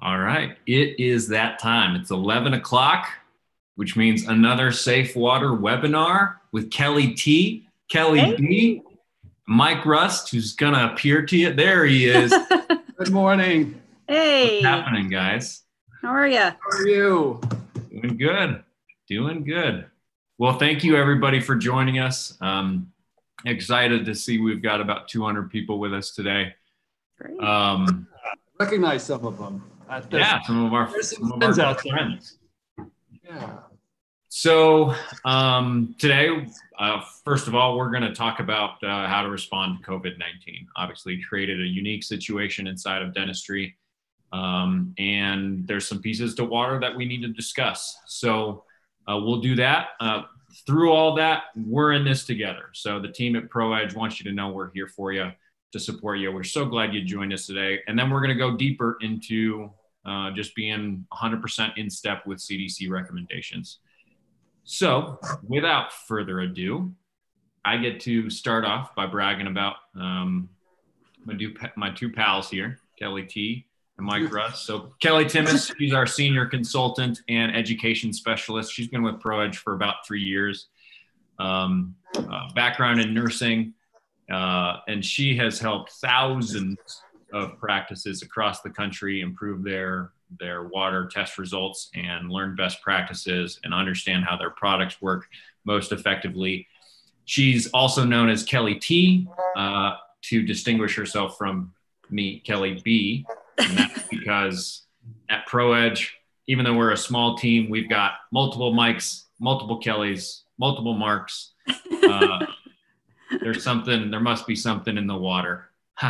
All right. It is that time. It's 11 o'clock, which means another Safe Water webinar with Kelly T, Kelly Hey. B, Mike Rust, who's going to appear to you. There he is. Good morning. hey, What's happening, guys? how are you? How are you? Doing good. Doing good. Well, thank you everybody for joining us. Um, excited to see we've got about 200 people with us today. Great. Um, Recognize some of them. Uh, there's- yeah, some of our, There's some some of friends our out there. friends. Yeah. So um, today, uh, first of all, we're going to talk about uh, how to respond to COVID 19. Obviously, created a unique situation inside of dentistry. Um, and there's some pieces to water that we need to discuss. So uh, we'll do that. Uh, through all that, we're in this together. So the team at ProEdge wants you to know we're here for you to support you. We're so glad you joined us today. And then we're going to go deeper into uh, just being 100% in step with CDC recommendations. So, without further ado, I get to start off by bragging about um, my, two, my two pals here, Kelly T and Mike Rust. So, Kelly Timmis, she's our senior consultant and education specialist. She's been with ProEdge for about three years. Um, uh, background in nursing, uh, and she has helped thousands of practices across the country improve their their water test results and learn best practices and understand how their products work most effectively. She's also known as Kelly T uh, to distinguish herself from me, Kelly B. And that's because at ProEdge, even though we're a small team, we've got multiple mics, multiple Kellys, multiple marks. Uh, there's something, there must be something in the water.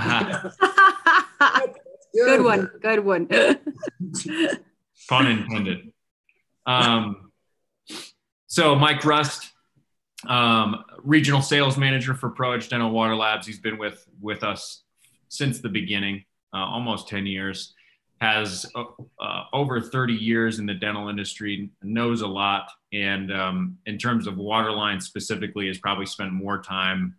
good one. Good one. Pun intended. Um, so Mike Rust, um, regional sales manager for ProEdge Dental Water Labs. He's been with with us since the beginning, uh, almost 10 years. Has uh, uh, over 30 years in the dental industry, knows a lot, and um, in terms of waterline specifically, has probably spent more time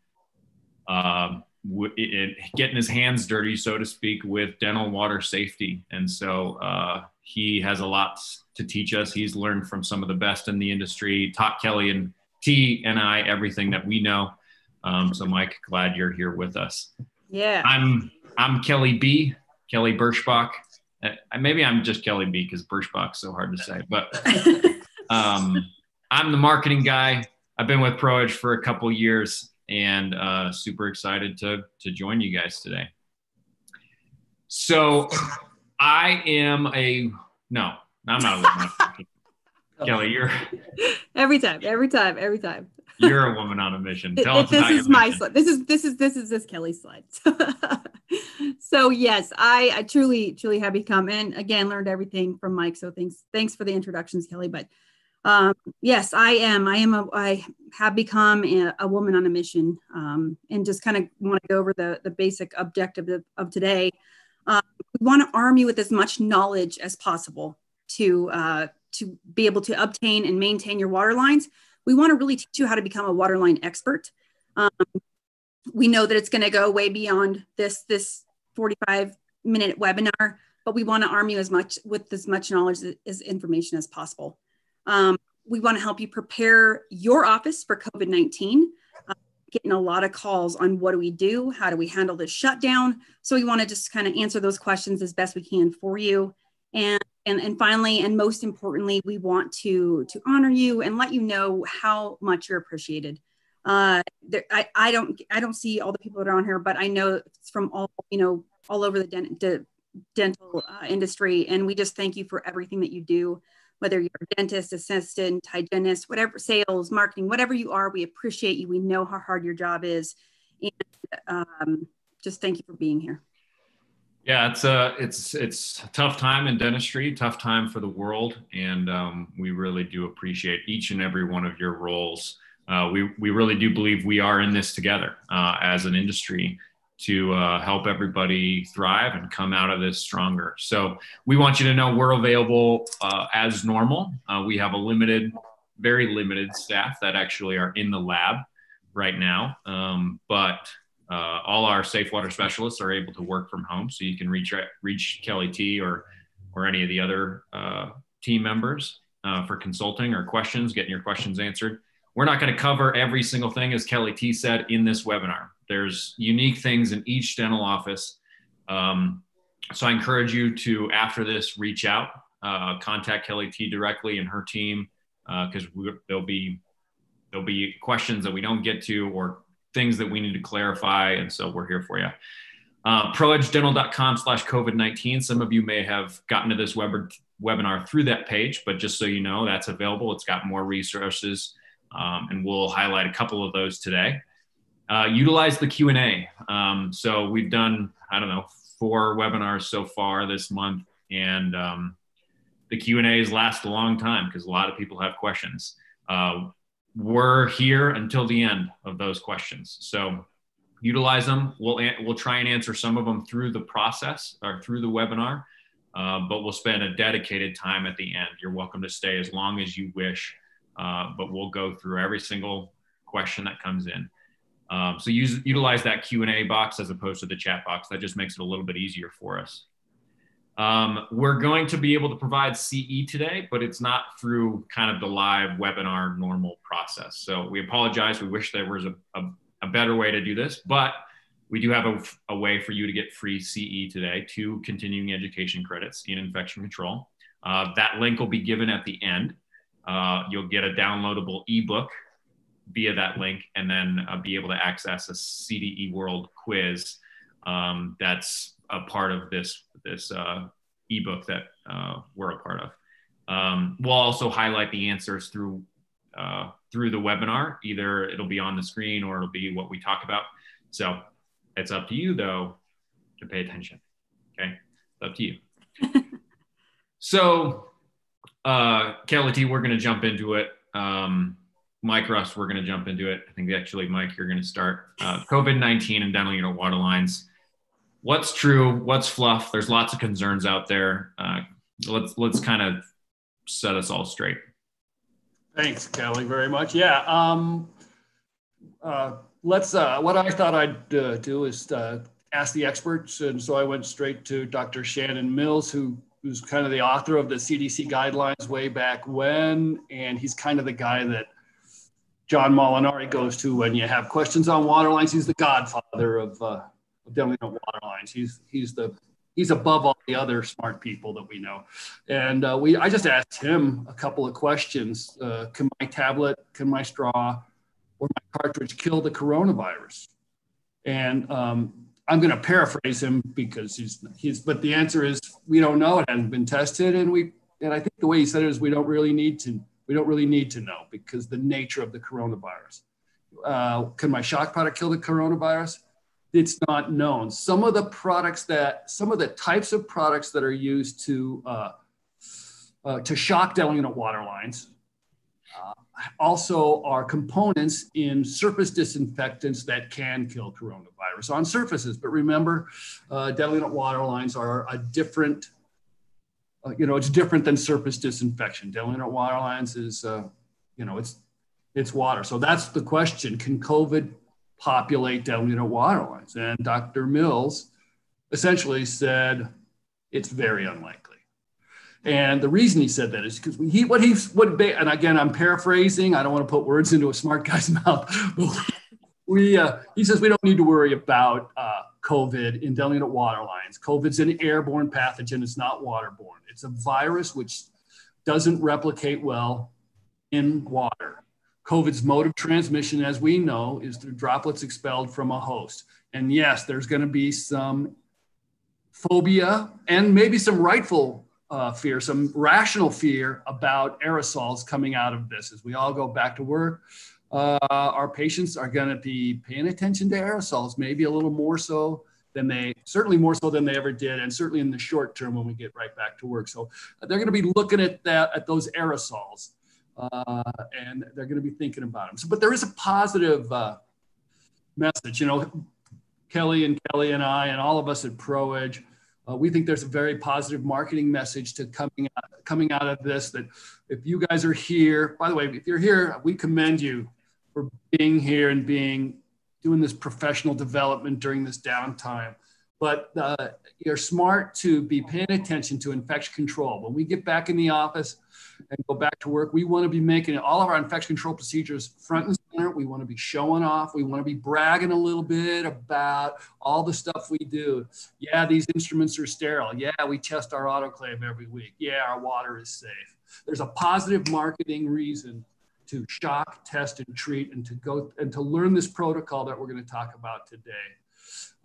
um, w- in getting his hands dirty, so to speak, with dental water safety. And so uh, he has a lot to teach us. He's learned from some of the best in the industry, taught Kelly and T and I everything that we know. Um, so, Mike, glad you're here with us. yeah. I'm I'm Kelly B. Kelly Birschbach. Uh, maybe I'm just Kelly B. because Birschbach's so hard to say, but um, I'm the marketing guy. I've been with ProEdge for a couple years and uh, super excited to to join you guys today. So I am a no, I'm not a woman. on a mission. Kelly, you're every time. Every time. Every time. you're a woman on a mission. Tell us this is my mission. slide. This is this is this is this Kelly's slide. so yes, I, I truly truly have become and again learned everything from Mike. So thanks thanks for the introductions, Kelly. But um, yes, I am. I am a. I have become a, a woman on a mission, um, and just kind of want to go over the the basic objective of, of today. Um, we want to arm you with as much knowledge as possible to uh, to be able to obtain and maintain your water lines. We want to really teach you how to become a waterline expert. Um, we know that it's going to go way beyond this this 45 minute webinar, but we want to arm you as much with as much knowledge as, as information as possible. Um, we want to help you prepare your office for COVID 19. Uh, getting a lot of calls on what do we do? How do we handle this shutdown? So we want to just kind of answer those questions as best we can for you. And, and, and finally, and most importantly, we want to, to honor you and let you know how much you're appreciated. Uh, there, I, I don't I don't see all the people that are on here, but I know it's from all you know all over the dent, de, dental uh, industry, and we just thank you for everything that you do whether you're a dentist, assistant, hygienist, whatever, sales, marketing, whatever you are, we appreciate you. We know how hard your job is. And um, just thank you for being here. Yeah, it's a it's it's a tough time in dentistry, tough time for the world, and um, we really do appreciate each and every one of your roles. Uh, we we really do believe we are in this together uh, as an industry to uh, help everybody thrive and come out of this stronger. So we want you to know we're available uh, as normal. Uh, we have a limited, very limited staff that actually are in the lab right now, um, but uh, all our safe water specialists are able to work from home. So you can reach reach Kelly T or or any of the other uh, team members uh, for consulting or questions, getting your questions answered. We're not going to cover every single thing, as Kelly T said, in this webinar. There's unique things in each dental office. Um, so I encourage you to, after this, reach out, uh, contact Kelly T directly and her team, because uh, there'll be there'll be questions that we don't get to or things that we need to clarify, and so we're here for you. Uh, proedgedental.com slash COVID-19. Some of you may have gotten to this web- webinar through that page, but just so you know, that's available. It's got more resources, um, and we'll highlight a couple of those today. Uh, utilize the Q&A. Um, so we've done, I don't know, four webinars so far this month, and um, the Q&As last a long time because a lot of people have questions. Uh, we're here until the end of those questions. So utilize them. We'll, we'll try and answer some of them through the process or through the webinar, uh, but we'll spend a dedicated time at the end. You're welcome to stay as long as you wish, uh, but we'll go through every single question that comes in. Um, so use, utilize that Q&A box as opposed to the chat box. That just makes it a little bit easier for us. Um, we're going to be able to provide CE today, but it's not through kind of the live webinar normal process. So we apologize. We wish there was a, a a better way to do this, but we do have a, a, way for you to get free CE today, two continuing education credits in infection control. Uh, that link will be given at the end. Uh, you'll get a downloadable ebook via that link and then uh, be able to access a CDE World quiz um, that's a part of this, this uh, ebook that uh, we're a part of. Um, we'll also highlight the answers through uh, through the webinar. Either it'll be on the screen or it'll be what we talk about. So it's up to you though to pay attention. Okay, it's up to you. so uh, Kelly T, we're going to jump into it. Um, Mike Rust, we're going to jump into it. I think actually, Mike, you're going to start uh, COVID 19 and dental unit water lines. What's true? What's fluff? There's lots of concerns out there. Uh, let's let's kind of set us all straight. Thanks, Kelly, very much. Yeah. Um, uh, let's. Uh, what I thought I'd uh, do is uh, ask the experts, and so I went straight to Dr. Shannon Mills, who who's kind of the author of the CDC guidelines way back when, and he's kind of the guy that John Molinari goes to when you have questions on water lines. He's the godfather of, uh, dealing with water lines. He's he's the he's above all the other smart people that we know. And uh, we, I just asked him a couple of questions. Uh, can my tablet, can my straw, or my cartridge kill the coronavirus? And um, I'm going to paraphrase him because he's, he's, but the answer is we don't know. It hasn't been tested, and we, and I think the way he said it is we don't really need to, we don't really need to know because the nature of the coronavirus. Uh, can my shock product kill the coronavirus? it's not known. Some of the products that, some of the types of products that are used to, uh, uh, to shock unit water lines uh, also are components in surface disinfectants that can kill coronavirus on surfaces. But remember, uh, dental water lines are a different, uh, you know, it's different than surface disinfection. Unit water lines is, uh, you know, it's, it's water. So that's the question. Can COVID populate unit water lines. And Dr. Mills essentially said it's very unlikely. And the reason he said that is because we he what he what and again I'm paraphrasing. I don't want to put words into a smart guy's mouth, but we uh, he says we don't need to worry about uh, COVID in unit water lines. COVID's an airborne pathogen. It's not waterborne. It's a virus which doesn't replicate well in water. COVID's mode of transmission, as we know, is through droplets expelled from a host. And yes, there's going to be some phobia and maybe some rightful uh, fear, some rational fear about aerosols coming out of this. As we all go back to work, uh, our patients are going to be paying attention to aerosols, maybe a little more so than they, certainly more so than they ever did, and certainly in the short term when we get right back to work. So they're going to be looking at that, at those aerosols uh, and they're going to be thinking about them. So, but there is a positive uh, message. You know, Kelly and Kelly and I and all of us at ProEdge, uh, we think there's a very positive marketing message to coming out, coming out of this. That if you guys are here, by the way, if you're here, we commend you for being here and being doing this professional development during this downtime. but uh, you're smart to be paying attention to infection control. When we get back in the office and go back to work, we want to be making all of our infection control procedures front and center. We want to be showing off. We want to be bragging a little bit about all the stuff we do. Yeah, these instruments are sterile. Yeah, we test our autoclave every week. Yeah, our water is safe. There's a positive marketing reason to shock, test, and treat, and to go and to learn this protocol that we're going to talk about today.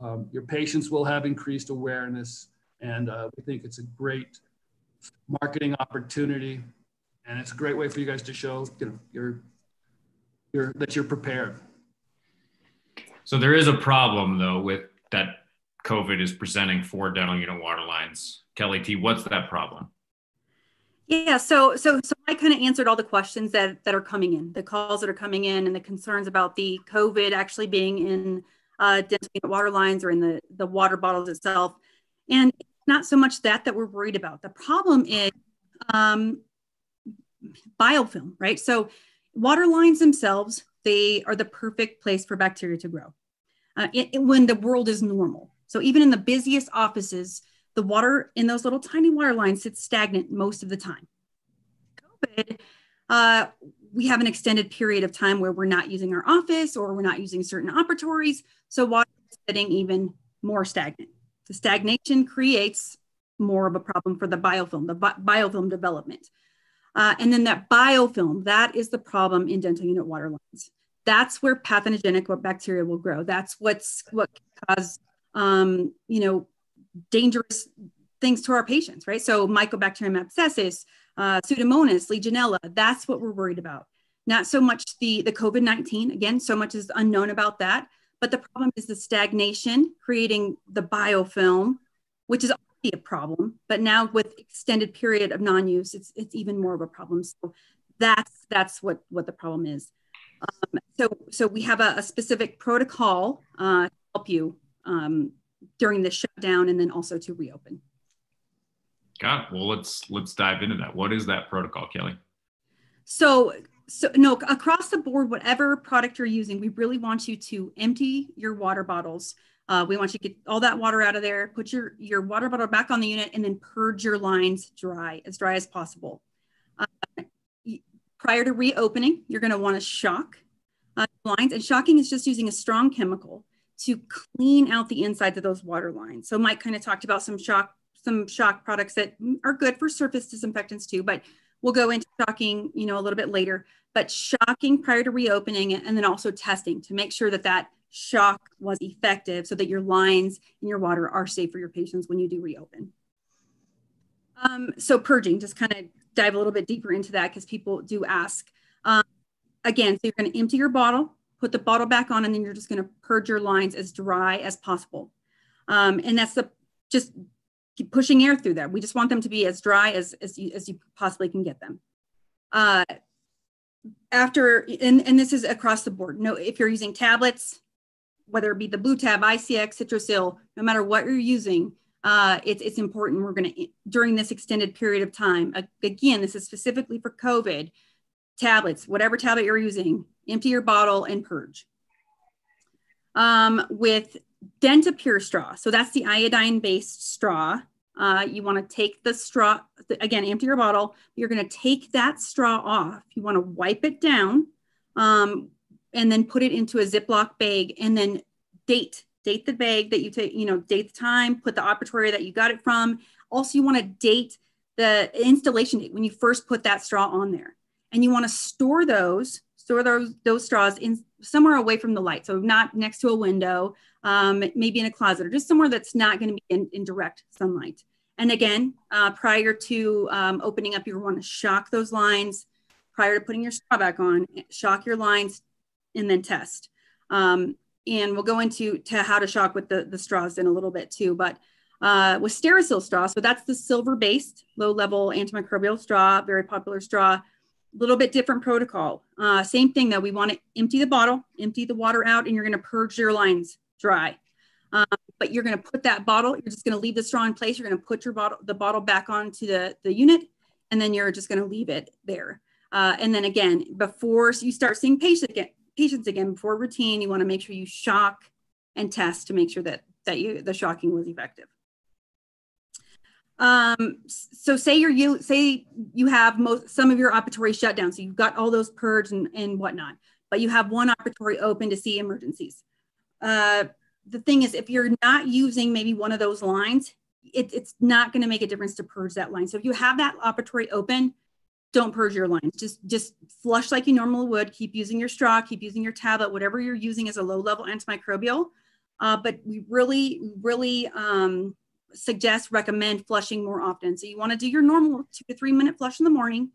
Um, your patients will have increased awareness, and uh, we think it's a great marketing opportunity, and it's a great way for you guys to show you know, you're, you're, that you're prepared. So there is a problem though with that COVID is presenting for dental unit water lines. Kelly T, what's that problem? Yeah, so so so I kind of answered all the questions that that are coming in, the calls that are coming in, and the concerns about the COVID actually being in uh, dental water lines or in the, the water bottles itself. And it's not so much that that we're worried about. The problem is um, biofilm, right? So water lines themselves, they are the perfect place for bacteria to grow uh, it, it, when the world is normal. So even in the busiest offices, the water in those little tiny water lines sits stagnant most of the time. COVID, uh, we have an extended period of time where we're not using our office or we're not using certain operatories. So water is getting even more stagnant. The stagnation creates more of a problem for the biofilm, the bi biofilm development. Uh, and then that biofilm, that is the problem in dental unit water lines. That's where pathogenic bacteria will grow. That's what's what can cause, um, you know, dangerous things to our patients, right? So Mycobacterium abscessus, uh, Pseudomonas, Legionella, that's what we're worried about. Not so much the, the COVID-19, again, so much is unknown about that, but the problem is the stagnation, creating the biofilm, which is already a problem, but now with extended period of non-use, it's, it's even more of a problem. So that's, that's what, what the problem is. Um, so, so we have a, a specific protocol uh, to help you um, during the shutdown and then also to reopen. Got it. Well, let's let's dive into that. What is that protocol, Kelly? So so no across the board whatever product you're using we really want you to empty your water bottles uh, we want you to get all that water out of there put your your water bottle back on the unit and then purge your lines dry as dry as possible uh, prior to reopening you're going to want to shock uh, lines and shocking is just using a strong chemical to clean out the insides of those water lines so mike kind of talked about some shock some shock products that are good for surface disinfectants too, but we'll go into shocking, you know, a little bit later. But shocking prior to reopening and then also testing to make sure that that shock was effective so that your lines and your water are safe for your patients when you do reopen. Um, so purging, just kind of dive a little bit deeper into that because people do ask. Um, again, so you're going to empty your bottle, put the bottle back on, and then you're just going to purge your lines as dry as possible. Um, and that's the just keep pushing air through them. We just want them to be as dry as, as, you, as you possibly can get them. Uh, after, and, and this is across the board. No, if you're using tablets, whether it be the BluTab, ICX, Citrosil, no matter what you're using, uh, it's, it's important. We're going to, during this extended period of time, again, this is specifically for COVID, tablets, whatever tablet you're using, empty your bottle and purge. Um, with Dentapure straw. So that's the iodine based straw. Uh, you want to take the straw, again, empty your bottle. You're going to take that straw off. You want to wipe it down um, and then put it into a Ziploc bag and then date, date the bag that you take, you know, date the time, put the operatory that you got it from. Also, you want to date the installation date when you first put that straw on there. And you want to store those, store those, those straws in somewhere away from the light. So not next to a window, um, maybe in a closet or just somewhere that's not going to be in, in, direct sunlight. And again, uh, prior to um, opening up, you want to shock those lines prior to putting your straw back on, shock your lines and then test. Um, and we'll go into to how to shock with the, the straws in a little bit too. But uh, with Sterisil straw, so that's the silver-based low-level antimicrobial straw, very popular straw, little bit different protocol. Uh, same thing though, we want to empty the bottle, empty the water out, and you're going to purge your lines dry. Um, but you're going to put that bottle, you're just going to leave the straw in place. You're going to put your bottle, the bottle back onto the, the unit, and then you're just going to leave it there. Uh, and then again, before you start seeing patients again, patients again, before routine, you want to make sure you shock and test to make sure that that you the shocking was effective. Um, so say you're you say you have most some of your operatory shut down, so you've got all those purged and, and whatnot, but you have one operatory open to see emergencies. Uh, the thing is, if you're not using maybe one of those lines, it, it's not going to make a difference to purge that line. So if you have that operatory open, don't purge your lines. Just just flush like you normally would. Keep using your straw. Keep using your tablet. Whatever you're using as a low level antimicrobial. Uh, but we really really um, suggest recommend flushing more often. So you want to do your normal two to three minute flush in the morning.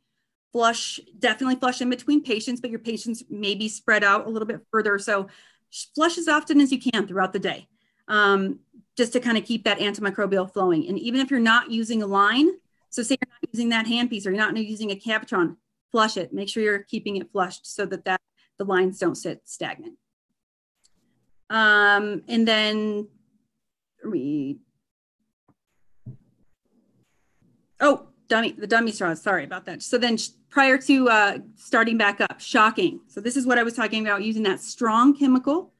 Flush definitely flush in between patients, but your patients may be spread out a little bit further. So flush as often as you can throughout the day. Um, just to kind of keep that antimicrobial flowing. And even if you're not using a line, so say you're not using that handpiece or you're not using a Cavitron, flush it. Make sure you're keeping it flushed so that, that the lines don't sit stagnant. Um, and then we, oh, dummy, the dummy straws, sorry about that. So then prior to uh, starting back up, shocking. So this is what I was talking about using that strong chemical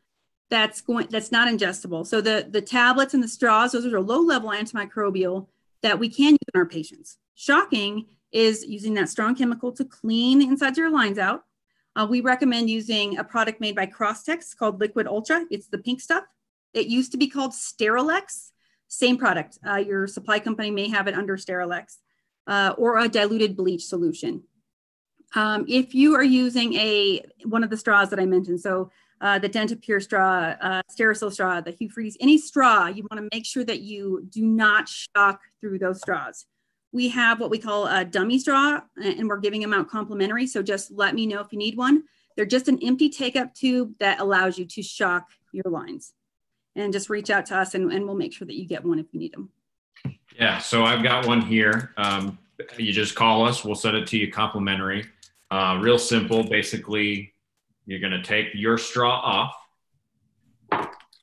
that's going that's not ingestible. So the the tablets and the straws, those are low level antimicrobial that we can use in our patients. Shocking is using that strong chemical to clean the insides of your lines out. Uh, we recommend using a product made by Crosstex called Liquid Ultra. It's the pink stuff. It used to be called Sterilex. Same product. Uh, your supply company may have it under Sterilex uh, or a diluted bleach solution. Um, if you are using a one of the straws that I mentioned, so uh, the DentaPure straw, uh, straw, the Hu-Friedy, any straw, you want to make sure that you do not shock through those straws. We have what we call a dummy straw, and we're giving them out complimentary. So just let me know if you need one. They're just an empty take-up tube that allows you to shock your lines. And just reach out to us, and, and we'll make sure that you get one if you need them. Yeah, so I've got one here. Um, you just call us, we'll send it to you complimentary. Uh, real simple. Basically, you're going to take your straw off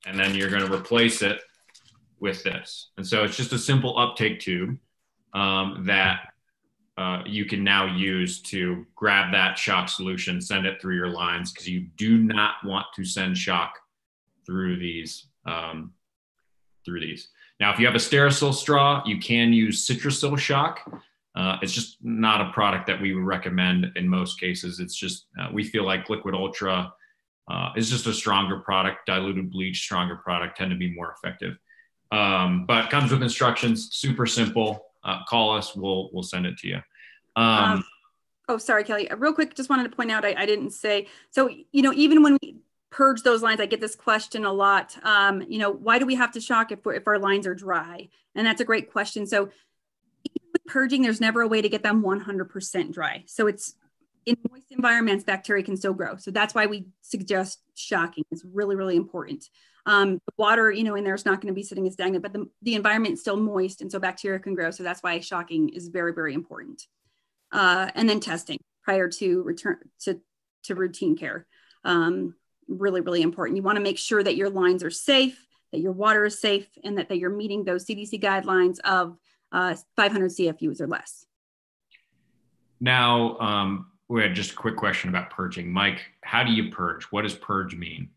and then you're going to replace it with this. And so it's just a simple uptake tube um, that uh, you can now use to grab that shock solution, send it through your lines because you do not want to send shock through these. Um, through these. Now, if you have a Sterisil straw, you can use Citrasil shock. Uh, it's just not a product that we would recommend in most cases. It's just, uh, we feel like Liquid Ultra uh, is just a stronger product, diluted bleach, stronger product, tend to be more effective. Um, but comes with instructions, super simple. Uh, call us, we'll, we'll send it to you. Um, um, oh, sorry, Kelly. Real quick, just wanted to point out, I, I, didn't say, so, you know, even when we purge those lines, I get this question a lot. Um, you know, why do we have to shock if, if our lines are dry? And that's a great question. So purging, there's never a way to get them 100% dry. So it's in moist environments, bacteria can still grow. So that's why we suggest shocking. It's really, really important. Um, water, you know, in there is not going to be sitting as stagnant, but the, the environment is still moist, and so bacteria can grow. So that's why shocking is very, very important. Uh, and then testing prior to return to, to routine care. Um, really, really important. You want to make sure that your lines are safe, that your water is safe, and that, that you're meeting those CDC guidelines of uh, 500 CFUs or less. Now, um, we had just a quick question about purging. Mike, how do you purge? What does purge mean?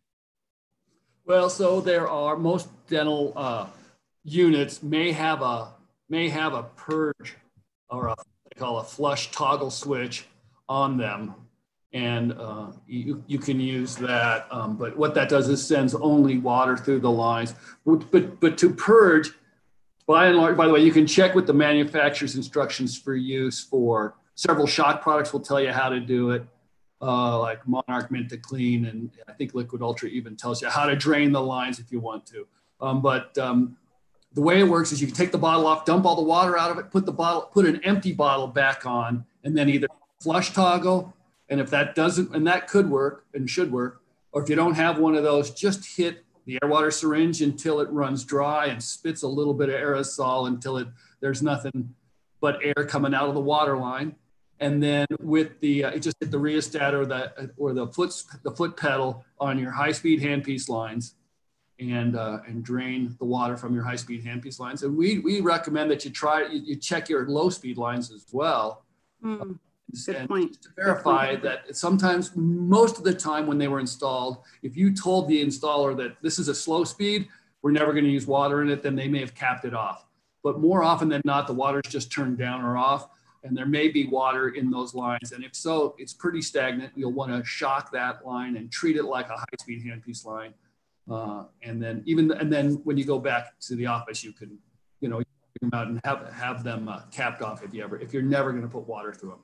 Well, so there are most dental uh, units may have a may have a purge or a they call a flush toggle switch on them, and uh, you you can use that. Um, but what that does is sends only water through the lines. But but, but to purge, by and large, by the way, you can check with the manufacturer's instructions for use for several shock products will tell you how to do it, uh, like Monarch Mint-A-Kleen, and I think Liquid Ultra even tells you how to drain the lines if you want to. Um, but um, the way it works is you can take the bottle off, dump all the water out of it, put the bottle, put an empty bottle back on, and then either flush toggle, and if that doesn't, and that could work and should work, or if you don't have one of those, just hit the air water syringe until it runs dry and spits a little bit of aerosol until it there's nothing but air coming out of the water line. And then with the uh, just hit the rheostat or the or the foot the foot pedal on your high speed handpiece lines, and uh, and drain the water from your high speed handpiece lines. And we we recommend that you try you, you check your low speed lines as well. Mm. Good and point. to verify that sometimes, most of the time when they were installed, if you told the installer that this is a slow speed, we're never going to use water in it, then they may have capped it off. But more often than not, the water's just turned down or off, and there may be water in those lines. And if so, it's pretty stagnant. You'll want to shock that line and treat it like a high-speed handpiece line. Uh, and then even and then when you go back to the office, you can, you know, them out and have have them uh, capped off if you ever if you're never going to put water through them.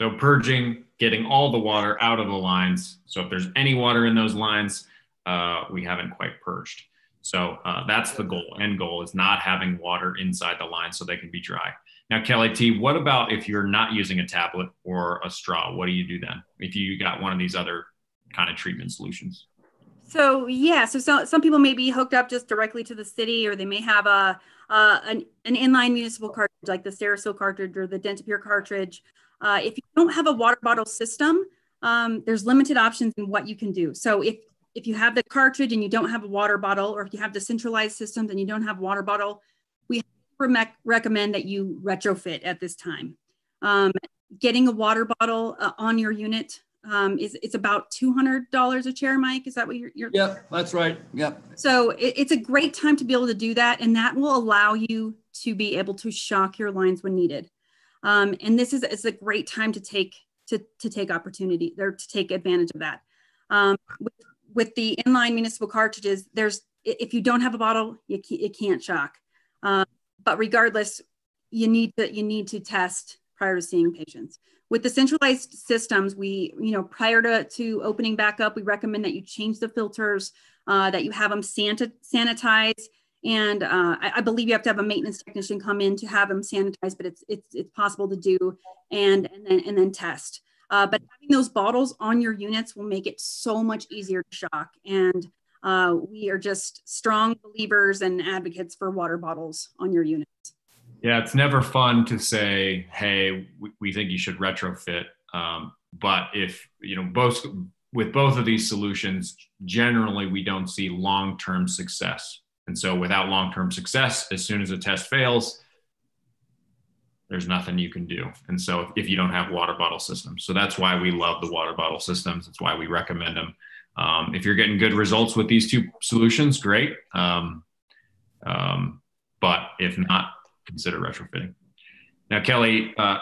So purging, getting all the water out of the lines. So if there's any water in those lines, uh, we haven't quite purged. So uh, that's the goal. End goal is not having water inside the line so they can be dry. Now, Kelly T, what about if you're not using a tablet or a straw? What do you do then if you got one of these other kind of treatment solutions? So yeah, so, so some people may be hooked up just directly to the city, or they may have a uh, an, an inline municipal cartridge like the Sterisil cartridge or the Dentapure cartridge. Uh, if you don't have a water bottle system, um, there's limited options in what you can do. So if if you have the cartridge and you don't have a water bottle, or if you have the centralized systems and you don't have water bottle, we re- recommend that you retrofit at this time. Um, getting a water bottle uh, on your unit um, is it's about two hundred dollars a chair. Mike, is that what you're? you're... Yep, that's right. Yep. So it, it's a great time to be able to do that, and that will allow you to be able to shock your lines when needed. Um, and this is, a great time to take to, to take opportunity or to take advantage of that. Um, with, with, the inline municipal cartridges, there's if you don't have a bottle, you, you can't shock. Um, but regardless, you need to you need to test prior to seeing patients. With the centralized systems, we, you know, prior to, to opening back up, we recommend that you change the filters, uh, that you have them sanitize. And uh, I, I, believe you have to have a maintenance technician come in to have them sanitized, but it's, it's, it's possible to do and, and, then, and then test. Uh, but having those bottles on your units will make it so much easier to shock. And uh, we are just strong believers and advocates for water bottles on your units. Yeah, it's never fun to say, "Hey, we, we think you should retrofit." Um, but if you know both with both of these solutions, generally we don't see long-term success. And so, without long-term success, as soon as a test fails, there's nothing you can do. And so, if you don't have water bottle systems, so that's why we love the water bottle systems. It's why we recommend them. Um, if you're getting good results with these two solutions, great. Um, um, but if not, consider retrofitting. Now, Kelly, uh,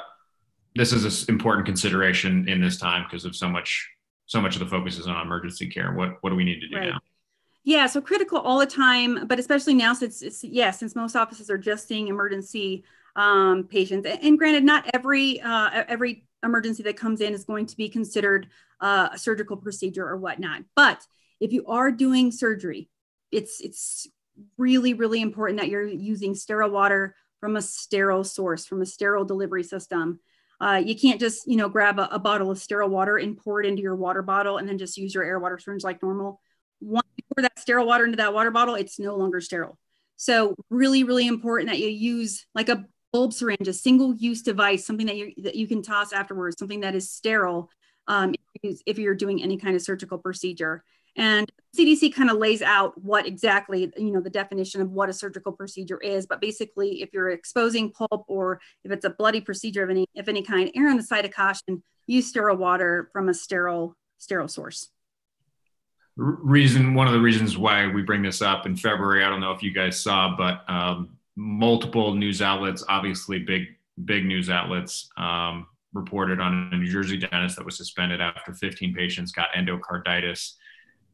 this is an important consideration in this time because of so much so much of the focus is on emergency care. What what do we need to do right. now? Yeah, so critical all the time, but especially now since it's, yeah, since most offices are just seeing emergency um, patients. And granted, not every uh, every emergency that comes in is going to be considered uh, a surgical procedure or whatnot. But if you are doing surgery, it's it's really really important that you're using sterile water from a sterile source, from a sterile delivery system. Uh, you can't just, you know, grab a, a, bottle of sterile water and pour it into your water bottle and then just use your air water syringe like normal. You pour that sterile water into that water bottle, it's no longer sterile. So really, really important that you use like a bulb syringe, a single use device, something that you, that you can toss afterwards, something that is sterile um, if you're doing any kind of surgical procedure. And CDC kind of lays out what exactly, you know, the definition of what a surgical procedure is. But basically, if you're exposing pulp or if it's a bloody procedure of any of any kind, err on the side of caution. Use sterile water from a sterile sterile source. Reason one of the reasons why we bring this up in February. I don't know if you guys saw, but um, multiple news outlets, obviously big big news outlets, um, reported on a New Jersey dentist that was suspended after 15 patients got endocarditis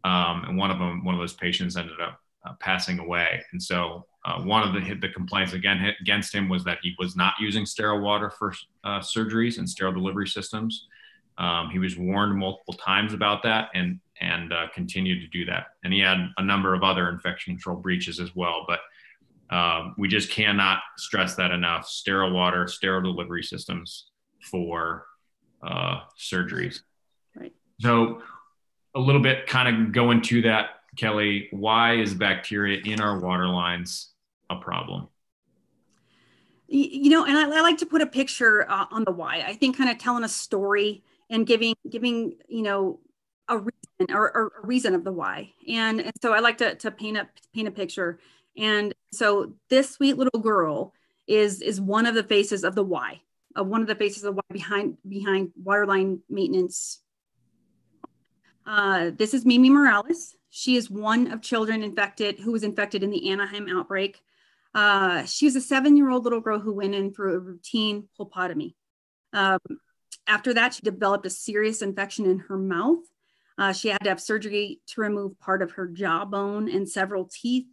um, and one of them, one of those patients ended up uh, passing away. And so uh, one of the the complaints again against him was that he was not using sterile water for uh, surgeries and sterile delivery systems. Um, he was warned multiple times about that and and uh, continued to do that. And he had a number of other infection control breaches as well. But um, we just cannot stress that enough: sterile water, sterile delivery systems for uh, surgeries. Right. So a little bit kind of go into that, Kelly. Why is bacteria in our water lines a problem? You know, and I, I like to put a picture uh, on the why. I think kind of telling a story and giving giving you know a reason or, or a reason of the why. And, and so I like to, to paint a paint a picture. And so this sweet little girl is is one of the faces of the why, of one of the faces of why behind behind waterline maintenance uh, this is Mimi Morales. She is one of children infected who was infected in the Anaheim outbreak. Uh, she was a seven-year-old little girl who went in for a routine pulpotomy. Um, after that, she developed a serious infection in her mouth. Uh, she had to have surgery to remove part of her jawbone and several teeth.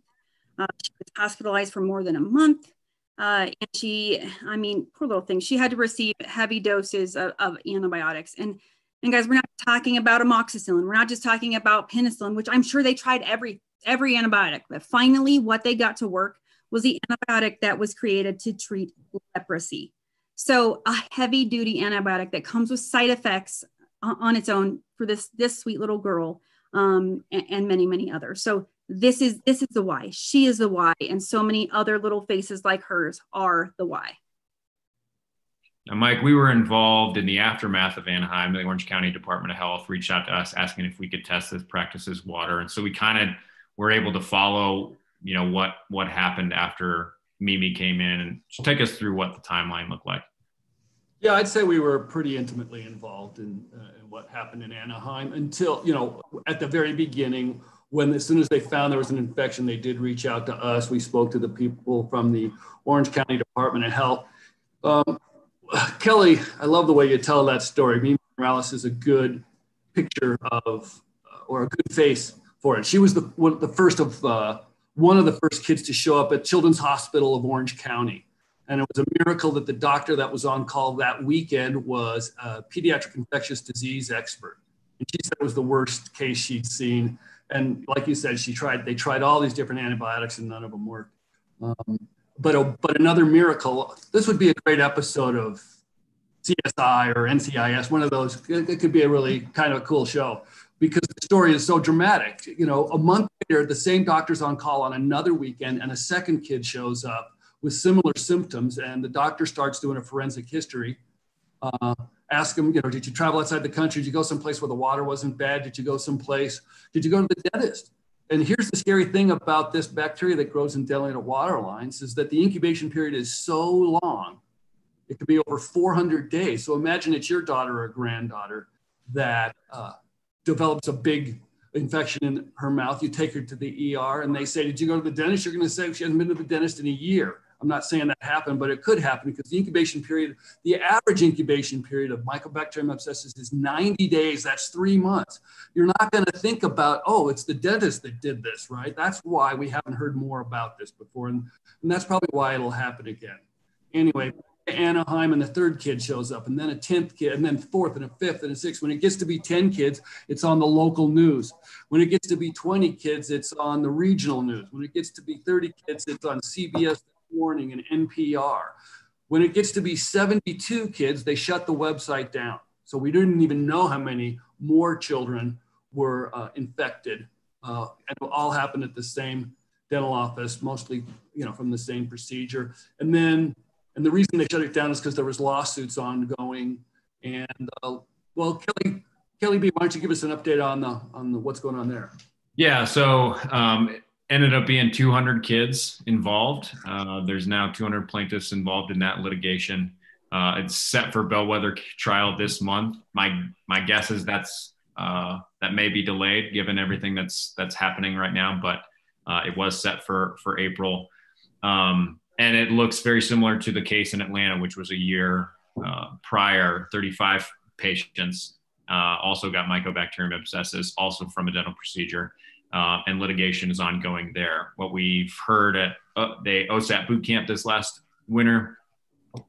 Uh, she was hospitalized for more than a month. Uh, and she, I mean, poor little thing, she had to receive heavy doses of, of, antibiotics. And, and guys, we're not talking about amoxicillin. We're not just talking about penicillin, which I'm sure they tried every every antibiotic. But finally, what they got to work was the antibiotic that was created to treat leprosy. So a heavy duty antibiotic that comes with side effects on its own for this this sweet little girl um, and, and many many others. So this is this is the why. She is the why and so many other little faces like hers are the why. Now mike we were involved in the aftermath of anaheim. The orange county department of health reached out to us asking if we could test this practices water. And so we kind of were able to follow you know what what happened after mimi came in. And take us through what the timeline looked like yeah i'd say we were pretty intimately involved in, uh, in what happened in anaheim until you know at the very beginning when as soon as they found there was an infection, they did reach out to us. We spoke to the people from the Orange County Department of Health. Um, Kelly, I love the way you tell that story. Mimi Morales is a good picture of, uh, or a good face for it. She was the one, the first of uh, one of the first kids to show up at Children's Hospital of Orange County, and it was a miracle that the doctor that was on call that weekend was a pediatric infectious disease expert. And she said it was the worst case she'd seen and like you said, she tried. They tried all these different antibiotics, and none of them worked. Um, but a, but another miracle. This would be a great episode of CSI or NCIS. One of those. It, it could be a really kind of cool show because the story is so dramatic. You know, a month later, the same doctor's on call on another weekend, and a second kid shows up with similar symptoms, and the doctor starts doing a forensic history. Uh, ask them, you know, did you travel outside the country? Did you go someplace where the water wasn't bad? Did you go someplace? Did you go to the dentist? And here's the scary thing about this bacteria that grows in dentulated water lines is that the incubation period is so long. It could be over 400 days. So imagine it's your daughter or granddaughter that uh, develops a big infection in her mouth. You take her to the ER and they say, Did you go to the dentist? You're going to say she hasn't been to the dentist in a year. I'm not saying that happened, but it could happen because the incubation period, the average incubation period of Mycobacterium abscessus is 90 days. That's three months. You're not going to think about, oh, it's the dentist that did this, right? That's why we haven't heard more about this before. And, and that's probably why it'll happen again. Anyway, Anaheim and the third kid shows up, and then a 10th kid, and then fourth and a fifth and a sixth. When it gets to be 10 kids, it's on the local news. When it gets to be 20 kids, it's on the regional news. When it gets to be 30 kids, it's on CBS Morning and NPR. When it gets to be 72 kids, they shut the website down. So we didn't even know how many more children were uh, infected. Uh, and it all happened at the same dental office, mostly, you know, from the same procedure. And then, and the reason they shut it down is because there was lawsuits ongoing. And uh, well, Kelly, Kelly B, why don't you give us an update on the on the what's going on there? Yeah. So um, ended up being 200 kids involved. Uh, there's now 200 plaintiffs involved in that litigation. Uh, it's set for bellwether trial this month. My my guess is that's uh, that may be delayed given everything that's that's happening right now, but uh, it was set for for April. Um, and it looks very similar to the case in Atlanta, which was a year uh, prior. 35 patients uh, also got Mycobacterium abscessus, also from a dental procedure uh, and litigation is ongoing there. What we've heard at uh, the OSAP boot camp this last winter,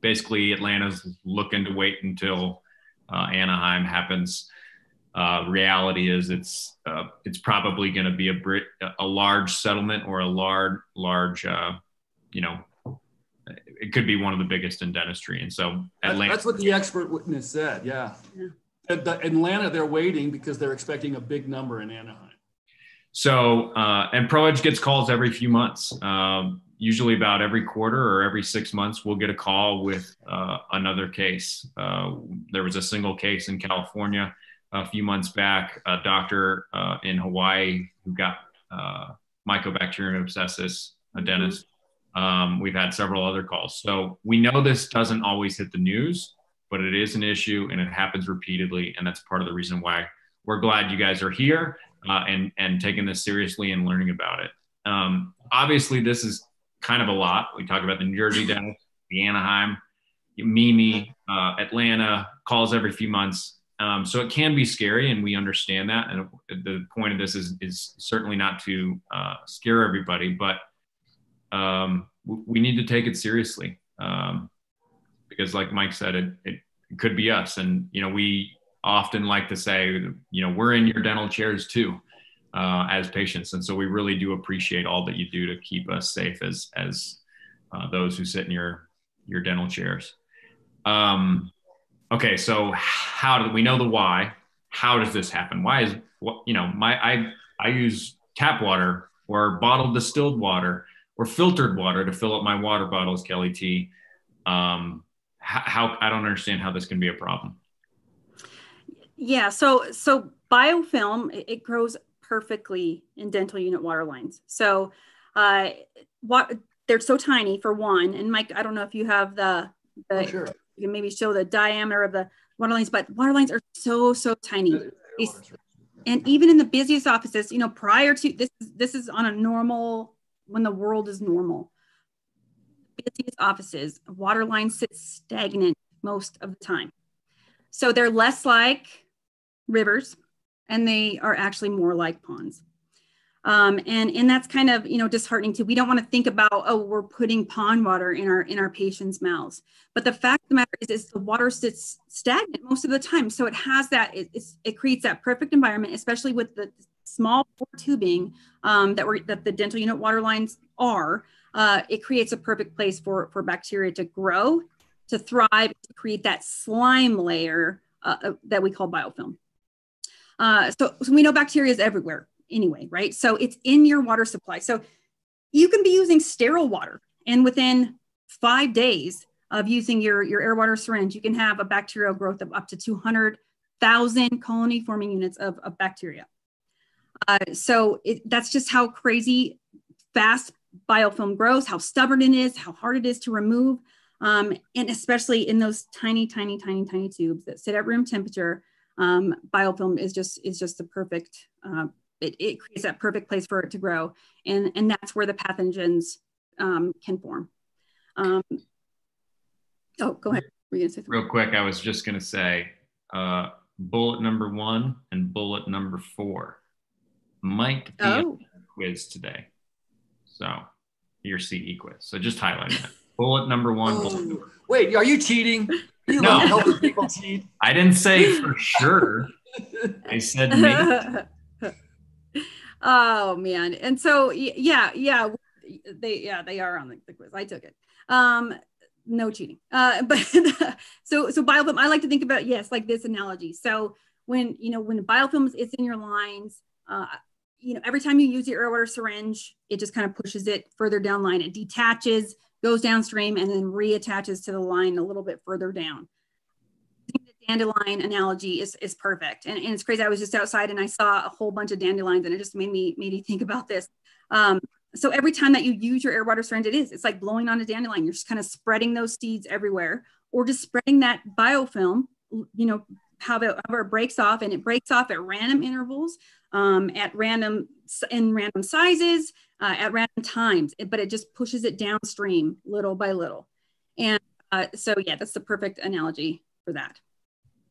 basically Atlanta's looking to wait until uh, Anaheim happens. Uh, reality is it's uh, it's probably going to be a Brit, a large settlement or a large large uh, you know it could be one of the biggest in dentistry and so Atlanta, that's, that's what the expert witness said yeah, yeah. Atlanta they're waiting because they're expecting a big number in Anaheim so, uh, and ProEdge gets calls every few months. Um, usually, about every quarter or every six months, we'll get a call with uh, another case. Uh, there was a single case in California a few months back, a doctor uh, in Hawaii who got uh, Mycobacterium abscessus, a dentist. Um, we've had several other calls. So, we know this doesn't always hit the news, but it is an issue and it happens repeatedly. And that's part of the reason why we're glad you guys are here uh, and and taking this seriously and learning about it. Um, obviously, this is kind of a lot. We talk about the New Jersey the Anaheim, Mimi, uh, Atlanta calls every few months. Um, so it can be scary, and we understand that. And the point of this is is certainly not to uh, scare everybody, but um, we need to take it seriously um, because, like Mike said, it, it could be us. And you know, we often like to say, you know, we're in your dental chairs too. Uh, as patients, and so we really do appreciate all that you do to keep us safe as as uh, those who sit in your your dental chairs. Um, okay, so how do we know the why? How does this happen? Why is what you know my I I use tap water or bottled distilled water or filtered water to fill up my water bottles, Kelly T. Um, how, I don't understand how this can be a problem. Yeah, so so biofilm it, it grows perfectly in dental unit water lines. So uh, what they're so tiny for one. And Mike, I don't know if you have the the oh, sure you can maybe show the diameter of the water lines, but water lines are so, so tiny. And even in the busiest offices, you know, prior to this, this is on a normal, when the world is normal. Busiest offices, water lines sit stagnant most of the time. So they're less like rivers and they are actually more like ponds. Um, and and that's kind of you know disheartening too. We don't want to think about oh we're putting pond water in our in our patients' mouths, but the fact of the matter is, is the water sits stagnant most of the time. So it has that it, it creates that perfect environment, especially with the small tubing um, that we that the dental unit water lines are. Uh, it creates a perfect place for for bacteria to grow, to thrive, to create that slime layer uh, that we call biofilm. Uh, so, so we know bacteria is everywhere anyway, right? So it's in your water supply. So you can be using sterile water, and within five days of using your, your air water syringe, you can have a bacterial growth of up to 200,000 colony forming units of, of bacteria. Uh, so it, that's just how crazy fast biofilm grows, how stubborn it is, how hard it is to remove. Um, and especially in those tiny, tiny, tiny, tiny tubes that sit at room temperature, um, biofilm is just is just the perfect uh, it, it creates that perfect place for it to grow. And, and that's where the pathogens um, can form. Um, oh, go ahead. Real quick, I was just going to say uh, bullet number one and bullet number four might be oh. quiz today. So your CE quiz. So just highlight that. bullet number one. Oh. Bullet number Wait, are you cheating? You no. helping people cheat? I didn't say for sure. I said maybe. oh man and so yeah yeah they yeah they are on the, the quiz i took it um no cheating uh but so so biofilm i like to think about yes like this analogy so when you know when biofilm is in your lines uh you know every time you use your air water syringe it just kind of pushes it further down line it detaches goes downstream and then reattaches to the line a little bit further down The dandelion analogy is, is perfect. And, and it's crazy. I was just outside and I saw a whole bunch of dandelions and it just made me, made me think about this. Um, so every time that you use your air water syringe, it is, it's like blowing on a dandelion. You're just kind of spreading those seeds everywhere or just spreading that biofilm, you know, how it, how it breaks off and it breaks off at random intervals, um, at random, in random sizes, uh, at random times, but it just pushes it downstream little by little. And uh, so, yeah, that's the perfect analogy for that.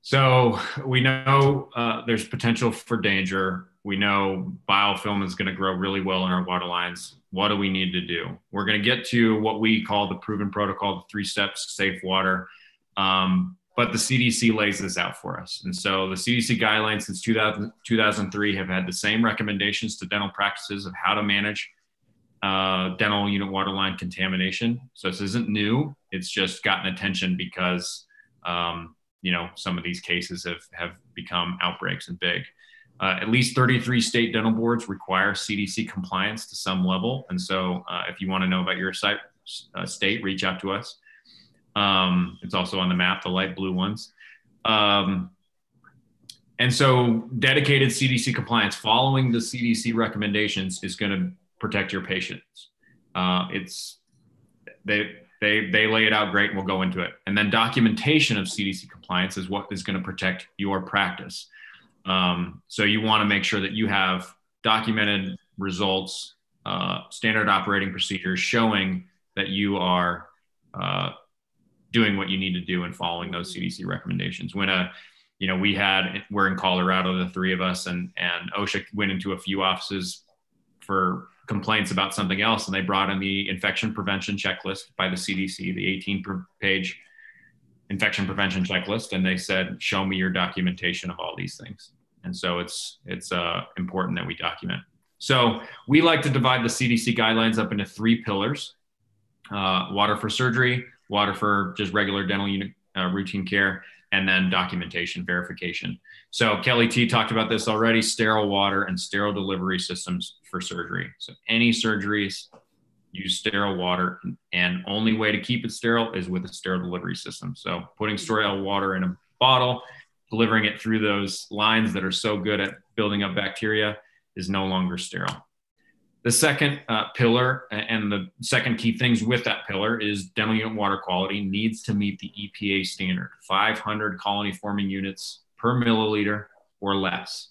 So we know uh, there's potential for danger. We know biofilm is going to grow really well in our water lines. What do we need to do? We're going to get to what we call the proven protocol, the three steps safe water. Um, but the CDC lays this out for us. And so the CDC guidelines since 2000, 2003 have had the same recommendations to dental practices of how to manage uh, dental unit water line contamination. So this isn't new. It's just gotten attention because um, you know some of these cases have have become outbreaks and big. Uh, at least 33 state dental boards require CDC compliance to some level, and so uh, if you want to know about your site, uh, state, reach out to us. Um, it's also on the map, the light blue ones. Um, and so, dedicated CDC compliance, following the CDC recommendations, is going to protect your patients. Uh, it's they they they lay it out great and we'll go into it and then documentation of cdc compliance is what is going to protect your practice Um, so you want to make sure that you have documented results, uh, standard operating procedures showing that you are uh, doing what you need to do and following those CDC recommendations. When a you know, we had we're in Colorado, the three of us, and and OSHA went into a few offices for complaints about something else, and they brought in the infection prevention checklist by the CDC, the 18 page infection prevention checklist, and they said, "Show me your documentation of all these things." And so it's it's uh, important that we document. So we like to divide the CDC guidelines up into three pillars: uh, water for surgery, water for just regular dental unit uh, routine care, and then documentation verification. So Kelly T talked about this already, sterile water and sterile delivery systems for surgery. So any surgeries use sterile water and only way to keep it sterile is with a sterile delivery system. So putting sterile water in a bottle, delivering it through those lines that are so good at building up bacteria is no longer sterile. The second uh, pillar and the second key things with that pillar is dental unit water quality needs to meet the EPA standard 500 colony forming units per milliliter or less.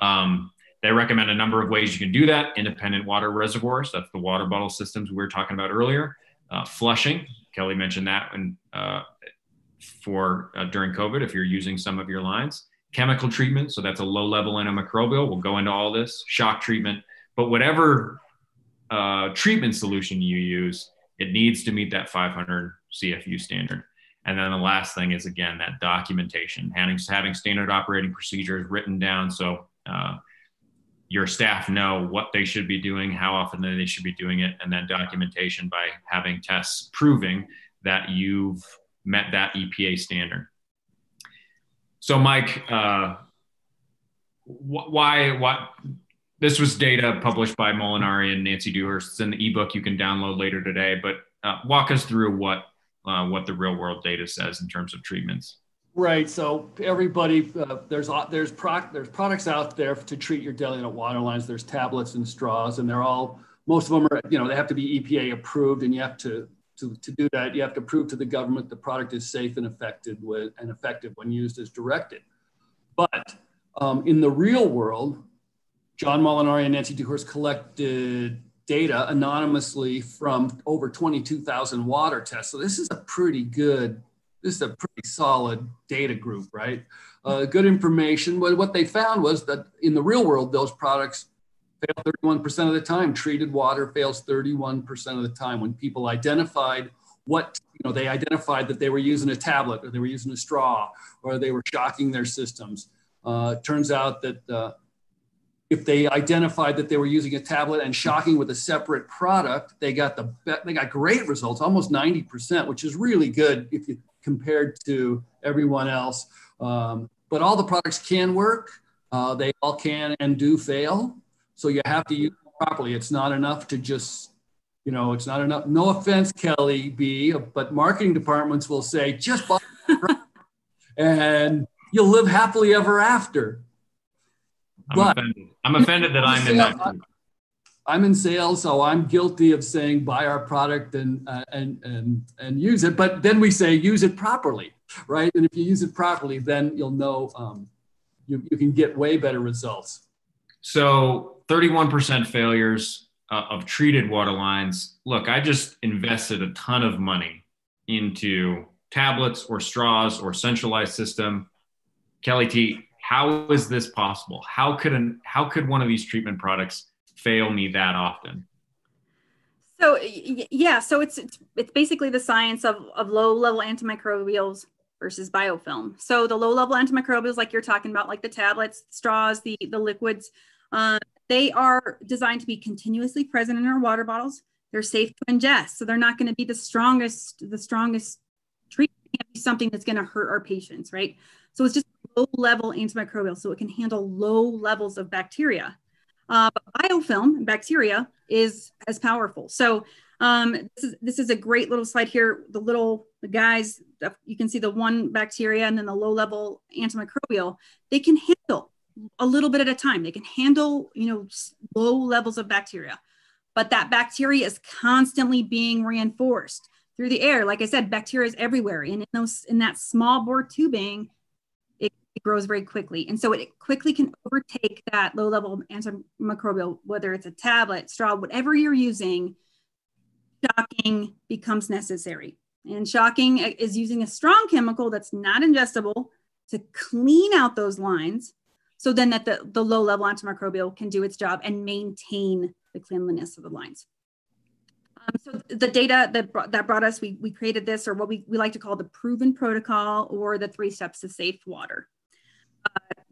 Um, they recommend a number of ways you can do that independent water reservoirs, that's the water bottle systems we were talking about earlier, uh, flushing. Kelly mentioned that when, uh, for uh, during COVID, if you're using some of your lines, chemical treatment, so that's a low level antimicrobial. We'll go into all this, shock treatment but whatever uh, treatment solution you use, it needs to meet that 500 CFU standard. And then the last thing is again that documentation, having, having standard operating procedures written down so uh, your staff know what they should be doing, how often they should be doing it, and then documentation by having tests proving that you've met that EPA standard. So, Mike, uh, wh- why what this was data published by Molinari and Nancy Dewhurst. It's in the ebook you can download later today. But uh, walk us through what uh, what the real world data says in terms of treatments. Right. So everybody, uh, there's there's pro- there's products out there to treat your unit water lines. There's tablets and straws, and they're all most of them are you know they have to be EPA approved, and you have to to, to do that you have to prove to the government the product is safe and effective with, and effective when used as directed. But um, in the real world, John Molinari and Nancy Dewhurst collected data anonymously from over 22,000 water tests. So this is a pretty good, this is a pretty solid data group, right? Uh, good information. But what they found was that in the real world, those products fail 31% of the time. Treated water fails 31% of the time. When people identified what, you know, they identified that they were using a tablet or they were using a straw or they were shocking their systems. Uh, turns out that uh, if they identified that they were using a tablet and shocking with a separate product, they got the they got great results, almost 90%, which is really good if you compared to everyone else. Um, but all the products can work. Uh, they all can and do fail. So you have to use them properly. It's not enough to just, you know, it's not enough. No offense, Kelly B, but marketing departments will say just buy and you'll live happily ever after. I'm but offended. I'm offended that I'm in that. Group. I'm in sales, so I'm guilty of saying buy our product and uh, and and and use it. But then we say use it properly, right? And if you use it properly, then you'll know um, you you can get way better results. So 31% failures uh, of treated water lines. Look, I just invested a ton of money into tablets or straws or centralized system. Kelly T, how is this possible? How could an how could one of these treatment products fail me that often? So yeah, so it's it's, it's basically the science of, of low level antimicrobials versus biofilm. So the low level antimicrobials, like you're talking about, like the tablets, straws, the the liquids, uh, they are designed to be continuously present in our water bottles. They're safe to ingest, so they're not going to be the strongest the strongest treatment. Can't be something that's going to hurt our patients, right? So it's just low level antimicrobial, so it can handle low levels of bacteria. Uh, biofilm, bacteria, is as powerful. So um, this is this is a great little slide here. The little the guys, you can see the one bacteria and then the low level antimicrobial. They can handle a little bit at a time. They can handle you know low levels of bacteria, but that bacteria is constantly being reinforced through the air. Like I said, bacteria is everywhere, and in those in that small bore tubing it grows very quickly. And so it quickly can overtake that low level antimicrobial, whether it's a tablet, straw, whatever you're using, shocking becomes necessary. And shocking is using a strong chemical that's not ingestible to clean out those lines so then that the, the low level antimicrobial can do its job and maintain the cleanliness of the lines. Um, so the data that brought, that brought us, we, we created this or what we, we like to call the proven protocol or the three steps to safe water.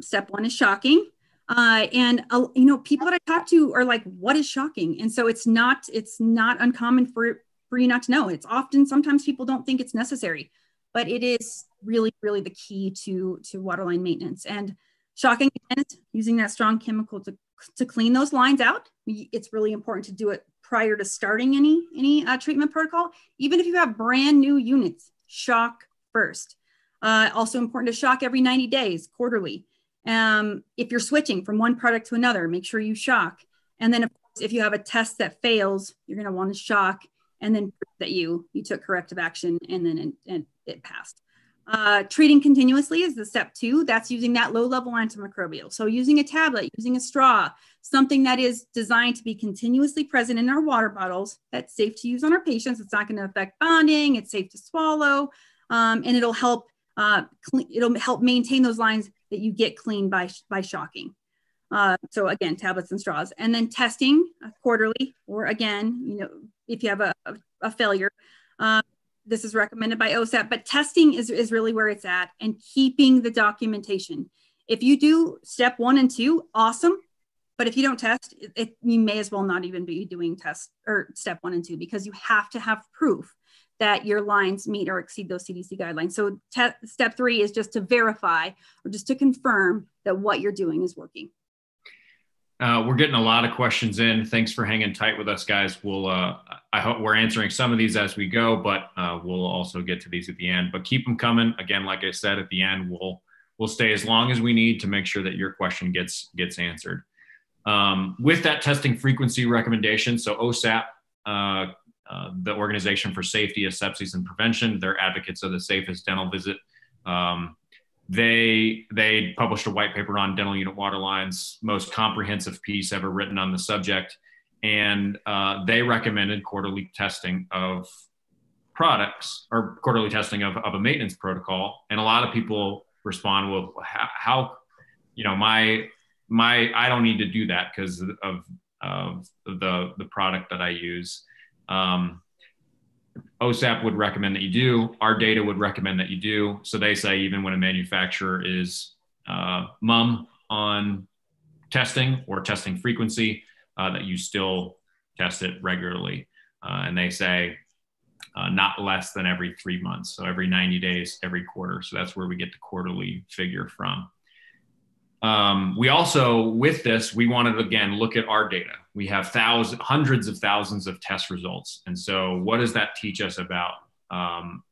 Step one is shocking. Uh, and uh, you know, people that I talk to are like, "What is shocking?" And so it's not it's not uncommon for for you not to know. It's often sometimes people don't think it's necessary, but it is really really the key to to waterline maintenance. And shocking is using that strong chemical to to clean those lines out. It's really important to do it prior to starting any any uh, treatment protocol. Even if you have brand new units, shock first. Uh, also important to shock every 90 days, quarterly. Um, if you're switching from one product to another, make sure you shock. And then, of course, if you have a test that fails, you're going to want to shock and then that you you took corrective action and then it, and it passed. Uh, treating continuously is the step two. That's using that low level antimicrobial. So using a tablet, using a straw, something that is designed to be continuously present in our water bottles. That's safe to use on our patients. It's not going to affect bonding. It's safe to swallow, um, and it'll help. Uh, it'll help maintain those lines that you get clean by, by shocking. Uh, so again, tablets and straws, and then testing uh, quarterly, or again, you know, if you have a, a, failure, uh, this is recommended by OSAP, but testing is, is really where it's at and keeping the documentation. If you do step one and two, awesome. But if you don't test, it, it, you may as well not even be doing test or step one and two because you have to have proof that your lines meet or exceed those CDC guidelines. So step three is just to verify or just to confirm that what you're doing is working. Uh, we're getting a lot of questions in. Thanks for hanging tight with us, guys. We'll, uh, I hope we're answering some of these as we go, but uh, we'll also get to these at the end. But keep them coming. Again, like I said, at the end, we'll we'll stay as long as we need to make sure that your question gets gets answered. Um, with that testing frequency recommendation, so OSAP uh, the Organization for Safety Asepsis and Prevention. They're advocates of the safest dental visit. Um, they they published a white paper on dental unit water lines, most comprehensive piece ever written on the subject, and uh, they recommended quarterly testing of products or quarterly testing of, of a maintenance protocol. And a lot of people respond, well, how, how you know my my I don't need to do that because of, of the the product that I use. Um, OSAP would recommend that you do. Our data would recommend that you do. So they say even when a manufacturer is uh, mum on testing or testing frequency, uh, that you still test it regularly. Uh, and they say uh, not less than every three months. So every 90 days, every quarter. So that's where we get the quarterly figure from. Um, we also, with this, we wanted to again look at our data. We have thousands, hundreds of thousands of test results. And so, what does that teach us about um,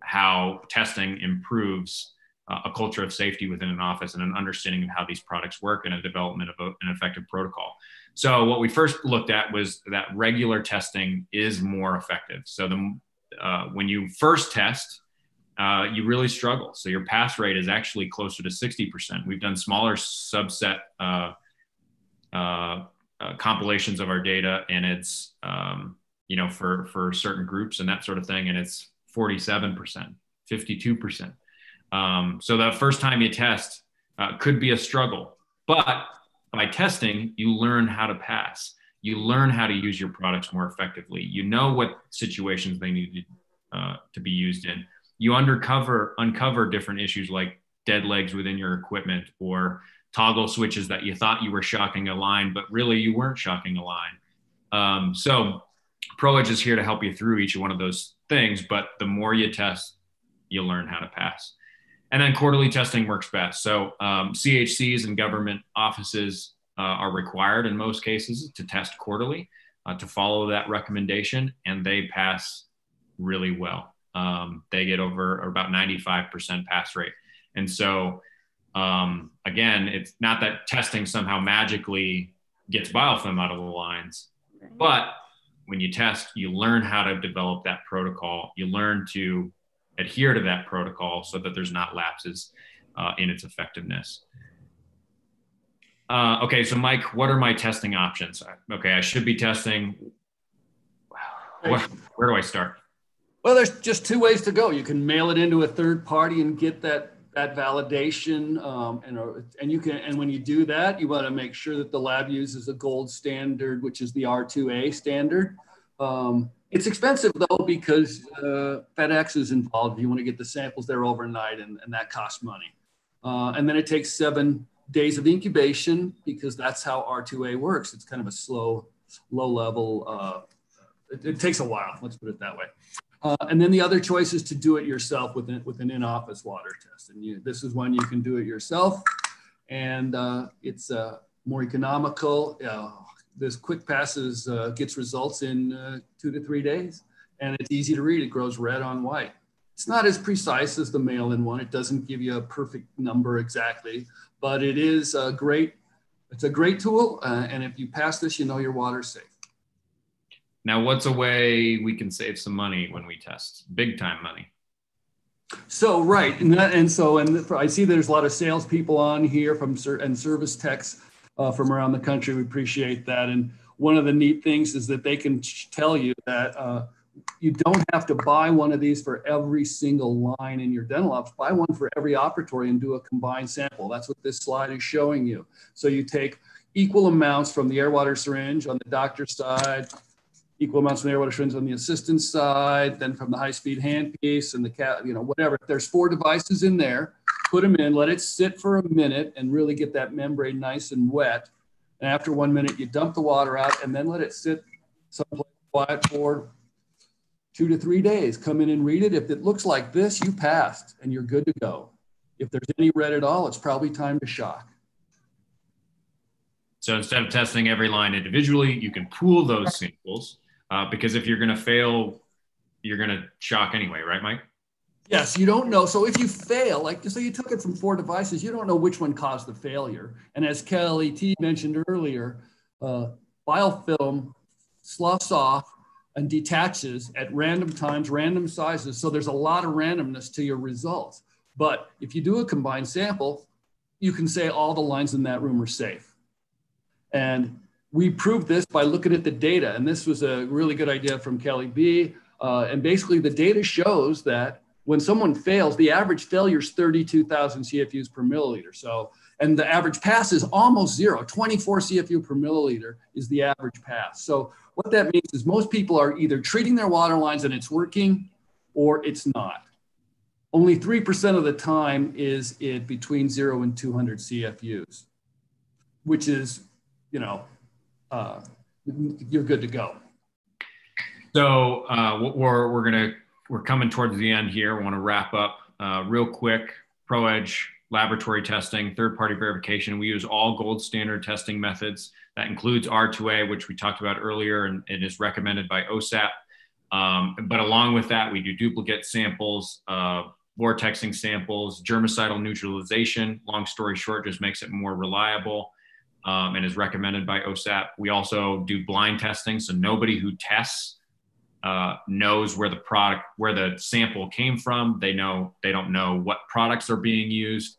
how testing improves uh, a culture of safety within an office and an understanding of how these products work and a development of a, an effective protocol? So, what we first looked at was that regular testing is more effective. So, the, uh, when you first test, uh, you really struggle. So your pass rate is actually closer to 60%. We've done smaller subset uh, uh, uh, compilations of our data, and it's um, you know for for certain groups and that sort of thing, and it's 47%, 52%. Um, so the first time you test uh, could be a struggle, but by testing, you learn how to pass. You learn how to use your products more effectively. You know what situations they need to, uh, to be used in you undercover uncover different issues like dead legs within your equipment or toggle switches that you thought you were shocking a line, but really you weren't shocking a line. Um, so ProEdge is here to help you through each one of those things, but the more you test, you learn how to pass. And then quarterly testing works best. So um, CHCs and government offices uh, are required in most cases to test quarterly uh, to follow that recommendation, and they pass really well um, they get over about 95% pass rate. And so, um, again, it's not that testing somehow magically gets biofilm out of the lines, but when you test, you learn how to develop that protocol. You learn to adhere to that protocol so that there's not lapses. uh, in its effectiveness. Uh, okay, so Mike, what are my testing options? Okay, I should be testing. Where, where do I start? Well, there's just two ways to go. You can mail it into a third party and get that that validation, um, and uh, and you can and when you do that, you want to make sure that the lab uses a gold standard, which is the R2A standard. Um, it's expensive though because uh, FedEx is involved. You want to get the samples there overnight, and, and that costs money. Uh, and then it takes seven days of incubation because that's how R2A works. It's kind of a slow, low level. Uh, it, it, takes a while. Let's put it that way. Uh, and then the other choice is to do it yourself with an, with an in-office water test. And you, this is one you can do it yourself, and uh, it's uh, more economical. Uh, this quick passes uh, gets results in two to three days, and it's easy to read. It grows red on white. It's not as precise as the mail-in one. It doesn't give you a perfect number exactly, but it is a great, it's a great tool. And if you pass this, you know your water's safe. Now, what's a way we can save some money when we test? Big time money. So right, and, that, and so and I see there's a lot of salespeople on here from and service techs uh, from around the country. We appreciate that. And one of the neat things is that they can tell you that uh, you don't have to buy one of these for every single line in your dental office. Buy one for every operatory and do a combined sample. That's what this slide is showing you. So you take equal amounts from the air water syringe on the doctor's side, equal amounts from the air syringe on the assistance side, then from the high speed handpiece and the cat, you know, whatever. There's four devices in there. Put them in, let it sit for a minute and really get that membrane nice and wet. And after one minute, you dump the water out and then let it sit someplace quiet for two to three days. Come in and read it. If it looks like this, you passed and you're good to go. If there's any red at all, it's probably time to shock. So instead of testing every line individually, you can pool those samples uh, because if you're going to fail, you're going to shock anyway, right, Mike? Yes, you don't know. So if you fail, like so you took it from four devices, you don't know which one caused the failure. And as Kelly T mentioned earlier, uh, biofilm sloughs off and detaches at random times, random sizes. So there's a lot of randomness to your results. But if you do a combined sample, you can say all the lines in that room are safe. And we proved this by looking at the data. And this was a really good idea from Kelly B. Uh, and basically, the data shows that when someone fails, the average failure is 32,000 CFUs per milliliter. So, and the average pass is almost zero. 24 CFU per milliliter is the average pass. So what that means is most people are either treating their water lines and it's working or it's not. Only 3% of the time is it between zero and 200 CFUs, which is, you know, uh, you're good to go. So uh, we're, we're to, we're coming towards the end here. We want to wrap up uh, real quick. ProEdge laboratory testing, third party verification. We use all gold standard testing methods. That includes R2A, which we talked about earlier and, and is recommended by OSAP. Um, but along with that, we do duplicate samples, uh, vortexing samples, germicidal neutralization. Long story short, just makes it more reliable um, and is recommended by OSAP. We also do blind testing, so nobody who tests uh, knows where the product, where the sample came from. They know they don't know what products are being used.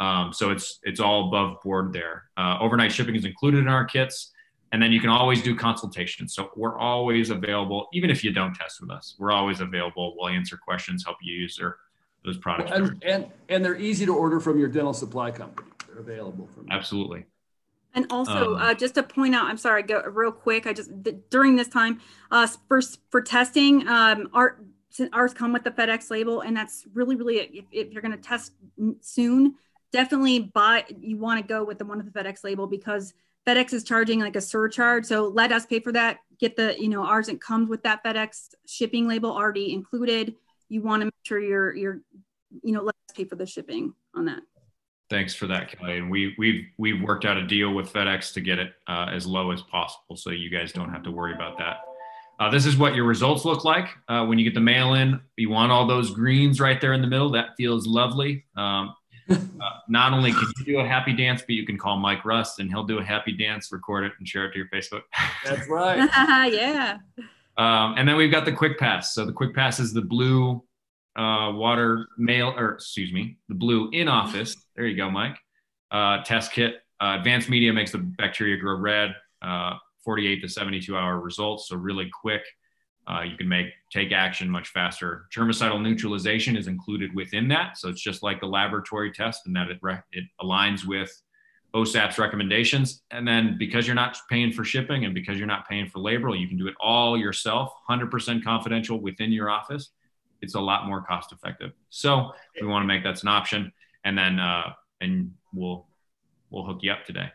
Um, so it's it's all above board there. Uh, overnight shipping is included in our kits, and then you can always do consultations. So we're always available, even if you don't test with us. We're always available. We'll answer questions, help you use their those products. And, and and they're easy to order from your dental supply company. They're available from absolutely. And also, um, uh, just to point out, I'm sorry, go real quick. I just th- during this time, uh, for for testing, um, our ours come with the FedEx label, and that's really, really if, if you're going to test soon, definitely buy you want to go with the one with the FedEx label because FedEx is charging like a surcharge. So let us pay for that. Get the, you know, ours it comes with that FedEx shipping label already included. You want to make sure you're you're, you know, let us pay for the shipping on that. Thanks for that, Kelly. And we we've we've worked out a deal with FedEx to get it uh, as low as possible, so you guys don't have to worry about that. Uh, this is what your results look like uh, when you get the mail in. You want all those greens right there in the middle. That feels lovely. Um, uh, not only can you do a happy dance, but you can call Mike Rust and he'll do a happy dance, record it, and share it to your Facebook. That's right. yeah. Um, and then we've got the quick pass. So the quick pass is the blue uh, water mail, or excuse me, the blue in office. There you go, Mike. Uh, test kit. Uh, advanced media makes the bacteria grow red. Uh, 48 to 72 hour results, so really quick. Uh, you can make take action much faster. Germicidal neutralization is included within that, so it's just like the laboratory test, and that it it aligns with OSAP's recommendations. And then because you're not paying for shipping and because you're not paying for labor, you can do it all yourself, 100% confidential within your office. It's a lot more cost effective. So we want to make that's an option, and then uh, and we'll we'll hook you up today.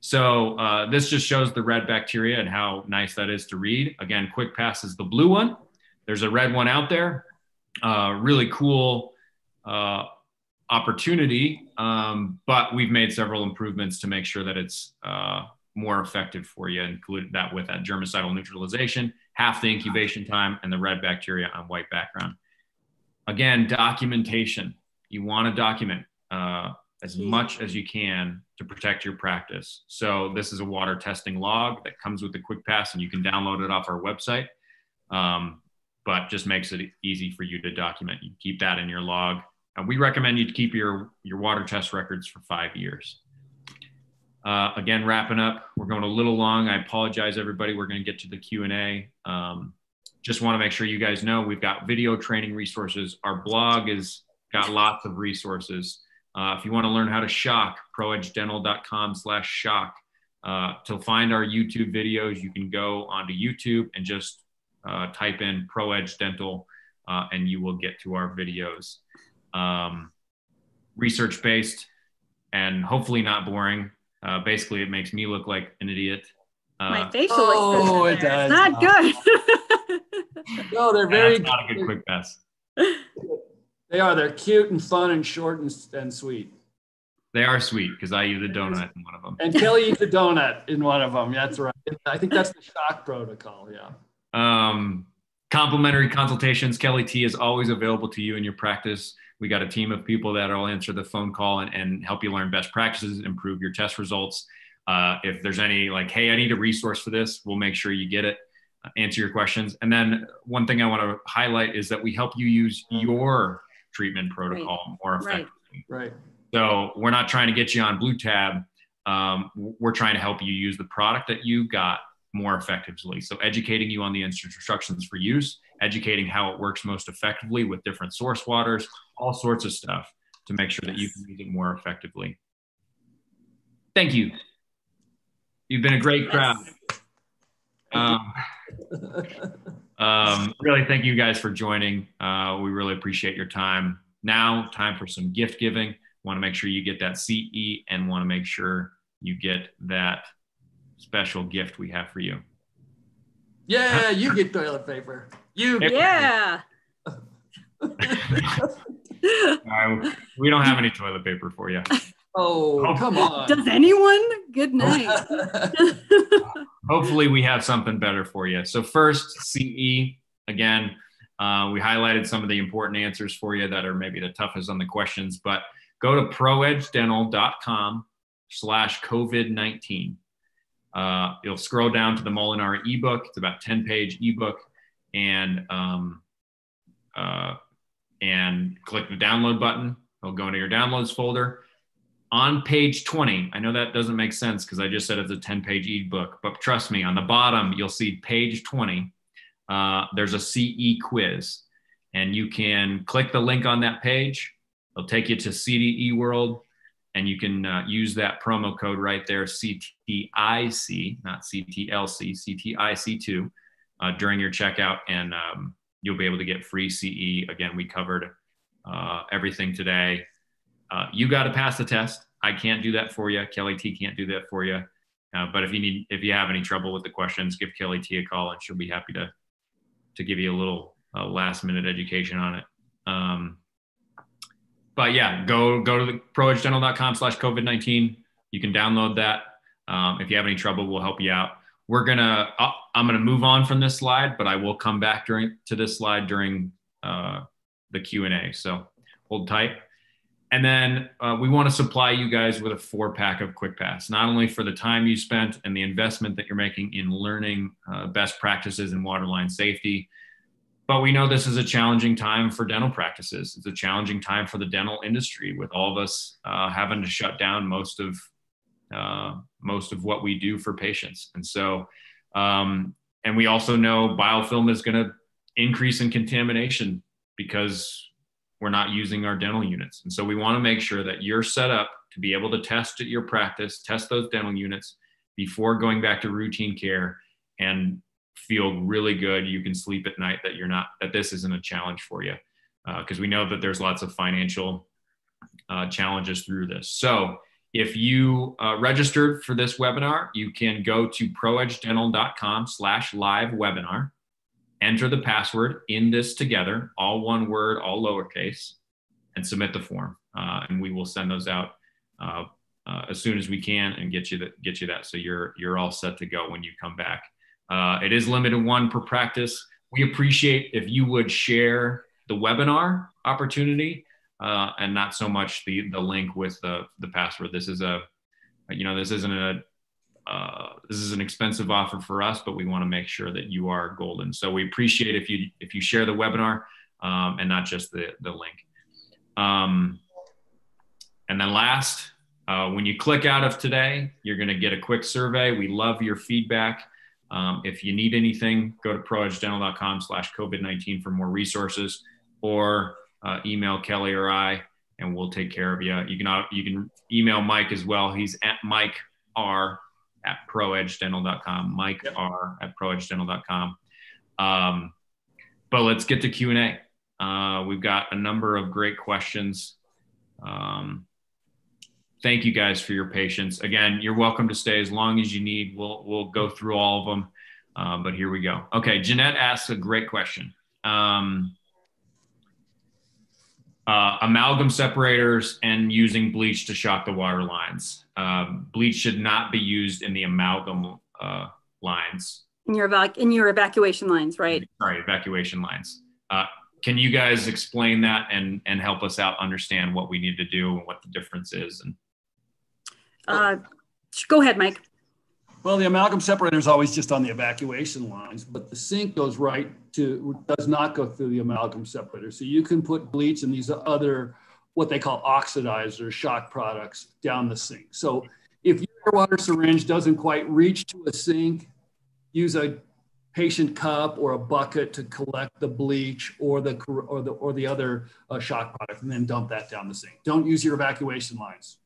So uh, this just shows the red bacteria and how nice that is to read. Again, Quick Pass is the blue one. There's a red one out there. Uh, really cool uh, opportunity, um, but we've made several improvements to make sure that it's uh, more effective for you, include that with that germicidal neutralization, half the incubation time, and the red bacteria on white background. Again, documentation. You want to document uh, as much as you can to protect your practice. So this is a water testing log that comes with the Quick Pass, and you can download it off our website. Um, but just makes it easy for you to document. You keep that in your log. Uh, we recommend you to keep your your water test records for five years. Uh, again, wrapping up, we're going a little long. I apologize, everybody. We're going to get to the Q and A. Um, just want to make sure you guys know we've got video training resources. Our blog has got lots of resources. Uh, if you want to learn how to shock, proedgedental.com slash shock. Uh, to find our YouTube videos, you can go onto YouTube and just uh, type in ProEdge Dental uh, and you will get to our videos. Um, research based and hopefully not boring. Uh, basically, it makes me look like an idiot. Uh, My facial oh, expression. It does. Not good. no, they're very. That's not a good quick pass. They are. They're cute and fun and short and, and sweet. They are sweet because I eat a donut in one of them. And Kelly eats a donut in one of them. That's right. I think that's the shock protocol. Yeah. Um, complimentary consultations. Kelly T is always available to you in your practice. We got a team of people that will answer the phone call and, and help you learn best practices, improve your test results. Uh, if there's any like, hey, I need a resource for this, we'll make sure you get it, answer your questions. And then one thing I want to highlight is that we help you use your treatment protocol right. more effectively. Right. right. So we're not trying to get you on BluTab. Um, we're trying to help you use the product that you got more effectively. So educating you on the instructions for use, educating how it works most effectively with different source waters, all sorts of stuff to make sure that you can use it more effectively. Thank you. You've been a great crowd. Um, um, really, thank you guys for joining. Uh, we really appreciate your time. Now, time for some gift giving. Want to make sure you get that CE and want to make sure you get that special gift we have for you. Yeah, you get toilet paper. You. Yeah. right, we don't have any toilet paper for you. Oh, oh, come on. Does anyone? Good night. Hopefully, we have something better for you. So, first, CE. Again, uh, we highlighted some of the important answers for you that are maybe the toughest on the questions, but go to proedgedental.com slash COVID-19. Uh, you'll scroll down to the Molinari ebook. It's about 10 page ebook and, um, uh, and click the download button. It'll go into your downloads folder on page 20 i know that doesn't make sense because i just said it's a 10 page ebook but trust me on the bottom you'll see page 20 uh, there's a ce quiz. And you can click the link on that page. It'll take you to CDEWorld and you can uh, use that promo code right there ctic not ctlc ctic2 uh, during your checkout. And um, you'll be able to get free ce again we covered uh, everything today uh, you got to pass the test. I can't do that for you. Kelly T can't do that for you. Uh, but if you need, if you have any trouble with the questions, give Kelly T a call and she'll be happy to, to give you a little uh, last minute education on it. Um, but yeah, go, go to the proedgedental.com slash COVID-19. You can download that. Um, if you have any trouble, we'll help you out. We're gonna, uh, I'm gonna move on from this slide, but I will come back during to this slide during uh, the Q and A. So hold tight. And then uh, we want to supply you guys with a four pack of Quick Pass, not only for the time you spent and the investment that you're making in learning uh, best practices in waterline safety, but we know this is a challenging time for dental practices. It's a challenging time for the dental industry, with all of us uh, having to shut down most of uh, most of what we do for patients. And so, um, and we also know biofilm is going to increase in contamination because we're not using our dental units. And so we want to make sure that you're set up to be able to test at your practice, test those dental units before going back to routine care and feel really good. You can sleep at night that you're not, that this isn't a challenge for you. Because uh, we know that there's lots of financial uh, challenges through this. So if you uh, registered for this webinar, you can go to proedgedental.com slash live webinar, enter the password in this together, all one word, all lowercase, and submit the form. Uh, and we will send those out uh, uh, as soon as we can and get you that get you that so you're you're all set to go when you come back. Uh, it is limited one per practice. We appreciate if you would share the webinar opportunity uh, and not so much the the link with the the password. This is a you know this isn't a uh, this is an expensive offer for us, but we want to make sure that you are golden. So we appreciate if you if you share the webinar um, and not just the the link. Um, and then last, uh, when you click out of today, you're going to get a quick survey. We love your feedback. Um, if you need anything, go to proedgedental.com slash COVID-19 for more resources or uh, email Kelly or I, and we'll take care of you. You can, you can email Mike as well. He's at Mike R at proedgedental.com, Mike yep. R at proedgedental.com. Um, but let's get to Q&A. Uh, we've got a number of great questions. Um, thank you guys for your patience. Again, you're welcome to stay as long as you need. We'll we'll go through all of them, uh, but here we go. Okay, Jeanette asks a great question. Um, uh, amalgam separators and using bleach to shock the water lines. Um, bleach should not be used in the amalgam uh, lines. In your evac- in your evacuation lines, right? Sorry, evacuation lines. Uh, can you guys explain that and and help us out understand what we need to do and what the difference is and uh, go ahead, Mike. Well, the amalgam separator is always just on the evacuation lines, but the sink goes right to, does not go through the amalgam separator. So you can put bleach and these other, what they call oxidizers, shock products down the sink. So if your water syringe doesn't quite reach to a sink, use a patient cup or a bucket to collect the bleach or the or the or the other uh, shock product and then dump that down the sink. Don't use your evacuation lines.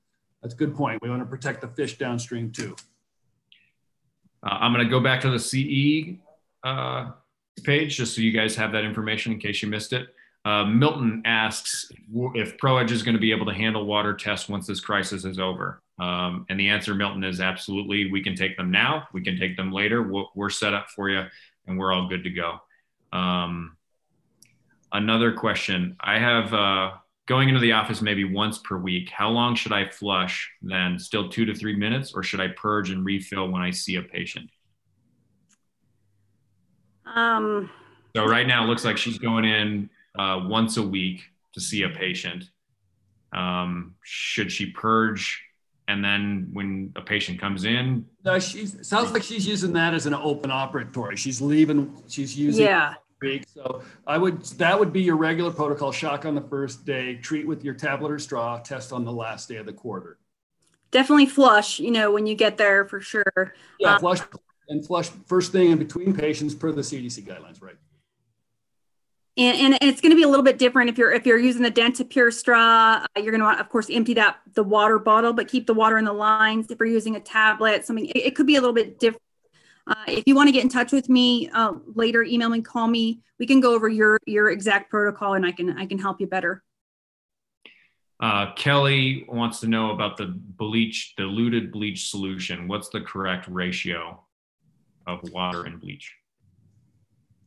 That's a good point. We want to protect the fish downstream too. Uh, I'm going to go back to the CE uh, page just so you guys have that information in case you missed it. Uh, Milton asks if ProEdge is going to be able to handle water tests once this crisis is over. Um, and the answer, Milton, is absolutely. We can take them now. We can take them later. We're, we're set up for you, and we're all good to go. Um, another question. I have uh, going into the office maybe once per week, how long should I flush then? Still two to three minutes, or should I purge and refill when I see a patient? Um, so right now it looks like she's going in uh, once a week to see a patient. Um, should she purge and then when a patient comes in? No, she sounds like she's using that as an open operatory. She's leaving. She's using yeah week. So I would that would be your regular protocol: shock on the first day, treat with your tablet or straw, test on the last day of the quarter. Definitely flush. You know when you get there for sure. Yeah, um, flush and flush first thing in between patients per the CDC guidelines, right? And, and it's going to be a little bit different if you're if you're using the Dentapure straw. Uh, you're going to want, of course, empty that the water bottle, but keep the water in the lines. If you're using a tablet, something it, it could be a little bit different uh, if you want to get in touch with me uh, later, email me, call me. We can go over your your exact protocol, and I can I can help you better. Uh, Kelly wants to know about the bleach, diluted bleach solution. What's the correct ratio of water and bleach?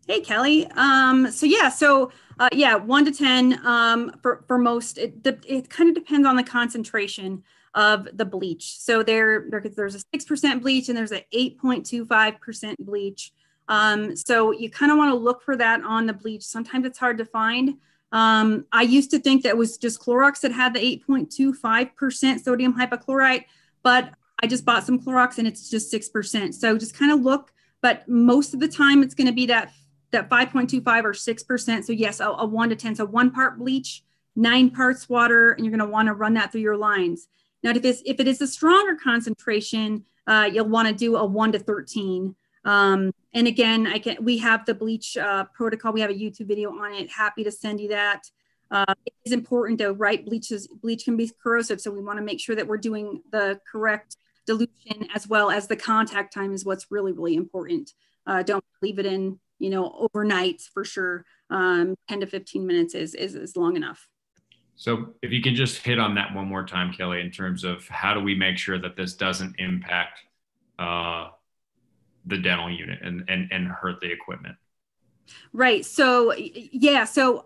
Hey, Kelly. Um, so yeah, so uh, yeah, one to ten um, for for most. It it kind of depends on the concentration of the bleach. So there, there there's a 6% bleach and there's an 8.25% bleach. Um, so you kind of want to look for that on the bleach. Sometimes it's hard to find. Um, I used to think that was just Clorox that had the 8.25% sodium hypochlorite, but I just bought some Clorox and it's just 6%. So just kind of look, but most of the time it's going to be that that 5.25 or 6%. So yes, a, a one to 10. So one part bleach, nine parts water, and you're going to want to run that through your lines. Now, if it's if it is a stronger concentration, uh, you'll want to do a one to 13. Um, and again, I can we have the bleach uh, protocol. We have a YouTube video on it. Happy to send you that. Uh, it is important to right bleaches. Bleach can be corrosive, so we want to make sure that we're doing the correct dilution as well as the contact time is what's really really important. Uh, don't leave it in, you know, overnight for sure. Um, 10 to 15 minutes is, is is long enough. So if you can just hit on that one more time, Kelly, in terms of how do we make sure that this doesn't impact uh, the dental unit and, and, and hurt the equipment? Right. So yeah. So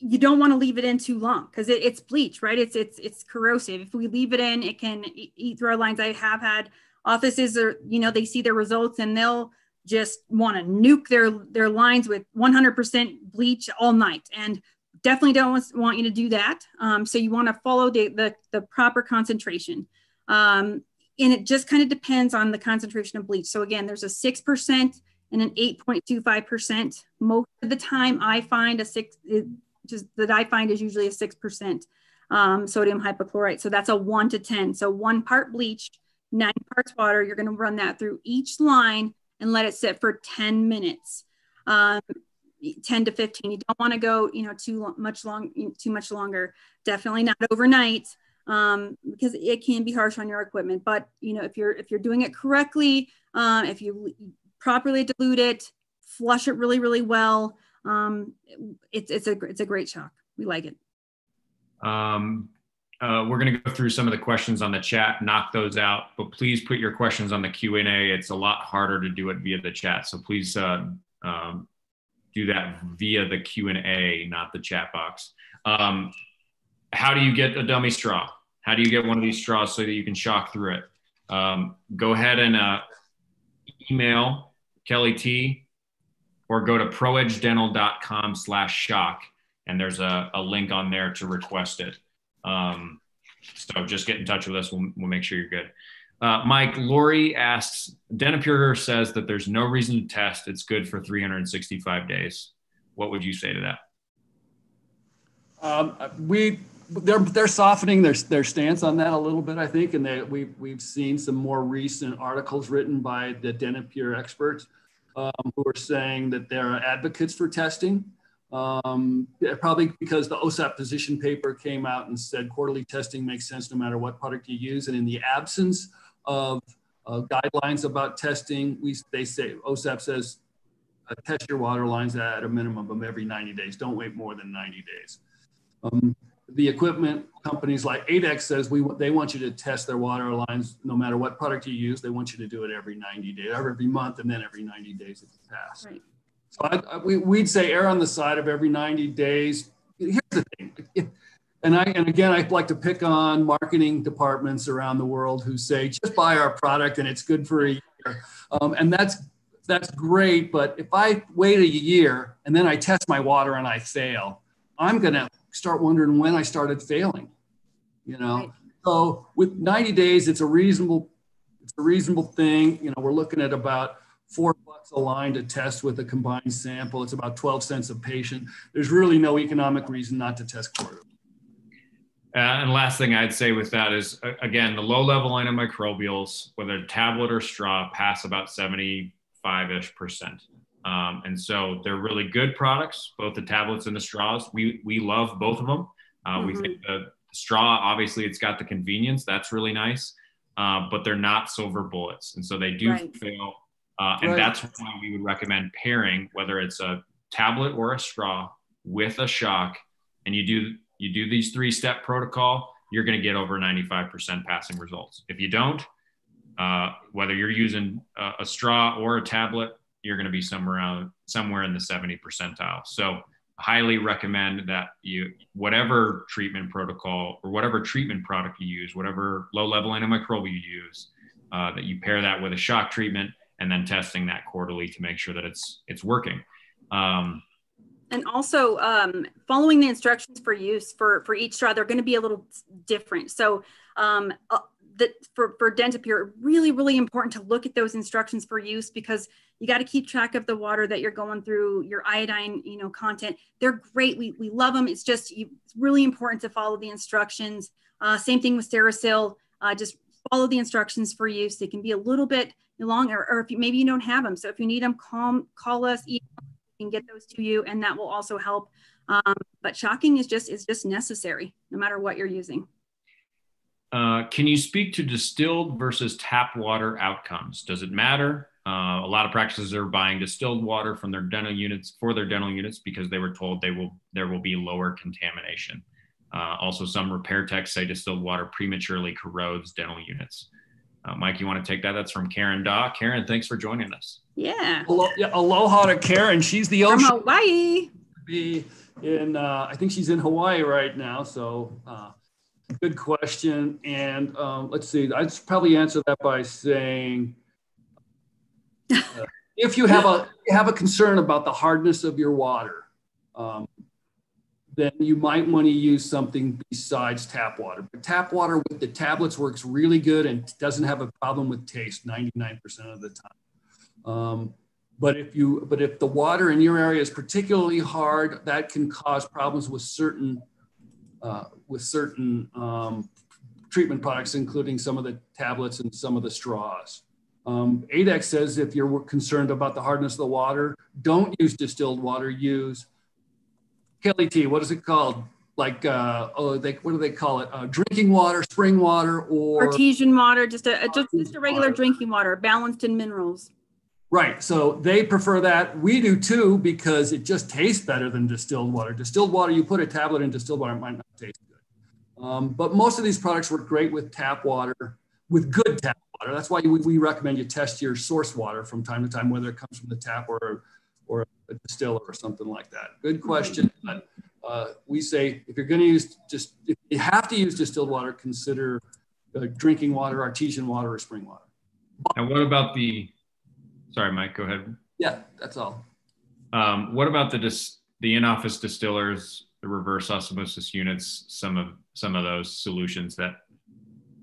you don't want to leave it in too long because it, it's bleach, right? It's it's it's corrosive. If we leave it in, it can eat through our lines. I have had offices or you know they see their results and they'll just want to nuke their their lines with 100% bleach all night and definitely don't want you to do that. Um, so you want to follow the, the, the proper concentration. Um, and it just kind of depends on the concentration of bleach. So again there's a 6% and an 8.25% most of the time i find a six just that i find is usually a 6% um, sodium hypochlorite. So that's a 1 to 10 so one part bleach nine parts water you're going to run that through each line and let it sit for 10 minutes. Um, 10 to 15. You don't want to go, you know, too much long, too much longer. Definitely not overnight um, because it can be harsh on your equipment. But you know, if you're if you're doing it correctly, uh, if you properly dilute it, flush it really really well, um, it's it's a it's a great shock. We like it. Um, uh, we're going to go through some of the questions on the chat, knock those out, but please put your questions on the Q&A. It's a lot harder to do it via the chat. So please uh, um, do that via the Q&A, not the chat box. Um, how do you get a dummy straw? How do you get one of these straws so that you can shock through it? Um, go ahead and uh, email Kelly T or go to proedgedental.com slash shock. And there's a, a link on there to request it. Um, so just get in touch with us. We'll, we'll make sure you're good. Uh, Mike, Lori asks, DentaPure says that there's no reason to test. It's good for 365 days. What would you say to that? Um, we they're they're softening their their stance on that a little bit, I think, and they we we've seen some more recent articles written by the DentaPure experts um, who are saying that they're advocates for testing. Um, probably because the OSAP position paper came out and said quarterly testing makes sense no matter what product you use. And in the absence of uh, guidelines about testing, we, they say, OSAP says, uh, test your water lines at a minimum of every 90 days. Don't wait more than 90 days. Um, the equipment companies like ADEC says we they want you to test their water lines no matter what product you use. They want you to do it every 90 days, every month, and then every 90 days if you pass. Right. So I, I, we, would say err on the side of every 90 days. Here's the thing. And I and again, I like to pick on marketing departments around the world who say just buy our product and it's good for a year, um, and that's that's great. But if I wait a year and then I test my water and I fail, I'm gonna start wondering when I started failing. You know, right. so with 90 days, it's a reasonable it's a reasonable thing. You know, we're looking at about four bucks a line to test with a combined sample. It's about 12 cents a patient. There's really no economic reason not to test quarterly. Uh, and last thing I'd say with that is, uh, again, the low level antimicrobials, whether tablet or straw, pass about 75 ish percent. Um, and so they're really good products, both the tablets and the straws. We, we love both of them. Uh, mm-hmm. We think the straw, obviously, it's got the convenience. That's really nice. Uh, but they're not silver bullets. And so they do right. fail uh, and right. that's why we would recommend pairing, whether it's a tablet or a straw, with a shock. And you do you do these three step protocol, you're going to get over 95% passing results. If you don't, uh, whether you're using a, a, straw or a tablet, you're going to be somewhere around somewhere in the 70 percentile. So highly recommend that you whatever treatment protocol or whatever treatment product you use, whatever low level antimicrobial you use, uh, that you pair that with a shock treatment and then testing that quarterly to make sure that it's it's working. Um, and also um, following the instructions for use for for each straw, they're going to be a little different. So um, uh, that for for Dentapure, really really important to look at those instructions for use because you got to keep track of the water that you're going through, your iodine, you know, content. They're great. We, we love them. It's just you, it's really important to follow the instructions. Uh, same thing with Sterisil. Uh, just follow the instructions for use. They can be a little bit long, or, or if you, maybe you don't have them. So if you need them, call, call us, email, can get those to you, and that will also help. Um, but shocking is just is just necessary, no matter what you're using. Uh, can you speak to distilled versus tap water outcomes? Does it matter? Uh, a lot of practices are buying distilled water from their dental units for their dental units because they were told they will there will be lower contamination. Uh, also, some repair techs say distilled water prematurely corrodes dental units. Uh, Mike, you want to take that? That's from Karen Daw. Karen, thanks for joining us. Yeah. Alo- yeah aloha to Karen. She's the ocean. From. Hawaii. Be in. Uh, I think she's in Hawaii right now. So uh, good question. And um, let's see. I'd probably answer that by saying, uh, if you have a you have a concern about the hardness of your water, um, then you might want to use something besides tap water. But tap water with the tablets works really good and doesn't have a problem with taste 99% of the time. Um, but if you but if the water in your area is particularly hard, that can cause problems with certain uh, with certain um, treatment products, including some of the tablets and some of the straws. Um, ADEC says if you're concerned about the hardness of the water, don't use distilled water. Use Kelly T. What is it called? Like uh, oh, they what do they call it? Uh, drinking water, spring water, or Artesian water, just a a- just, just a regular water. drinking water, balanced in minerals. Right. So they prefer that. We do too because it just tastes better than distilled water. Distilled water, you put a tablet in distilled water, it might not taste good. Um, but most of these products work great with tap water, with good tap water. That's why we, we recommend you test your source water from time to time, whether it comes from the tap or, or a distiller or something like that. Good question. But uh, we say if you're going to use just, if you have to use distilled water, consider uh, drinking water, artesian water, or spring water. And what about the? Sorry, Mike. Go ahead. Yeah, that's all. Um, what about the dis- the in-office distillers, the reverse osmosis units? Some of some of those solutions that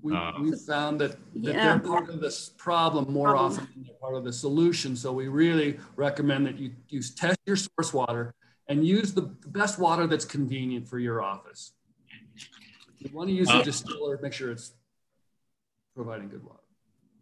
We, Uh, we found that, that Yeah. they're part of this problem more Problem. often than they're part of the solution. So we really recommend that you use test your source water and use the best water that's convenient for your office. If You want to use a Uh, distiller, make sure it's providing good water.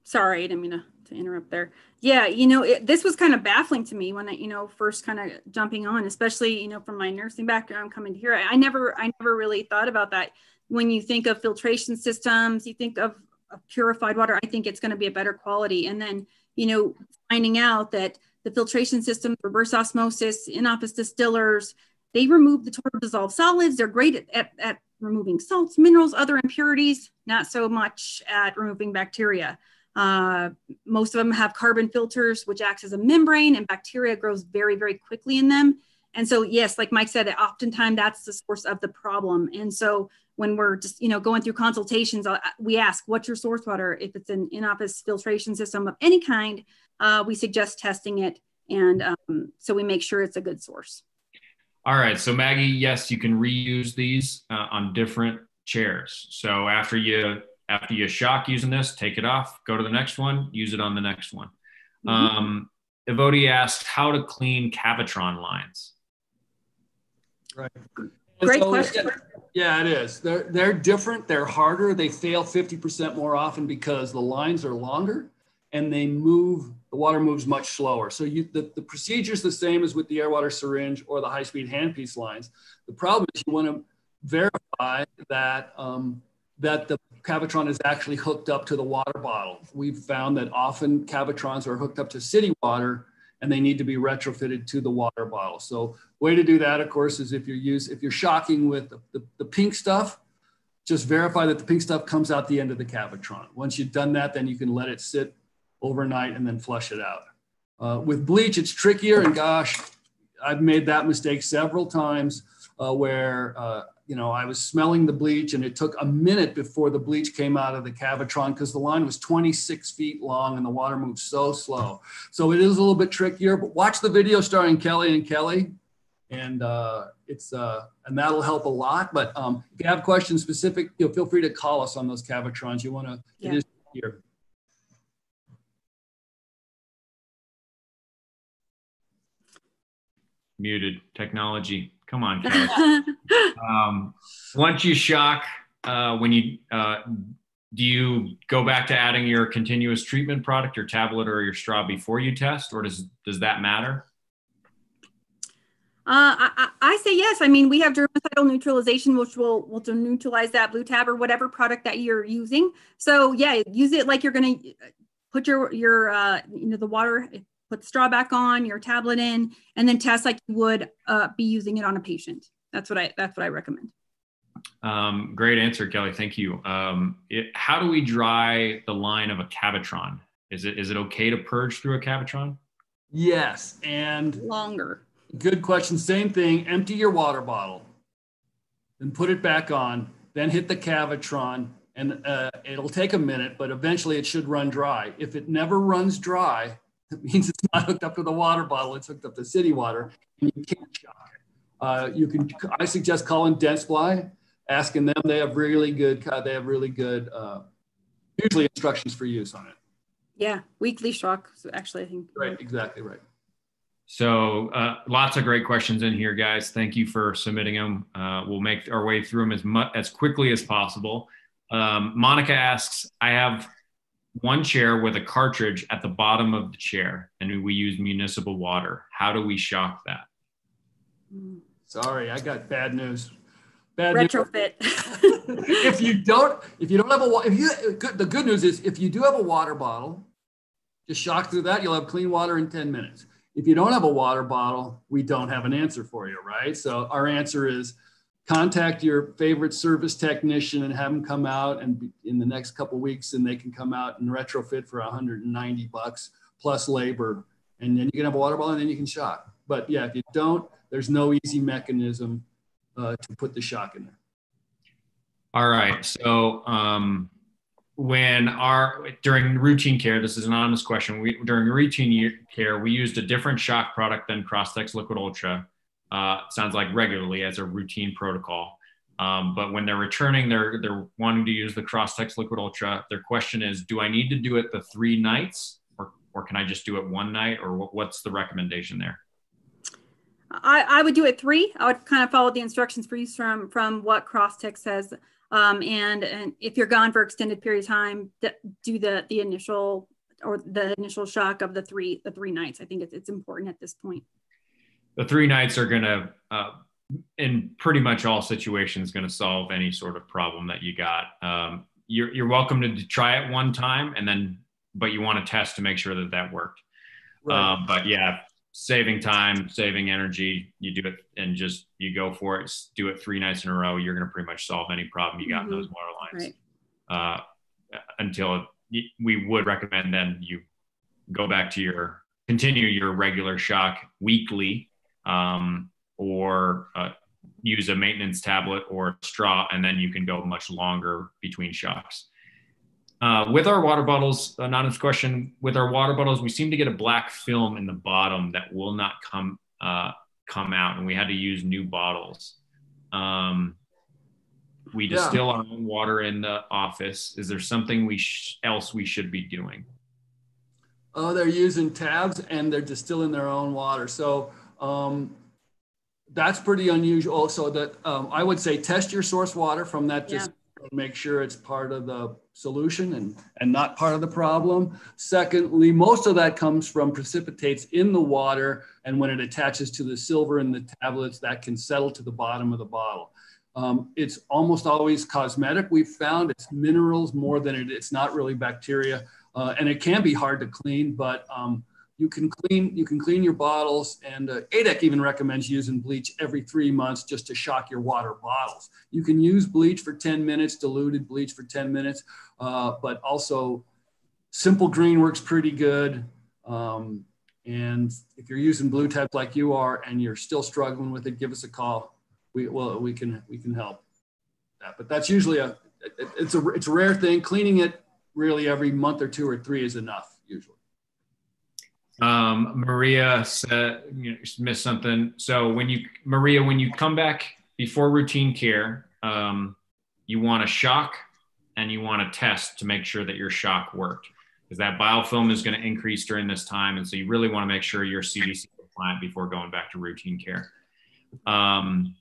Sorry, I didn't mean to, to interrupt there. Yeah, you know, it, this was kind of baffling to me when I, you know, first kind of jumping on, especially, you know, from my nursing background coming here. I, I never, I never really thought about that. When you think of filtration systems, you think of, of purified water. I think it's going to be a better quality. And then, you know, finding out that the filtration system, reverse osmosis, in-office distillers, they remove the total dissolved solids. They're great at, at, at removing salts, minerals, other impurities, not so much at removing bacteria. Uh, most of them have carbon filters, which acts as a membrane, and bacteria grows very, very quickly in them. And so, yes, like Mike said, oftentimes that's the source of the problem. And so, when we're just you know going through consultations, uh, we ask, "What's your source water?" If it's an in-office filtration system of any kind, uh, we suggest testing it, and um, so we make sure it's a good source. All right. So Maggie, yes, you can reuse these uh, on different chairs. So after you after you shock using this, take it off, go to the next one, use it on the next one. Mhm. Um, Evody asked how to clean Cavitron lines. Right. Great So, question. Yeah, it is. They're they're different. They're harder. They fail 50% more often because the lines are longer and they move, the water moves much slower. So you the, the procedure is the same as with the air water syringe or the high-speed handpiece lines. The problem is you want to verify that um, that the Cavitron is actually hooked up to the water bottle. We've found that often Cavitrons are hooked up to city water and they need to be retrofitted to the water bottle. So way to do that, of course, is if you're use if you're shocking with the, the, the pink stuff, just verify that the pink stuff comes out the end of the Cavitron. Once you've done that, then you can let it sit overnight and then flush it out. Uh, with bleach, it's trickier, and gosh, I've made that mistake several times uh, where uh, you know I was smelling the bleach, and it took a minute before the bleach came out of the Cavitron because the line was 26 feet long and the water moved so slow. So it is a little bit trickier. But watch the video starring Kelly and Kelly, and uh, it's uh, and that'll help a lot. But um, if you have questions specific, you know, feel free to call us on those Cavitrons. You want to? Yeah. It is here. muted technology. Come on, Kelly. um, once you shock, uh, when you uh, do you go back to adding your continuous treatment product, your tablet or your straw before you test, or does does that matter? Uh, I, I, say yes. I mean, we have germicidal neutralization, which will will neutralize that BluTab or whatever product that you're using. So yeah, use it like you're going to put your your uh, you know the water, put the straw back on, your tablet in, and then test like you would uh, be using it on a patient. That's what I that's what I recommend. Um, great answer, Kelly. Thank you. Um, it, how do we dry the line of a Cavitron? Is it is it okay to purge through a Cavitron? Yes, and longer Good question. Same thing. Empty your water bottle, then put it back on, then hit the Cavitron, and uh, it'll take a minute, but eventually it should run dry. If it never runs dry, it means it's not hooked up to the water bottle. It's hooked up to city water, and you can't shock it. Uh, you can. I suggest calling Dentsply, asking them. They have really good. Uh, they have really good. Uh, usually instructions for use on it. Yeah, weekly shock. So actually, I think. Right. Exactly right. So uh, lots of great questions in here, guys. Thank you for submitting them. Uh, we'll make our way through them as much as quickly as possible. Um, Monica asks, I have one chair with a cartridge at the bottom of the chair, and we use municipal water. How do we shock that? Sorry, I got bad news. Bad retrofit. if you don't, if you don't have a, if you, the good news is if you do have a water bottle, just shock through that. You'll have clean water in 10 minutes. If you don't have a water bottle, we don't have an answer for you, right? So our answer is contact your favorite service technician and have them come out and in the next couple weeks and they can come out and retrofit for 190 bucks plus labor. And then you can have a water bottle and then you can shock but yeah if you don't there's no easy mechanism uh, to put the shock in there. All right. So um, when our during routine care this is an honest question. We during routine care we used a different shock product than crosstex liquid ultra uh, sounds like regularly as a routine protocol um, but when they're returning they're they're wanting to use the crosstex liquid ultra their question is do i need to do it the three nights or, or can i just do it one night or what, what's the recommendation there I, I would do it three. I would kind of follow the instructions for use from from what Crosstex says um, and, and if you're gone for extended period of time, do the, the initial or the initial shock of the three, the three nights. I think it's, it's important at this point. The three nights are going to, uh, in pretty much all situations, going to solve any sort of problem that you got. Um, you're, you're welcome to try it one time and then, but you want to test to make sure that that worked. Right. Um, but yeah, saving time, saving energy. You do it and just you go for it. Do it three nights in a row. You're going to pretty much solve any problem you got mm-hmm. in those water lines. Right. Uh, until we would recommend then you go back to your continue your regular shock weekly, um, or uh, use a maintenance tablet or straw, and then you can go much longer between shocks. Uh, with our water bottles, anonymous question, with our water bottles, we seem to get a black film in the bottom that will not come uh, come out, and we had to use new bottles. Um, we distill yeah. our own water in the office. Is there something we sh- else we should be doing? Oh, they're using tabs and they're distilling their own water. So um, that's pretty unusual. So that um, I would say test your source water from that just make sure it's part of the solution and, and not part of the problem. Secondly, most of that comes from precipitates in the water. And when it attaches to the silver in the tablets, that can settle to the bottom of the bottle. Um, it's almost always cosmetic. We've found it's minerals more than it, it's not really bacteria. Uh, and it can be hard to clean, but um, you can clean you can clean your bottles and uh, ADEC even recommends using bleach every three months just to shock your water bottles. You can use bleach for 10 minutes, diluted bleach for 10 minutes, uh, but also simple green works pretty good. Um, and if you're using BluTabs like you are and you're still struggling with it, give us a call. We well we can we can help. That. But that's usually a it, it's a it's a rare thing. Cleaning it really every month or two or three is enough usually. Um, Maria said, you know, missed something. So when you, Maria, when you come back before routine care, um, you want to shock and you want to test to make sure that your shock worked because that biofilm is going to increase during this time. And so you really want to make sure your CDC compliant before going back to routine care. Um,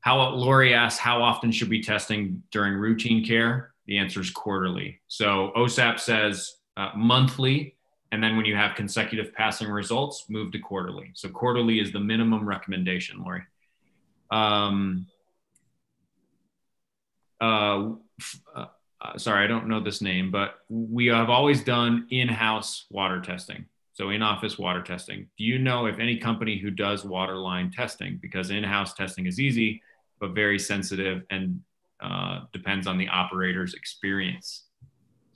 how Lori asks, how often should we be testing during routine care? The answer is quarterly. So OSAP says uh, monthly, and then when you have consecutive passing results, move to quarterly. So quarterly is the minimum recommendation, Lori. Um, uh, uh, sorry, I don't know this name, but we have always done in-house water testing. So in-office water testing. Do you know if any company who does water line testing, because in-house testing is easy, but very sensitive and uh, depends on the operator's experience.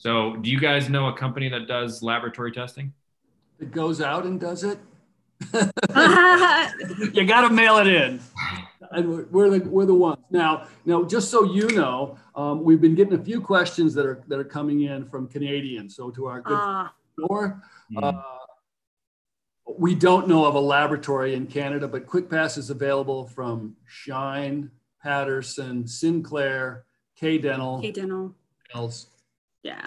So do you guys know a company that does laboratory testing? It goes out and does it. you got to mail it in and we're the we're the ones now. Now, just so you know, um, we've been getting a few questions that are that are coming in from Canadians. So to our good uh, north, uh, we don't know of a laboratory in Canada, but QuickPass is available from Schein, Patterson, Sinclair, K Dental, K Dental, else. Yeah.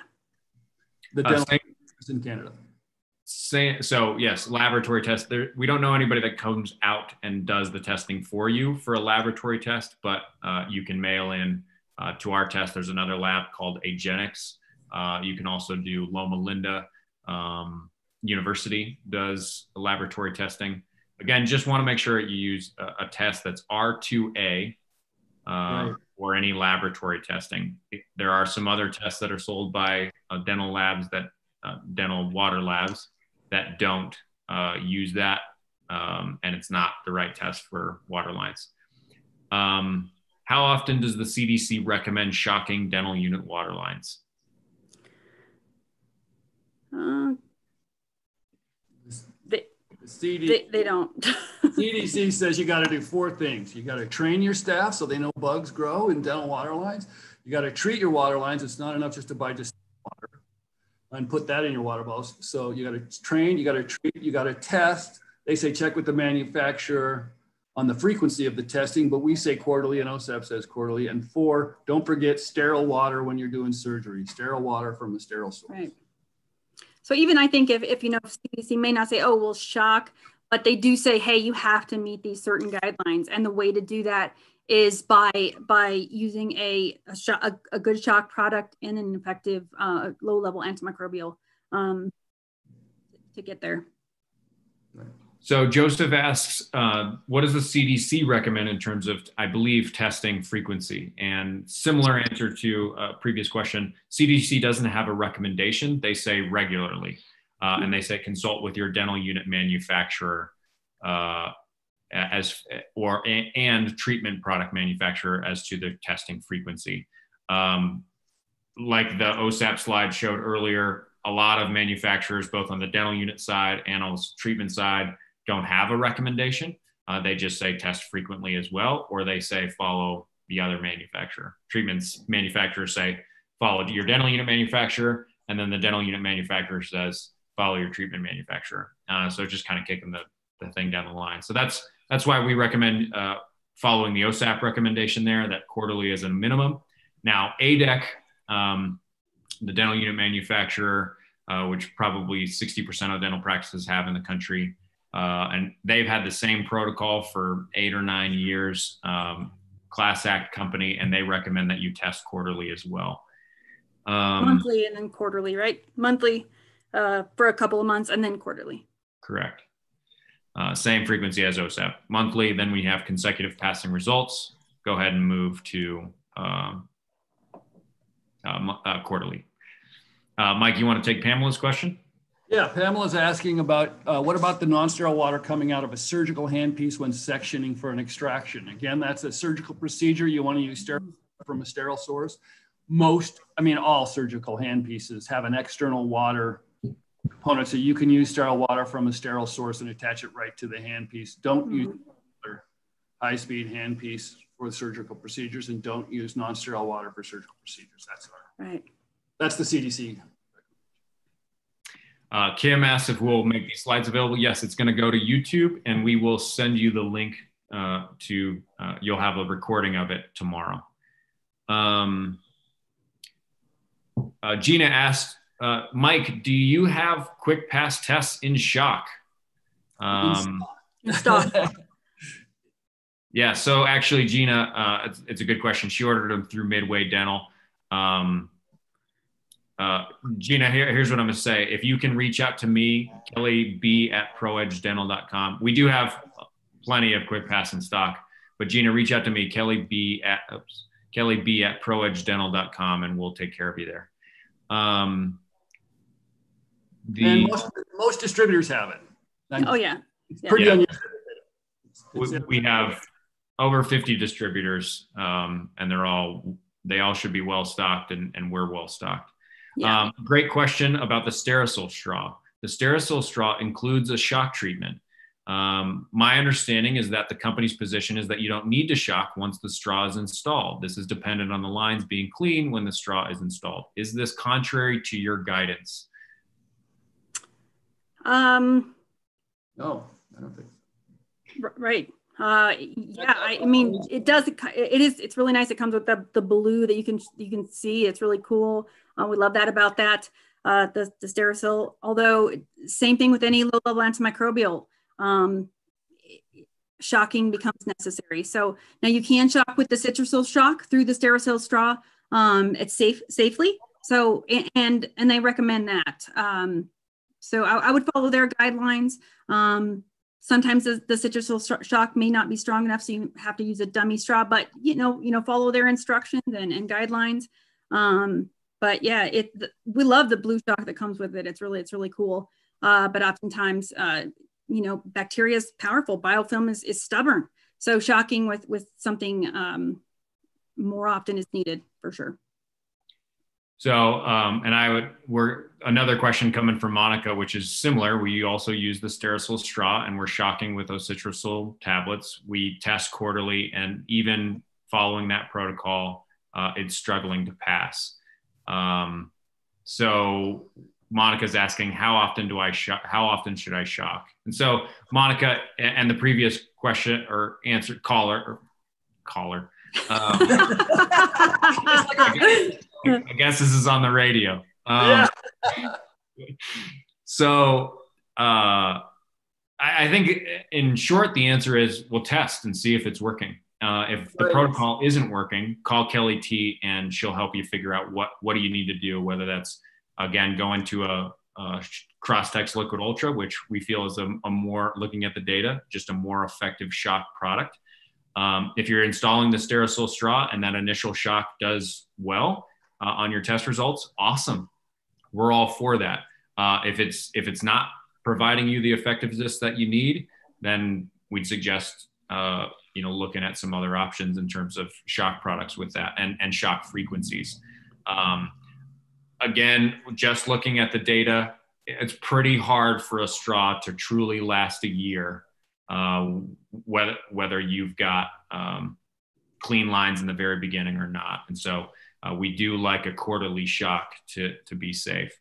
The uh, dental uh, in Canada Same, so yes laboratory test there we don't know anybody that comes out and does the testing for you for a laboratory test but uh, you can mail in uh, to our test there's another lab called agenix uh, you can also do loma linda um, university does laboratory testing again just want to make sure you use a, a test that's r2a uh, right. Or any laboratory testing there are some other tests that are sold by uh, dental labs that uh, dental water labs that don't uh, use that, um, and it's not the right test for water lines. Um, how often does the CDC recommend shocking dental unit water lines? CD, they, they don't. CDC says you got to do four things. You got to train your staff so they know bugs grow in dental water lines. You got to treat your water lines. It's not enough just to buy just water and put that in your water bottles. So you got to train, you got to treat, you got to test. They say check with the manufacturer on the frequency of the testing, but we say quarterly and OSAP says quarterly. And four, don't forget sterile water when you're doing surgery, sterile water from a sterile source. Right. So even I think if, if you know, CDC may not say, oh, we'll shock, but they do say, hey, you have to meet these certain guidelines. And the way to do that is by by using a a, sh- a, a good shock product and an effective uh, low level antimicrobial um, to get there. So Joseph asks, uh, what does the CDC recommend in terms of, I believe, testing frequency? And similar answer to a previous question, CDC doesn't have a recommendation. They say regularly, uh, and they say consult with your dental unit manufacturer uh, as or and treatment product manufacturer as to the testing frequency. Um, like the OSAP slide showed earlier, a lot of manufacturers, both on the dental unit side and on the treatment side, don't have a recommendation. Uh, they just say test frequently as well, or they say follow the other manufacturer. Treatments manufacturers say follow your dental unit manufacturer, and then the dental unit manufacturer says follow your treatment manufacturer. Uh, so just kind of kicking the, the thing down the line. So that's that's why we recommend uh, following the OSAP recommendation there that quarterly is a minimum. Now, ADEC, um, the dental unit manufacturer, uh, which probably 60% of dental practices have in the country, uh, and they've had the same protocol for eight or nine years. Um, class act company, and they recommend that you test quarterly as well. Um, monthly and then quarterly, right? Monthly uh, for a couple of months and then quarterly. Correct. Uh, same frequency as OSAP. Monthly, then we have consecutive passing results. Go ahead and move to um, uh, uh, quarterly. Uh, Mike, you want to take Pamela's question? Yeah, Pamela's asking about uh, what about the non-sterile water coming out of a surgical handpiece when sectioning for an extraction? Again, that's a surgical procedure. You want to use sterile from a sterile source. Most, I mean, all surgical handpieces have an external water component. So you can use sterile water from a sterile source and attach it right to the handpiece. Don't mm-hmm. use high speed handpiece for surgical procedures and don't use non-sterile water for surgical procedures. That's our, right. That's the CDC. Uh, Kim asks if we'll make these slides available. Yes, it's going to go to YouTube and we will send you the link uh, to, uh, you'll have a recording of it tomorrow. Um, uh, Gina asked, uh, Mike, do you have quick pass tests in shock? Um, yeah. So actually, Gina, uh, it's, it's, a good question. She ordered them through Midway Dental. Um, uh, Gina, here, here's what I'm going to say. If you can reach out to me, Kelly B at proedgedental.com. We do have plenty of quick pass in stock, but Gina, reach out to me, Kelly B at, oops, Kelly B at proedgedental.com, and we'll take care of you there. Um, the, and most, most distributors have it. And oh yeah. It's pretty yeah. unusual. We, we, have over 50 distributors um, and they're all, they all should be well stocked and, and we're well stocked. Yeah. Um, great question about the Sterisil straw. The Sterisil straw includes a shock treatment. Um, my understanding is that the company's position is that you don't need to shock once the straw is installed. This is dependent on the lines being clean when the straw is installed. Is this contrary to your guidance? Um, no, I don't think. So. Right. Uh, yeah, I, I, mean, it does. It is. It's really nice. It comes with the the blue that you can you can see. It's really cool. Uh, we love that about that. Uh, the the Sterisil. Although same thing with any low level antimicrobial. Um, shocking becomes necessary. So now you can shock with the Citrosil shock through the Sterisil straw. Um, it's safe safely. So and and they recommend that. Um, so I, I would follow their guidelines. Um, sometimes the, Citrosil shock may not be strong enough, so you have to use a dummy straw. But you know, you know, follow their instructions and, and guidelines. Um, but yeah, it we love the blue shock that comes with it. It's really it's really cool. Uh, but oftentimes, uh, you know, bacteria is powerful. Biofilm is is stubborn. So shocking with with something um, more often is needed for sure. So, um, and I would, we're another question coming from Monica, which is similar. We also use the Sterisil straw and we're shocking with those Citrosil tablets. We test quarterly and even following that protocol, uh, it's struggling to pass. Um, so Monica's asking, how often do I shock? How often should I shock? And so Monica and the previous question or answer caller or caller, um, I guess this is on the radio. Um, yeah. So uh, I, I, think, in short, the answer is we'll test and see if it's working. Uh, if the right. protocol isn't working, call Kelly T, and she'll help you figure out what what do you need to do. Whether that's again going to a, a Crosstex Liquid Ultra, which we feel is a, a, more looking at the data, just a more effective shock product. Um, if you're installing the Sterisil straw and that initial shock does well, uh, on your test results, awesome. We're all for that. Uh, if it's if it's not providing you the effectiveness that you need, then we'd suggest uh, you know looking at some other options in terms of shock products with that and and shock frequencies. Um, again, just looking at the data, it's pretty hard for a straw to truly last a year, uh, whether whether you've got um, clean lines in the very beginning or not. And so uh, we do like a quarterly shock to to be safe.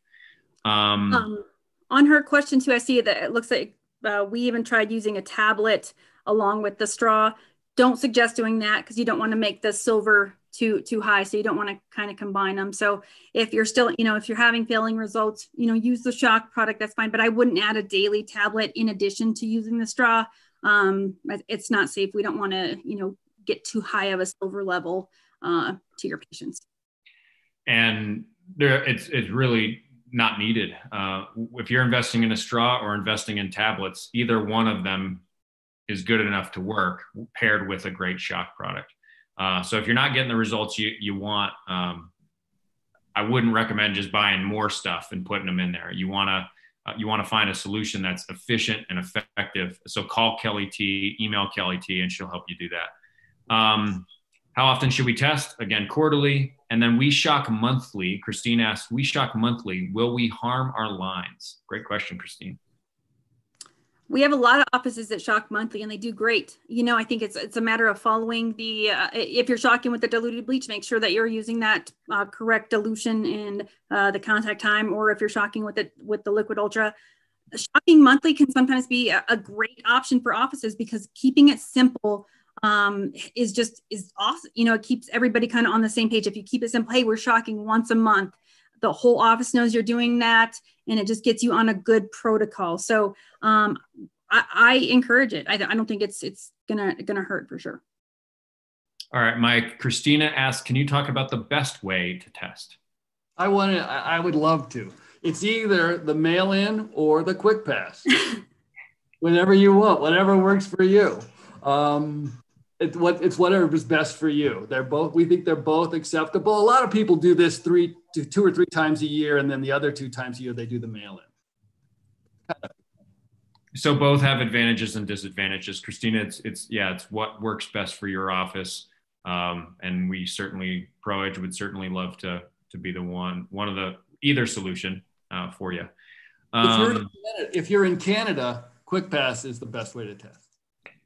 Um, um, on her question too, I see that it looks like uh, we even tried using a tablet along with the straw. Don't suggest doing that because you don't want to make the silver too too high, so you don't want to kind of combine them. So if you're still, you know, if you're having failing results, you know, use the shock product. That's fine, but I wouldn't add a daily tablet in addition to using the straw. Um, it's not safe. We don't want to, you know, get too high of a silver level uh, to your patients and there it's it's really not needed. Uh, if you're investing in a straw or investing in tablets, either one of them is good enough to work paired with a great shock product. Uh, so if you're not getting the results you you want, um, I wouldn't recommend just buying more stuff and putting them in there. You want to uh, you want to find a solution that's efficient and effective. So call Kelly T, email Kelly T, and she'll help you do that. Um, how often should we test? Again, quarterly. And then we shock monthly. Christine asked, we shock monthly. Will we harm our lines? Great question, Christine. We have a lot of offices that shock monthly and they do great. You know, I think it's it's a matter of following the, uh, if you're shocking with the diluted bleach, make sure that you're using that uh, correct dilution and uh, the contact time, or if you're shocking with it with the liquid ultra, shocking monthly can sometimes be a, a great option for offices because keeping it simple um, is just is awesome. You know, it keeps everybody kind of on the same page. If you keep it simple, hey, we're shocking once a month. The whole office knows you're doing that, and it just gets you on a good protocol. So um, I, I encourage it. I, I don't think it's it's gonna gonna hurt for sure. All right, Mike. Christina asks, can you talk about the best way to test? I want to. I would love to. It's either the mail-in or the quick pass. Whenever you want, whatever works for you. Um, it's what it's whatever is best for you. They're both. We think they're both acceptable. A lot of people do this three, two, two or three times a year, and then the other two times a year they do the mail-in. So both have advantages and disadvantages. Christina, it's it's yeah, it's what works best for your office, um, and we certainly ProEdge would certainly love to to be the one one of the either solution uh, for you. Um, if, you're Canada, if you're in Canada, Quick Pass is the best way to test.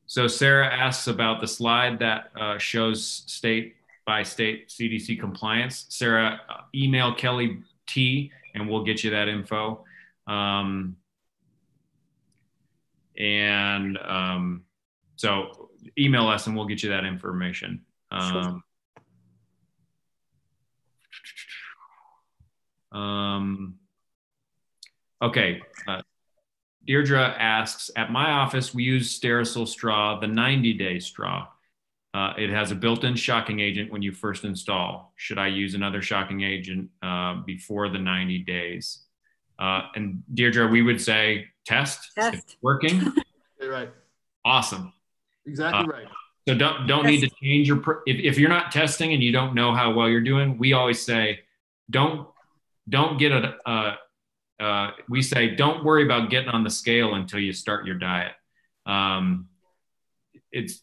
So Sarah asks about the slide that uh, shows state by state CDC compliance. Sarah, uh, email Kelly T and we'll get you that info. Um, and um, so email us and we'll get you that information. Um, um, okay. Uh, Deirdre asks, at my office, we use Sterisil straw, the 90 day straw. Uh, it has a built-in shocking agent when you first install. Should I use another shocking agent uh, before the 90 days? Uh, and Deirdre, we would say test. Test. working. right. Awesome. Exactly uh, right. So don't don't need to change your if, if you're not testing and you don't know how well you're doing. We always say don't don't get a, a uh, we say don't worry about getting on the scale until you start your diet. Um, it's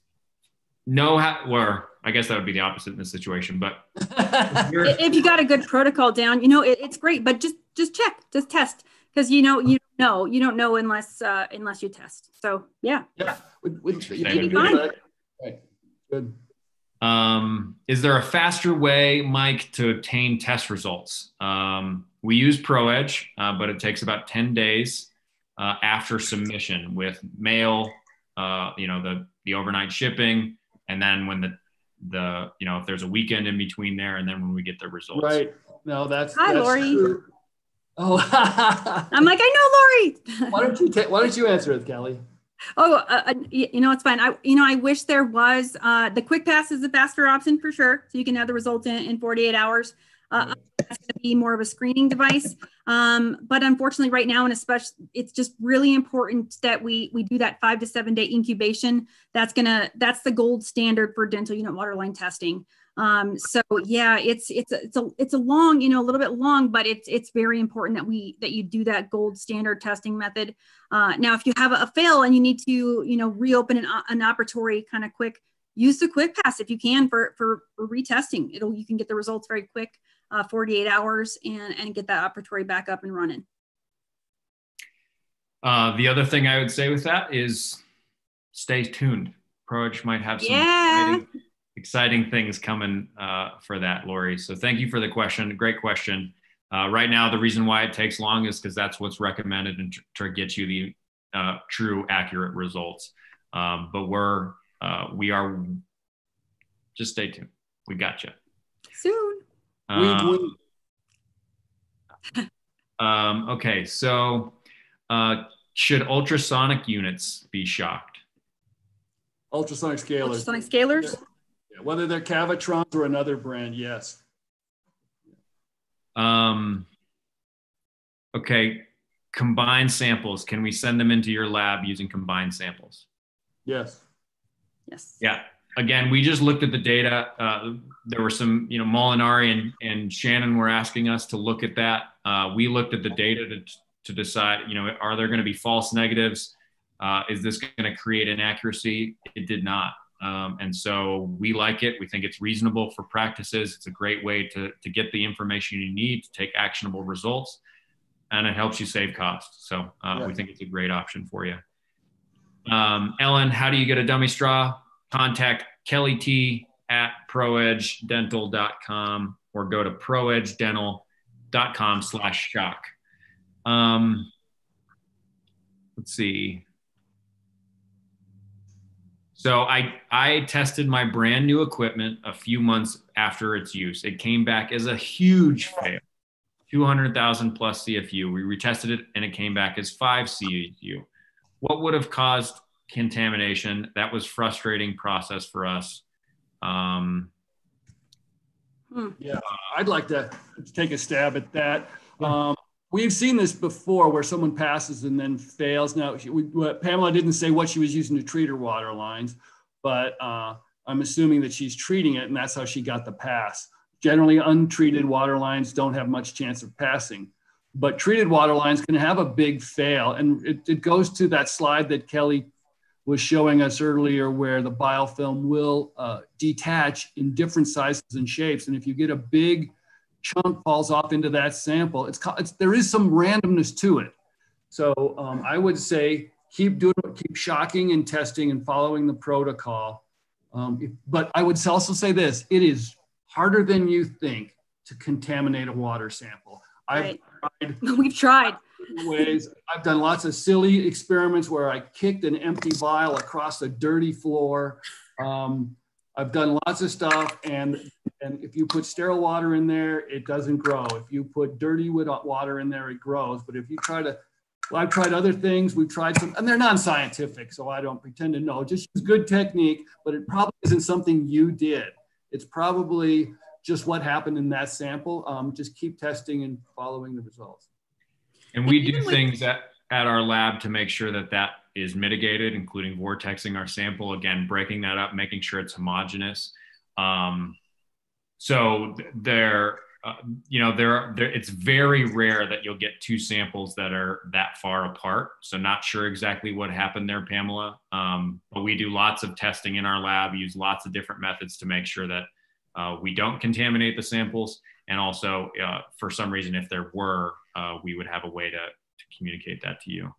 know how, or I guess that would be the opposite in this situation. But if, if you got a good protocol down, you know it, it's great. But just just check, just test, because you know you know you don't know unless uh, unless you test. So yeah, yeah, with, with, you fine. Right. Good. Um, is there a faster way, Mike, to obtain test results? Um, we use ProEdge, uh, but it takes about 10 days uh, after submission with mail, uh, you know, the, the overnight shipping. And then when the, the, you know, if there's a weekend in between there and then when we get the results. Right. No, that's, hi, that's Lori. True. Oh, I'm like, I know Lori. why don't you take, why don't you answer it, Kelly? Oh, uh, uh you know, it's fine. I, you know, I wish there was, uh, the quick pass is a faster option for sure. So you can have the results in, in 48 hours. Uh, that's going to be more of a screening device. Um, but unfortunately, right now, and especially, it's just really important that we we do that five to seven day incubation. That's gonna that's the gold standard for dental unit waterline testing. Um, so yeah, it's it's a, it's a it's a long, you know, a little bit long, but it's it's very important that we that you do that gold standard testing method. Uh, now, if you have a, a fail and you need to, you know, reopen an, an operatory kind of quick, use the quick pass if you can for for, for retesting. It'll you can get the results very quick uh, 48 hours and, and get that operatory back up and running. Uh, the other thing I would say with that is stay tuned. ProEdge might have some yeah. exciting, exciting, things coming uh, for that, Lori. So thank you for the question. Great question. Uh, right now, the reason why it takes long is because that's what's recommended and to get you the uh, true, accurate results. Um, but we're uh, we are just stay tuned. We got you soon. Um, um, okay, so uh, should ultrasonic units be shocked? Ultrasonic scalers. Ultrasonic scalers? Yeah, whether they're Cavitrons or another brand, yes. Um, okay, combined samples. Can we send them into your lab using combined samples? Yes. Yes. Yeah. Again, we just looked at the data. Uh, there were some, you know, Molinari and, and Shannon were asking us to look at that. Uh, we looked at the data to, to decide, you know, are there going to be false negatives? Uh, is this going to create inaccuracy? It did not. Um, and so we like it. We think it's reasonable for practices. It's a great way to, to get the information you need to take actionable results, and it helps you save costs. So uh, yeah. we think it's a great option for you. Um, Ellen, how do you get a dummy straw? Contact Kelly T at proedgedental.com or go to proedgedental.com slash shock. Um, let's see. So I, I tested my brand new equipment a few months after its use. It came back as a huge fail, 200,000 plus CFU. We retested it and it came back as five CFU. what would have caused contamination? That was frustrating process for us. Um, hmm. Yeah, I'd like to take a stab at that. Um, we've seen this before where someone passes and then fails. Now, she, we, Pamela didn't say what she was using to treat her water lines, but uh, I'm assuming that she's treating it and that's how she got the pass. Generally, untreated water lines don't have much chance of passing, but treated water lines can have a big fail. And it, it goes to that slide that Kelly was showing us earlier where the biofilm will uh, detach in different sizes and shapes. And if you get a big chunk falls off into that sample, it's, it's there is some randomness to it. So um, I would say keep doing, keep shocking and testing and following the protocol. Um, if, but I would also say this: it is harder than you think to contaminate a water sample. I've tried. We've tried ways. I've done lots of silly experiments where I kicked an empty vial across a dirty floor. Um, I've done lots of stuff, and and if you put sterile water in there, it doesn't grow. If you put dirty water in there, it grows. But if you try to, well, I've tried other things. We've tried some, and they're non-scientific, so I don't pretend to know. Just use good technique, but it probably isn't something you did. It's probably just what happened in that sample. Um, just keep testing and following the results. And we do things at, at our lab to make sure that that is mitigated, including vortexing our sample, again, breaking that up, making sure it's homogeneous. Um, so there, uh, you know, there, there, it's very rare that you'll get two samples that are that far apart. So not sure exactly what happened there, Pamela. Um, but we do lots of testing in our lab, use lots of different methods to make sure that uh, we don't contaminate the samples. And also, uh, for some reason, if there were, uh, we would have a way to, to communicate that to you.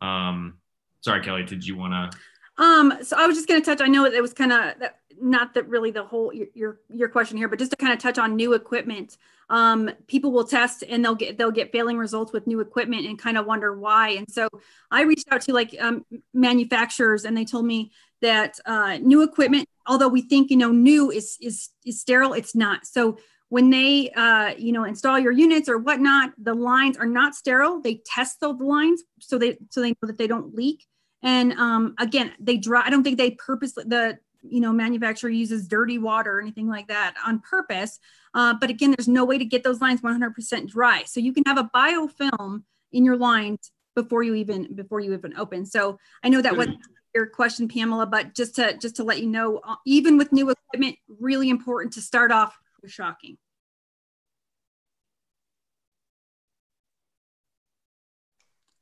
Um, sorry, Kelly, did you want to? Um, so I was just going to touch. I know it was kind of not that really the whole your your question here, but just to kind of touch on new equipment. Um, people will test and they'll get they'll get failing results with new equipment and kind of wonder why. And so I reached out to like um, manufacturers and they told me that uh, new equipment, although we think you know new is is is sterile, it's not. So when they uh, you know install your units or whatnot the lines are not sterile. They test the lines so they so they know that they don't leak. And um, again they dry i don't think they purposely the you know manufacturer uses dirty water or anything like that on purpose. Uh, but again there's no way to get those lines 100% dry. So you can have a biofilm in your lines before you even before you even open. So i know that was your question pamela but just to just to let you know uh, even with new equipment really important to start off with shocking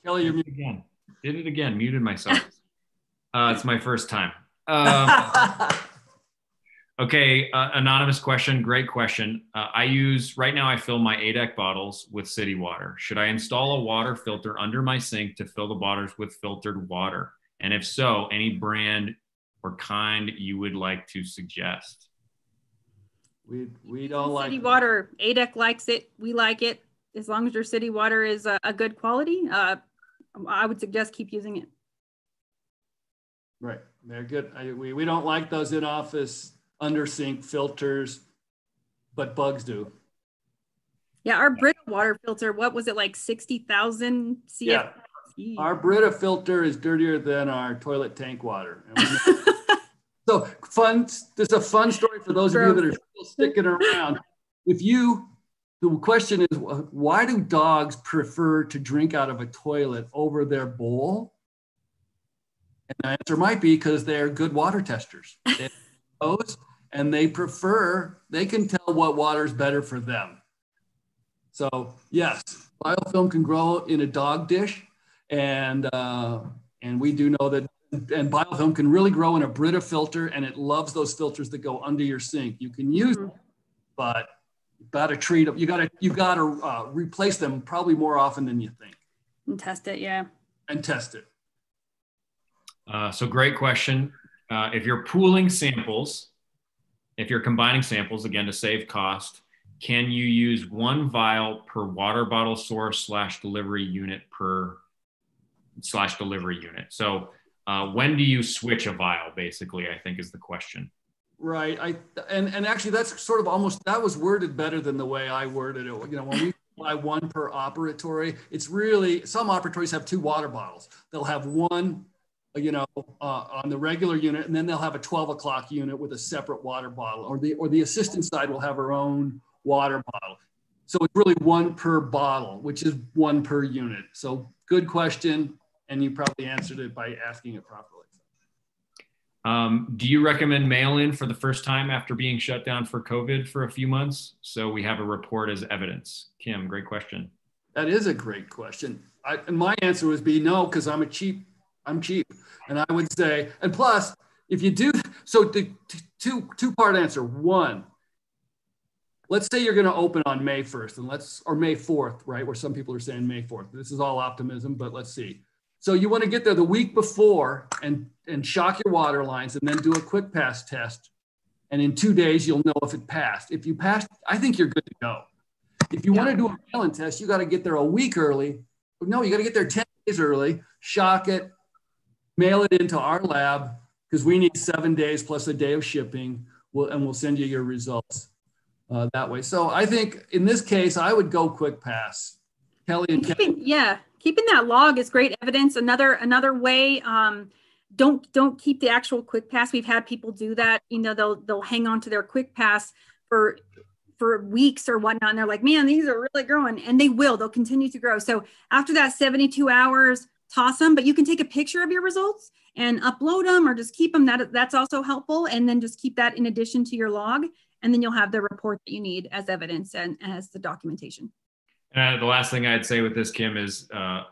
Kelly, you're muted again. Did it again. Muted myself. Uh, it's my first time. Um, okay, uh, anonymous question. Great question. Uh, I use right now. I fill my ADEC bottles with city water. Should I install a water filter under my sink to fill the bottles with filtered water? And if so, any brand or kind you would like to suggest? We we don't like city water. ADEC likes it. We like it. As long as your city water is a, a good quality, uh, I would suggest keep using it. Right, they're good. I, we, we don't like those in office under sink filters, but bugs do. Yeah, our Brita water filter, what was it like 60,000 CF? Yeah. Our Brita filter is dirtier than our toilet tank water. so fun, this is a fun story for those of you that are still sticking around. If you the question is why do dogs prefer to drink out of a toilet over their bowl? And the answer might be because they're good water testers. They and they prefer, they can tell what water is better for them. So yes, biofilm can grow in a dog dish, and uh, and we do know that and biofilm can really grow in a Brita filter, and it loves those filters that go under your sink. You can use, mm-hmm. but got to treat them. You got to you got to uh, replace them probably more often than you think. And test it, yeah. And test it. Uh, so great question. Uh, if you're pooling samples, if you're combining samples again to save cost, can you use one vial per water bottle source slash delivery unit per slash delivery unit? So uh, when do you switch a vial? Basically, I think is the question. Right. I and and actually that's sort of almost that was worded better than the way I worded it. You know, when we buy one per operatory. It's really, some operatories have two water bottles. They'll have one, you know, uh, on the regular unit, and then they'll have a 12 o'clock unit with a separate water bottle, or the, or the assistant side will have her own water bottle. So it's really one per bottle, which is one per unit. So good question. And you probably answered it by asking it properly. Um, do you recommend mail in for the first time after being shut down for COVID for a few months? So we have a report as evidence. Kim, great question. That is a great question. I, and my answer would be no, because I'm a cheap, I'm cheap. And I would say, and plus, if you do, so the two, two part answer. One, let's say you're going to open on May 1st and let's, or May 4th, right? Where some people are saying May 4th. This is all optimism, but let's see. So you want to get there the week before and, and shock your water lines and then do a quick pass test. And in two days, you'll know if it passed. If you passed, I think you're good to go. If you yeah. want to do a mail-in test, you got to get there a week early. No, you got to get there 10 days early, shock it, mail it into our lab because we need seven days plus a day of shipping, we'll, and we'll send you your results uh, that way. So I think in this case, I would go quick pass. Kelly and Keeping, yeah, keeping that log is great evidence. Another another way. Um, don't don't keep the actual quick pass. We've had people do that. You know, they'll they'll hang on to their quick pass for for weeks or whatnot. And they're like, man, these are really growing, and they will. They'll continue to grow. So after that 72 hours, toss them. But you can take a picture of your results and upload them, or just keep them. That that's also helpful. And then just keep that in addition to your log, and then you'll have the report that you need as evidence and as the documentation. And the last thing I'd say with this, Kim, is uh,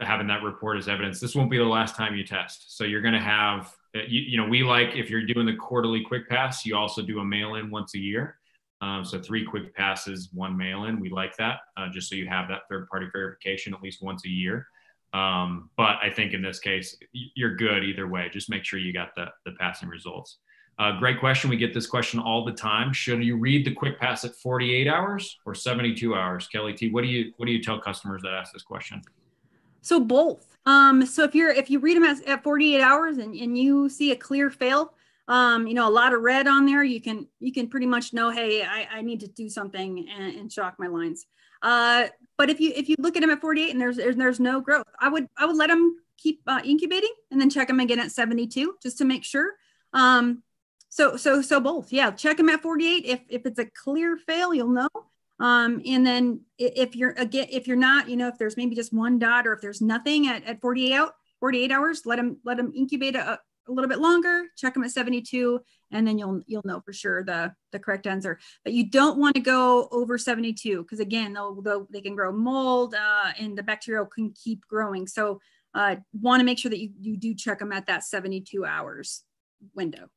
having that report as evidence. This won't be the last time you test. So you're going to have, uh, you, you, know, we like if you're doing the quarterly quick pass, you also do a mail in once a year. Um, so three quick passes, one mail in. We like that uh, just so you have that third party verification at least once a year. Um, but I think in this case, you're good either way. Just make sure you got the, the passing results. Uh, great question. We get this question all the time. Should you read the quick pass at 48 hours or 72 hours? Kelly T, what do you what do you tell customers that ask this question? So both. Um, so if you're if you read them at, at 48 hours and, and you see a clear fail, um, you know, a lot of red on there, you can you can pretty much know, hey, I, I need to do something and, and shock my lines. Uh, but if you if you look at them at 48 and there's there's, there's no growth, I would I would let them keep uh, incubating and then check them again at 72 just to make sure. Um, so so so both. Yeah, check them at 48. If if it's a clear fail, you'll know. Um, and then if you're again if you're not, you know, if there's maybe just one dot or if there's nothing at, at 48 out 48 hours, let them let them incubate a, a little bit longer, check them at 72, and then you'll you'll know for sure the the correct answer. But you don't want to go over 72 because again, they'll, they'll, they can grow mold uh, and the bacteria can keep growing. So uh, want to make sure that you, you do check them at that 72 hours window.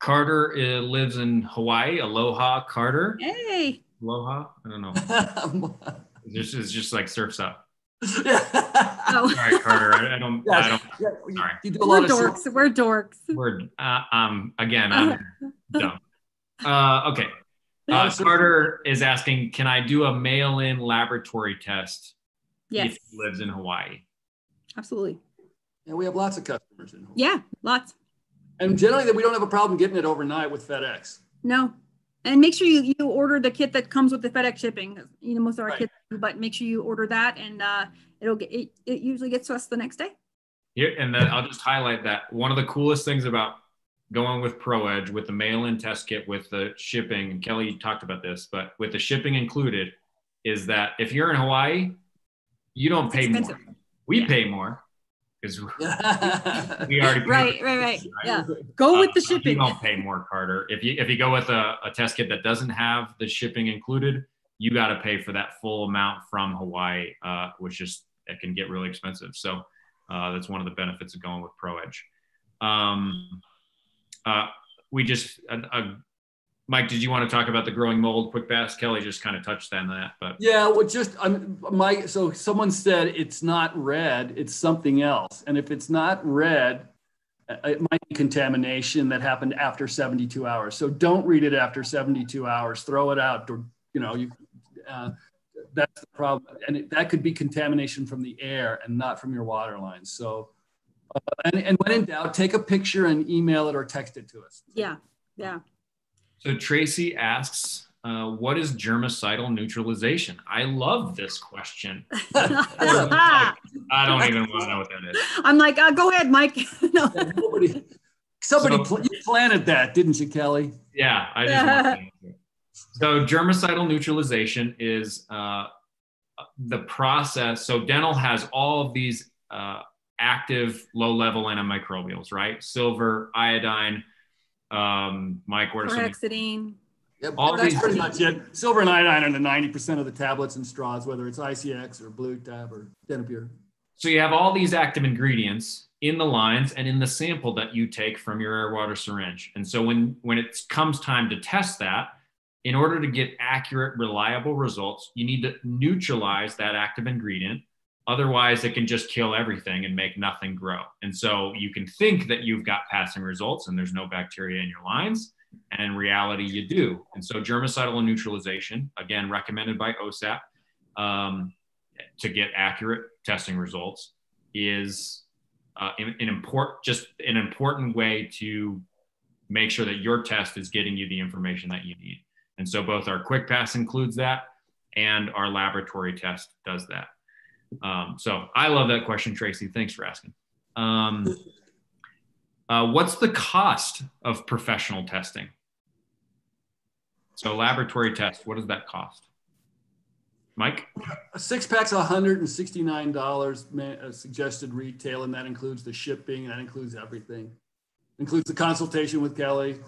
Carter uh, lives in Hawaii. Aloha, Carter. Hey. Aloha. I don't know. this is just like surfs up. oh. Sorry, Carter. I, I don't. Yes. I don't. Yeah, sorry. You do a lot We're of dorks. We're dorks. We're uh, um again. I'm dumb. Uh, okay. Uh, Carter is asking, can I do a mail-in laboratory test? Yes. If he lives in Hawaii. Absolutely. Yeah, we have lots of customers in Hawaii. Yeah, lots. And generally, that we don't have a problem getting it overnight with FedEx. No. And make sure you, you order the kit that comes with the FedEx shipping. You know, most of our right. kits, but make sure you order that and uh, it'll get, it, it usually gets to us the next day. Yeah. And then I'll just highlight that one of the coolest things about going with ProEdge with the mail-in test kit with the shipping, and Kelly talked about this, but with the shipping included, is that if you're in Hawaii, you don't it's pay expensive. more. We yeah. pay more because we already right, right, right, right. Yeah, go uh, with the shipping. You don't pay more, Carter. If you if you go with a, a test kit that doesn't have the shipping included, you got to pay for that full amount from Hawaii, uh, which just it can get really expensive. So uh, that's one of the benefits of going with ProEdge. Um, uh, we just a, a Mike, did you want to talk about the growing mold quick pass? Kelly just kind of touched on that, but yeah, well, just um, Mike. So someone said it's not red; it's something else. And if it's not red, uh, it might be contamination that happened after 72 hours. So don't read it after 72 hours. Throw it out, or you know, you. Uh, that's the problem, and it, that could be contamination from the air and not from your water lines. So, uh, and, and when in doubt, take a picture and email it or text it to us. Yeah, yeah. So Tracy asks, uh, what is germicidal neutralization? I love this question. I don't even want to know what that is. I'm like, uh, go ahead, Mike. no. Nobody, somebody So- pl- you planted that, didn't you, Kelly? Yeah, I just want to. So germicidal neutralization is uh, the process. So dental has all of these uh, active low-level antimicrobials, right? Silver, iodine. Um, Mike, what are some? Chlorhexidine. Yep, All that's these- pretty much it. Silver and iodine are the 90% of the tablets and straws, whether it's ICX or BluTab or DentaPure. So you have all these active ingredients in the lines and in the sample that you take from your air water syringe. And so when when it comes time to test that, in order to get accurate, reliable results, you need to neutralize that active ingredient. Otherwise, it can just kill everything and make nothing grow. And so you can think that you've got passing results and there's no bacteria in your lines. And in reality, you do. And so germicidal neutralization, again, recommended by OSAP, um, to get accurate testing results is uh, an, an important just an important way to make sure that your test is getting you the information that you need and so both our quick pass includes that and our laboratory test does that um, so i love that question tracy thanks for asking um, uh, what's the cost of professional testing so laboratory test what does that cost mike A six pack's $169 ma- uh, suggested retail, and that includes the shipping, that includes everything. Includes the consultation with Kelly.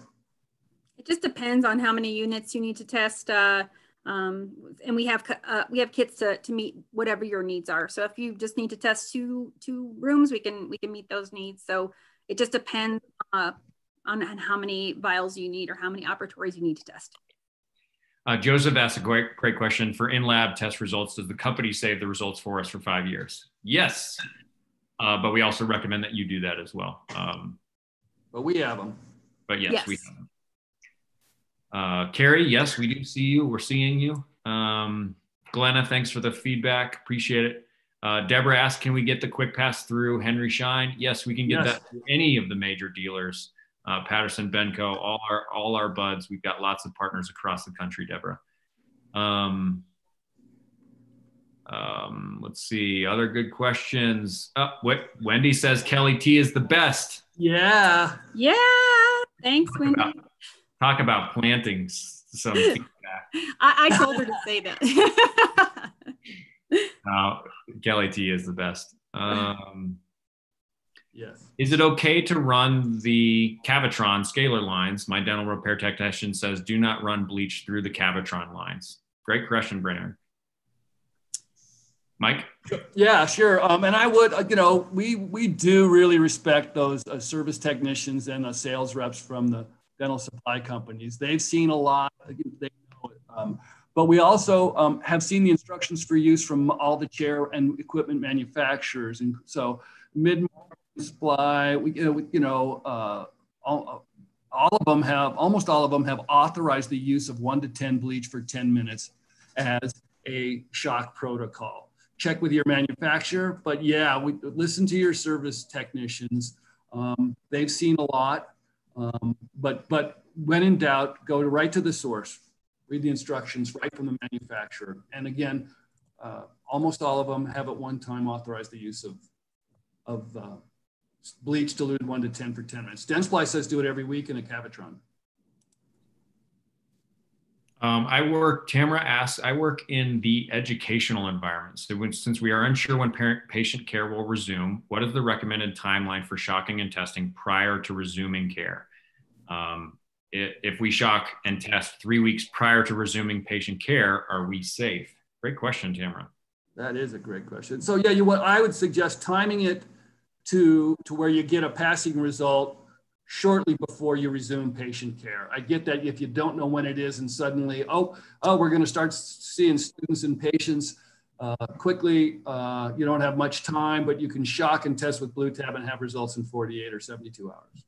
It just depends on how many units you need to test. Uh, um, and we have, uh, we have kits to, to meet whatever your needs are. So if you just need to test two, two rooms, we can, we can meet those needs. So it just depends, uh, on, on how many vials you need or how many operatories you need to test. Uh, Joseph asked a great, great question for in-lab test results. Does the company save the results for us for five years? Yes, uh, but we also recommend that you do that as well. Um, But we have them. but yes, Yes. we have. them. Uh, Carrie, yes, we do see you. We're seeing you. Um, Glenna, thanks for the feedback. Appreciate it. Uh, Deborah asked, can we get the quick pass through Henry Schein? Yes, we can get Yes. that through any of the major dealers. Uh, Patterson, Benco, all our all our buds. We've got lots of partners across the country, Deborah. Um, um, let's see. Other good questions. Oh, what Wendy says Kelly T is the best. Yeah. Yeah. Thanks, Wendy. About, talk about planting s- some feedback. I, I told her to say that. Uh, Kelly T is the best. Um, Yes. is it okay to run the Cavitron scaler lines? My dental repair technician says do not run bleach through the Cavitron lines. Great question, Brenner. Mike? Yeah, sure. Um, and I would, uh, you know, we we do really respect those uh, service technicians and the sales reps from the dental supply companies. They've seen a lot. They know it. Um, but we also um, have seen the instructions for use from all the chair and equipment manufacturers, and so mid supply, we, you know, we- you know, uh, all, all of them have, almost all of them have authorized the use of one to 10 bleach for 10 minutes as a shock protocol. Check with your manufacturer, but yeah, we listen to your service technicians. Um, they've seen a lot, um, but but when in doubt, go right to the source. Read the instructions right from the manufacturer. And again, uh, almost all of them have at one time authorized the use of of uh, bleach diluted one to 10 for 10 minutes. Dentsply says do it every week in a Cavitron. Um, I work, Tamara asks, I work in the educational environment. So since we are unsure when parent patient care will resume, what is the recommended timeline for shocking and testing prior to resuming care? Um, if we shock and test three weeks prior to resuming patient care, are we safe? Great question, Tamara. That is a great question. So yeah, you what I would suggest timing it to to where you get a passing result shortly before you resume patient care. I get that if you don't know when it is and suddenly oh oh we're going to start seeing students and patients uh, quickly, uh, you don't have much time, but you can shock and test with BluTab and have results in 48 or 72 hours.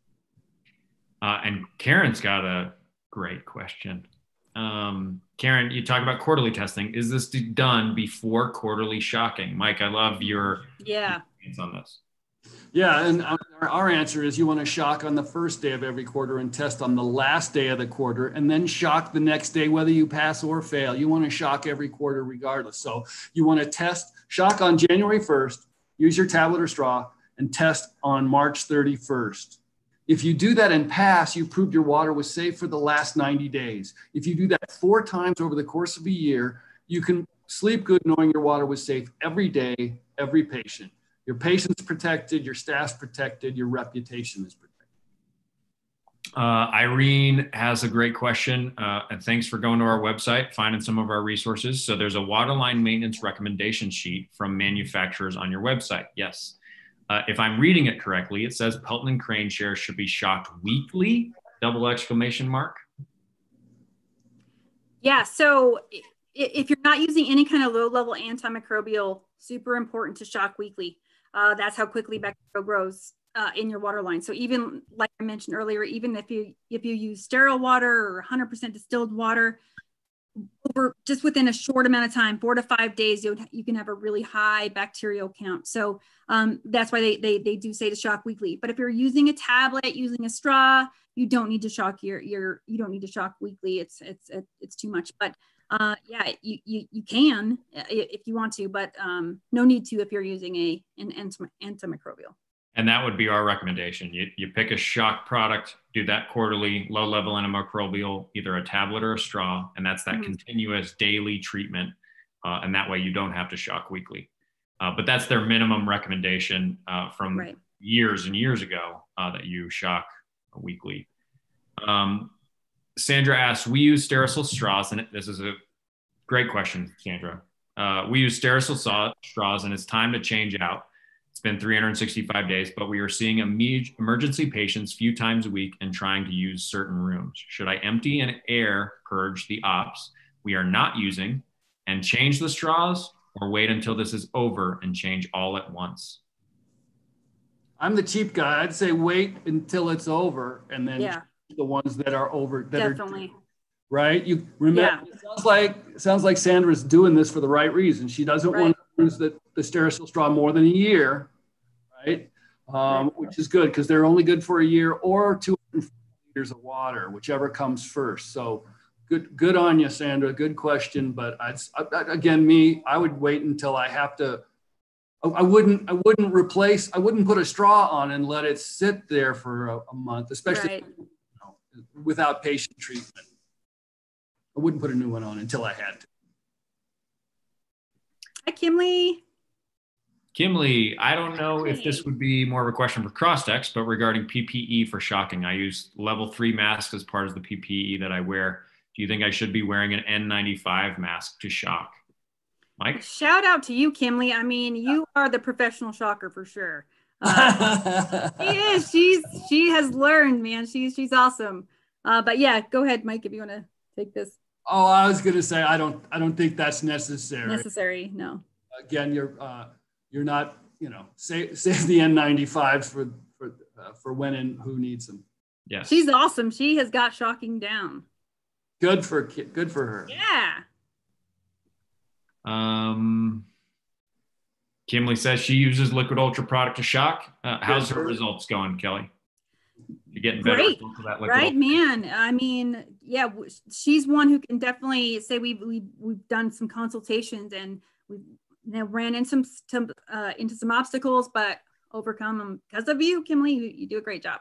Uh, and Karen's got a great question. Um, Karen, you talk about quarterly testing. Is this done before quarterly shocking? Mike, I love your yeah. stance on this. Yeah, and uh, our, our answer is you want to shock on the first day of every quarter and test on the last day of the quarter, and then shock the next day whether you pass or fail. You want to shock every quarter regardless. So you want to test, shock on January 1st, use your tablet or straw, and test on March 31st. If you do that and pass, you proved your water was safe for the last 90 days. If you do that four times over the course of a year, you can sleep good knowing your water was safe every day, every patient. Your patient's protected, your staff's protected, your reputation is protected. Uh, Irene has a great question, uh, and thanks for going to our website, finding some of our resources. So there's a waterline maintenance recommendation sheet from manufacturers on your website. Yes. Uh, if I'm reading it correctly, it says Pelton and Crane shares should be shocked weekly, double exclamation mark. Yeah, so if you're not using any kind of low level antimicrobial, super important to shock weekly. Uh, that's how quickly bacteria grows uh, in your water line. So even like I mentioned earlier, even if you if you use sterile water or 100% distilled water, over just within a short amount of time, four to five days, you you can have a really high bacterial count. So um, that's why they, they they do say to shock weekly. But if you're using a tablet, using a straw, you don't need to shock your your you don't need to shock weekly. It's it's it's too much. But uh, yeah, you, you, you can uh, if you want to, but um, no need to if you're using a an antimicrobial. And that would be our recommendation. You, you pick a shock product, do that quarterly, low level antimicrobial, either a tablet or a straw, and that's that mm-hmm. continuous daily treatment. Uh, and that way you don't have to shock weekly. Uh, but that's their minimum recommendation uh, from right. years and years ago uh, that you shock weekly. Um, Sandra asks, we use Sterisil straws, and this is a great question, Sandra. Uh, we use Sterisil straws, and it's time to change out. It's been 365 days, but we are seeing emergency patients few times a week and trying to use certain rooms. Should I empty and air purge the ops we are not using and change the straws, or wait until this is over and change all at once? I'm the cheap guy. I'd say wait until it's over and then yeah the ones that are over that Definitely. are right. You remember yeah. it sounds like sounds like Sandra's doing this for the right reason. She doesn't right. want to use the, the Sterisil straw more than a year, right? Um, right. Which is good because they're only good for a year or two liters of water, whichever comes first. So good good on you, Sandra. Good question, but I'd, I, again, me, I would wait until I have to. I wouldn't. I wouldn't replace. I wouldn't put a straw on and let it sit there for a, a month, especially right without patient treatment. I wouldn't put a new one on until I had to. Hi, Kimley. Kimley, I don't know if this would be more of a question for Crosstex, but regarding PPE for shocking, I use level three mask as part of the PPE that I wear. Do you think I should be wearing an N95 mask to shock? Mike? Shout out to you, Kimley. I mean, you are the professional shocker for sure. Uh, she is. She's she has learned, man. She's she's awesome. Uh, but yeah, go ahead, Mike, if you want to take this. Oh, I was gonna say I don't I don't think that's necessary. Necessary, no. Again, you're uh, you're not you know save save the N95s for for uh, for when and who needs them. Yeah, she's awesome. She has got shocking down. Good for good for her. Yeah. Um. Kimley says she uses Liquid Ultra product to shock. Uh, how's her results going, Kelly? You're getting better. Great, right, Ultra. man. I mean, yeah, she's one who can definitely say we've we've, we've done some consultations and we you know, ran in some, some uh, into some obstacles, but overcome them because of you, Kimley. You, you do a great job.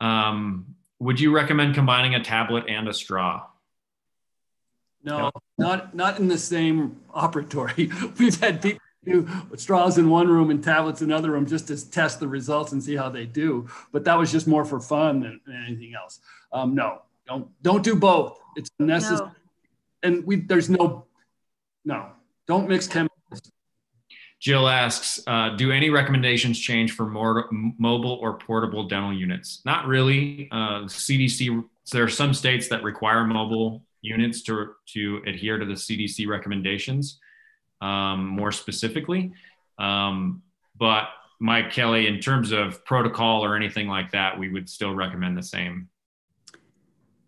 Um, would you recommend combining a tablet and a straw? No, not not in the same operatory. We've had people do straws in one room and tablets in another room just to test the results and see how they do. But that was just more for fun than, than anything else. Um, no, don't don't do both. It's unnecessary. No. And we there's no no. Don't mix chemicals. Jill asks, uh, do any recommendations change for more mobile or portable dental units? Not really. Uh, CDC, there are some states that require mobile units to, to adhere to the CDC recommendations um, more specifically. Um, but Mike Kelly, in terms of protocol or anything like that, we would still recommend the same.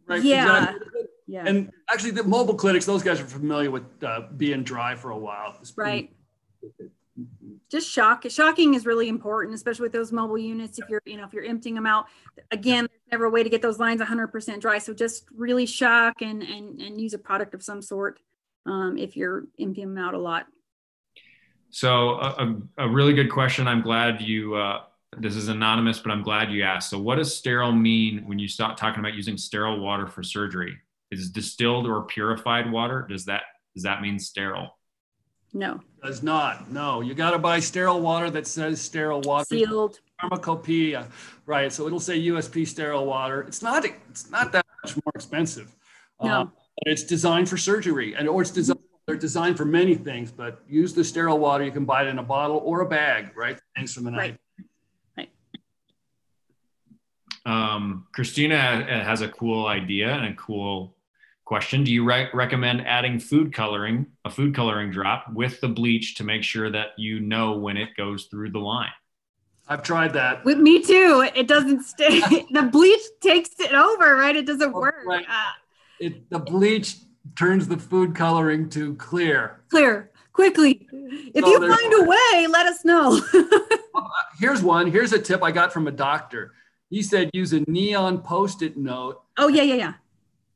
Right. Yeah. Exactly. Yeah. And actually, the mobile clinics, those guys are familiar with uh, being dry for a while. Right. just shock shocking is really important especially with those mobile units if you're you know if you're emptying them out again there's never a way to get those lines 100% dry so just really shock and and, and use a product of some sort um, if you're emptying them out a lot so a, a really good question i'm glad you uh, this is anonymous but i'm glad you asked so what does sterile mean when you start talking about using sterile water for surgery is distilled or purified water does that does that mean sterile no. Does not. No. You got to buy sterile water that says sterile water. Sealed. Pharmacopoeia. Right. So it'll say USP sterile water. It's not it's not that much more expensive. No. Uh, it's designed for surgery and or it's designed they're designed for many things, but use the sterile water. You can buy it in a bottle or a bag, right? Thanks for the night. Right. right. Um, Christina has a cool idea and a cool question do you re- recommend adding food coloring a food coloring drop with the bleach to make sure that you know when it goes through the line i've tried that with me too it doesn't stay the bleach takes it over right it doesn't oh, work right. uh, it, the bleach turns the food coloring to clear. Clear quickly. If so you find a way let us know. Uh, here's one here's a tip i got from a doctor. He said use a neon post-it note. Oh yeah yeah yeah.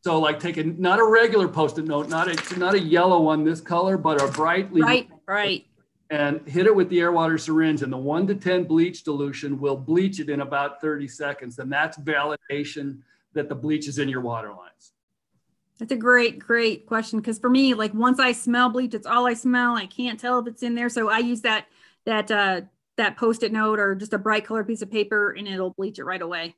So like take a not a regular post-it note, not a not a yellow one this color, but a brightly right, right. And hit it with the air water syringe, and the one to ten bleach dilution will bleach it in about 30 seconds. And that's validation that the bleach is in your water lines. That's a great, great question. Because for me, like once I smell bleach, it's all I smell. I can't tell if it's in there. So I use that that uh that post-it note or just a bright colored piece of paper and it'll bleach it right away.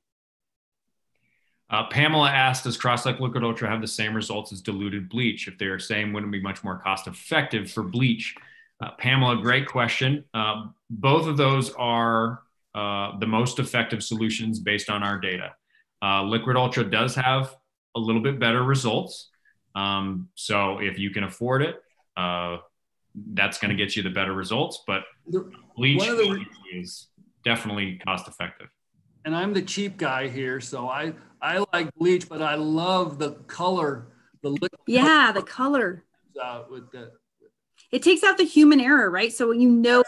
Uh, Pamela asked, does Croslite Liquid Ultra have the same results as diluted bleach? If they're same, wouldn't be much more cost effective for bleach? Uh, Pamela, great question. Uh, both of those are uh, the most effective solutions based on our data. Uh, Liquid Ultra does have a little bit better results. Um, so if you can afford it, uh, that's going to get you the better results. But bleach the, is definitely cost effective and I'm the cheap guy here, so I I like bleach, but I love the color, the liquid. Yeah, the color. Out with the. It takes out the human error, right? So you know,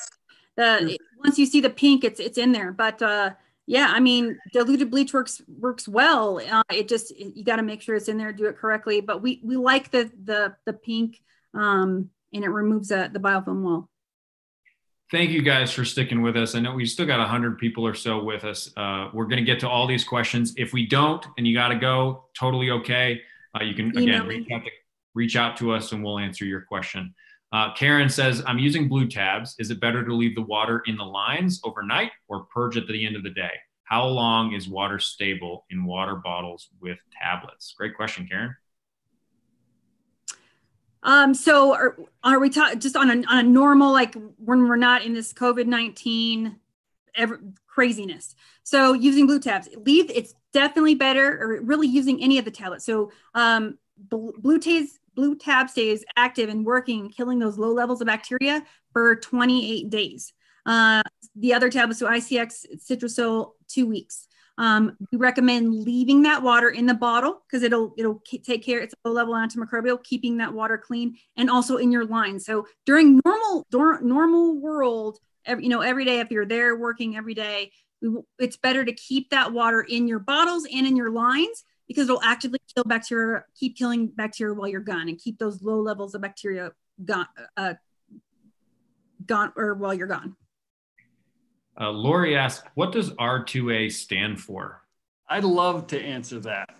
the once you see the pink, it's it's in there. But uh, yeah, I mean, diluted bleach works works well. Uh, it just you got to make sure it's in there, do it correctly. But we we like the the the pink, um, and it removes uh, the biofilm wall thank you guys for sticking with us. I know we still got 100 people or so with us. Uh, we're going to get to all these questions. If we don't and you got to go, totally okay. Uh, you can, again, reach out, to, reach out, to, us and we'll answer your question. Uh, Karen says, I'm using BluTabs. Is it better to leave the water in the lines overnight or purge at the end of the day? How long is water stable in water bottles with tablets? Great question, Karen. Um, so are, are we talking just on a, on a normal, like when we're not in this COVID-19 craziness. So using BluTabs, leave, it's definitely better or really using any of the tablets. So um, BluTabs, BluTab stays active and working, killing those low levels of bacteria for 28 days. Uh, the other tablets, so ICX, Citrusil, two weeks. Um, we recommend leaving that water in the bottle because it'll it'll take care. It's low level antimicrobial, keeping that water clean, and also in your line. So during normal normal world, every, you know, every day if you're there working every day, it's better to keep that water in your bottles and in your lines because it'll actively kill bacteria, keep killing bacteria while you're gone, and keep those low levels of bacteria gone, uh, gone or while you're gone. Uh, Lori asked, what does R2A stand for? I'd love to answer that.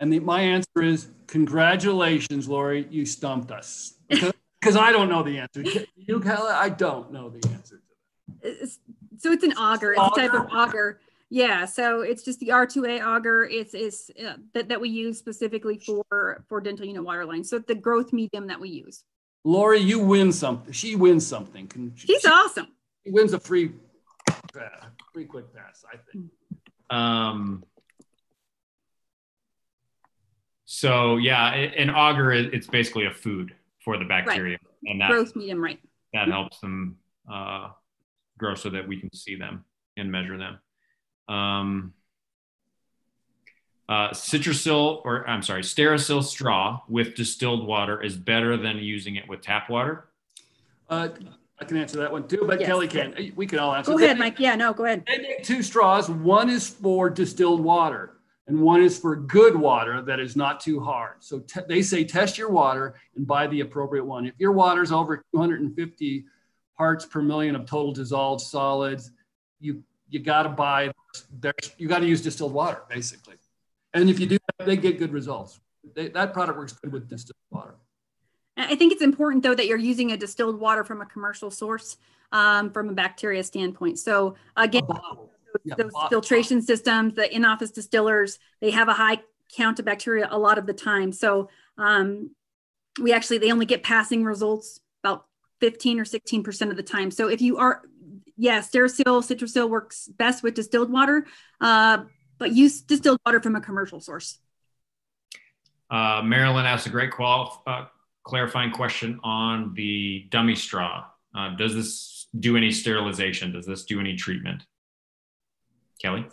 And the, my answer is congratulations, Lori, you stumped us. Because I don't know the answer. You, Kelly, I don't know the answer to that. It's, so it's an agar. It's agar? a type of agar. Yeah, so it's just the R2A agar. It's, it's uh, that, that we use specifically for, for dental unit water lines. So the growth medium that we use. Lori, you win something. She wins something. Can, She's she, awesome. She wins a free free quick pass, I think. Um, so yeah, an agar it's basically a food for the bacteria, right. and that growth medium, right? That helps them uh, grow so that we can see them and measure them. Um, uh, Citrusil, or I'm sorry, Sterisil straw with distilled water is better than using it with tap water. Uh, I can answer that one too, but Yes. Kelly can. We can all answer. Go They- ahead, Mike. Yeah, no, go ahead. They make two straws. One is for distilled water, and one is for good water that is not too hard. So te- they say test your water and buy the appropriate one. If your water is over 250 parts per million of total dissolved solids, you you got to buy. There's you got to use distilled water basically, and if you do that, they get good results. They, that product works good with distilled water. I think it's important though that you're using a distilled water from a commercial source um, from a bacteria standpoint. So again, Bottle. Yeah, those filtration systems, the in-office distillers, they have a high count of bacteria a lot of the time. So um, we actually they only get passing results about 15 or 16 percent of the time. So if you are, yeah, Sterisil, Citrosil works best with distilled water, uh, but use distilled water from a commercial source. Uh, Marilyn asked a great qual- uh, clarifying question on the dummy straw. Uh, does this do any sterilization? Does this do any treatment? Kelly?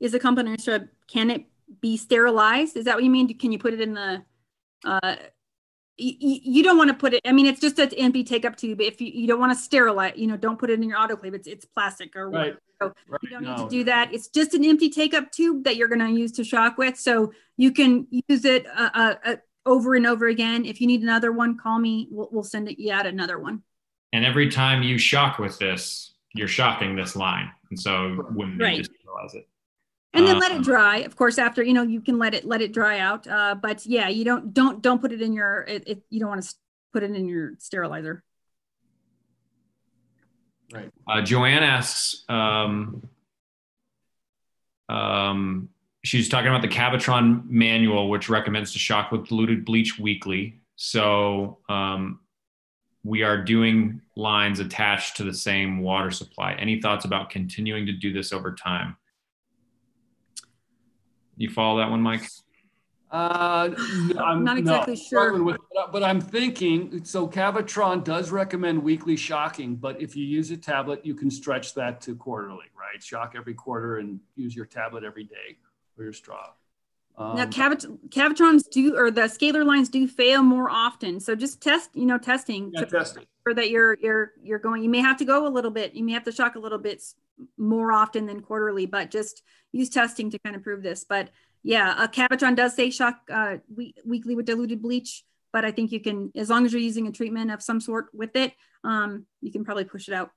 Is the company can it be sterilized? Is that what you mean? Can you put it in the? You, you don't want to put it. I mean, it's just an empty take up tube. If you, you don't want to sterilize, you know, don't put it in your autoclave. It's it's plastic or Right. So Right. you don't No. need to do that. It's just an empty take up tube that you're going to use to shock with. So you can use it uh, uh, uh, over and over again. If you need another one, call me. We'll, we'll send it you out another one. And every time you shock with this, you're shocking this line. And so wouldn't Right. it. And then let it dry of course after you know you can let it let it dry out uh, but yeah you don't don't don't put it in your it, it you don't want to put it in your sterilizer Right. Uh, Joanne asks, um, um, she's talking about the Cavitron manual, which recommends to shock with diluted bleach weekly. So um, we are doing lines attached to the same water supply. Any thoughts about continuing to do this over time? You follow that one, Mike? Uh, n- I'm Not exactly sure. With, but- but I'm thinking, so Cavitron does recommend weekly shocking, but if you use a tablet, you can stretch that to quarterly, right? Shock every quarter and use your tablet every day for your straw. Um, now Cavit- Cavitrons do or the scaler lines do fail more often so just test you know testing yeah, to test it. that you're you're you're going you may have to go a little bit you may have to shock a little bit more often than quarterly but just use testing to kind of prove this but yeah a Cavitron does say shock uh, we- weekly with diluted bleach but i think you can as long as you're using a treatment of some sort with it um, you can probably push it out.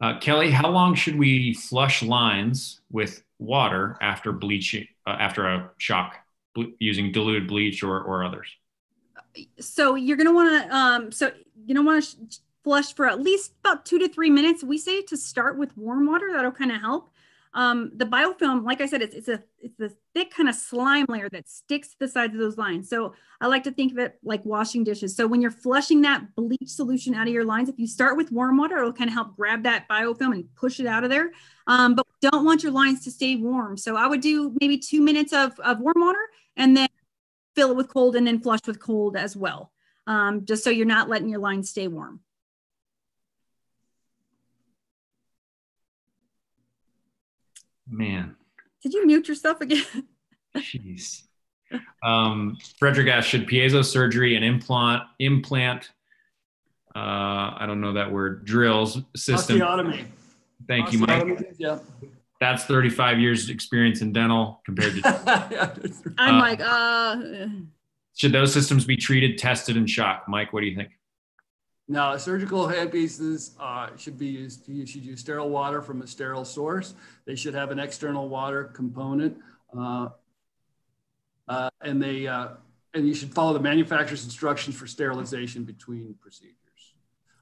Uh, Kelly, how long should we flush lines with water after bleaching, uh, after a shock using diluted bleach or, or others? so you're going to want to um, so you don't want to sh- flush for at least about two to three minutes. We say to start with warm water that'll kind of help um, the biofilm like i said it's, it's a it's a thick kind of slime layer that sticks to the sides of those lines. So i like to think of it like washing dishes. So when you're flushing that bleach solution out of your lines if you start with warm water it'll kind of help grab that biofilm and push it out of there. Um, but don't want your lines to stay warm. So i would do maybe two minutes of, of warm water and then fill it with cold and then flush with cold as well. Um, just so you're not letting your lines stay warm Man, did you mute yourself again jeez. Um, Frederick asked, should piezo surgery and implant, implant, uh, I don't know that word, drills system? Osteotomy. Thank you, Mike. Yeah. That's 35 years experience in dental compared to, i'm Uh, like uh should those systems be treated, tested, and shocked? Mike, what do you think? Now, surgical handpieces uh, should be used, you should use sterile water from a sterile source. They should have an external water component. Uh, uh, and they, uh, and you should follow the manufacturer's instructions for sterilization between procedures.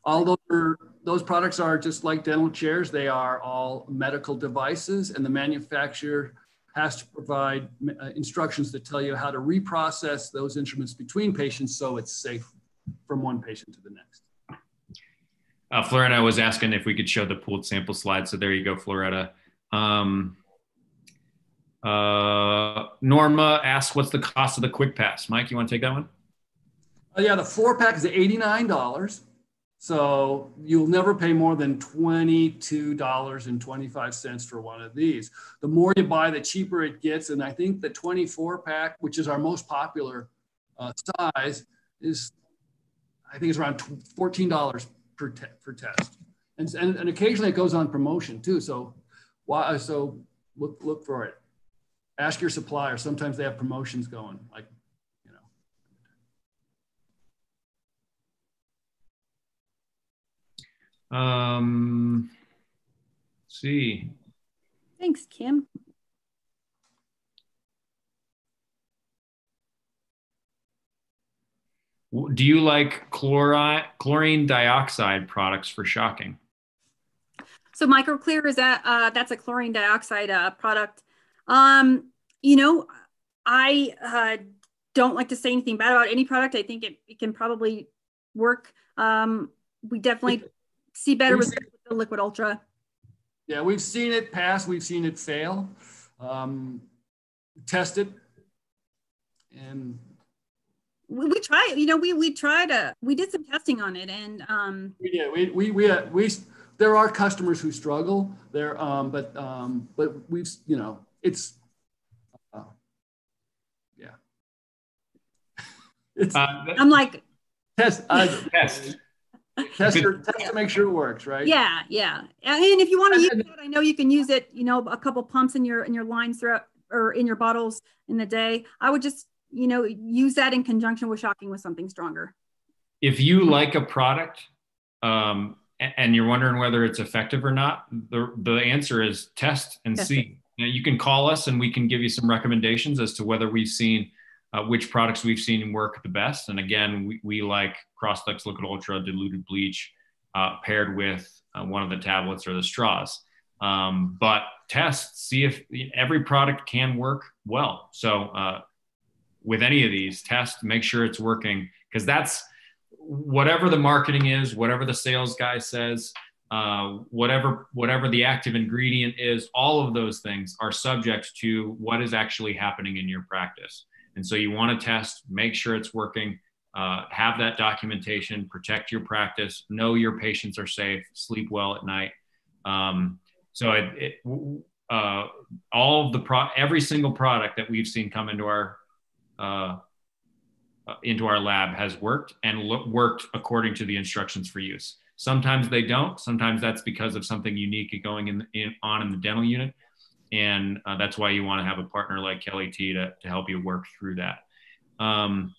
All those, are, those products are just like dental chairs. They are all medical devices and the manufacturer has to provide uh, instructions that tell you how to reprocess those instruments between patients so it's safe from one patient to the next. Uh, Floretta was asking if we could show the pooled sample slide. So there you go, Floretta. Um, uh, Norma asked, what's the cost of the quick pass? Mike, you want to take that one? Oh, yeah, the four pack is $89. So you'll never pay more than $22.25 for one of these. The more you buy, the cheaper it gets. And I think the 24 pack, which is our most popular uh, size, is I think it's around $14 per, te- per test. And, and, and occasionally it goes on promotion too. So why, so look, look for it. Ask your supplier. Sometimes they have promotions going like, you know. Um, see. Thanks, Kim. Do you like chlorine, chlorine dioxide products for shocking? So microclear is that uh, that's a chlorine dioxide uh, product. Um, you know, I uh, don't like to say anything bad about any product. I think it, it can probably work. Um, we definitely see better with the Liquid Ultra. Yeah, we've seen it pass. We've seen it fail. Um, test it, and we, we tried, you know, we, we try to we did some testing on it and, um, we did, we, we, we, uh, we, there are customers who struggle there, um, but, um, but we've, you know, it's, uh, yeah. it's, uh, I'm like, test, uh, test. Test, your, test to make sure it works, right? Yeah, yeah. And if you want to use it, I know you can use it. You know, a couple pumps in your in your lines throughout or in your bottles in the day. I would just you know, use that in conjunction with shocking with something stronger. If you like a product um, and you're wondering whether it's effective or not, the, the answer is test and test see. Now, you can call us and we can give you some recommendations as to whether we've seen uh, which products we've seen work the best. And again, we, we like Crosstex Liquid Ultra diluted bleach uh, paired with uh, one of the tablets or the straws. Um, but test, see if every product can work well. So uh, with any of these test make sure it's working. Because that's whatever the marketing is whatever the sales guy says uh, whatever whatever the active ingredient is all of those things are subject to what is actually happening in your practice. And so you want to test make sure it's working uh, have that documentation protect your practice know your patients are safe sleep well at night. Um, so it, it uh, all of the pro every single product that we've seen come into our uh, uh, into our lab has worked and lo- worked according to the instructions for use. Sometimes they don't. Sometimes that's because of something unique going in, in on in the dental unit, and uh, that's why you want to have a partner like Kelly T to, to help you work through that. Um,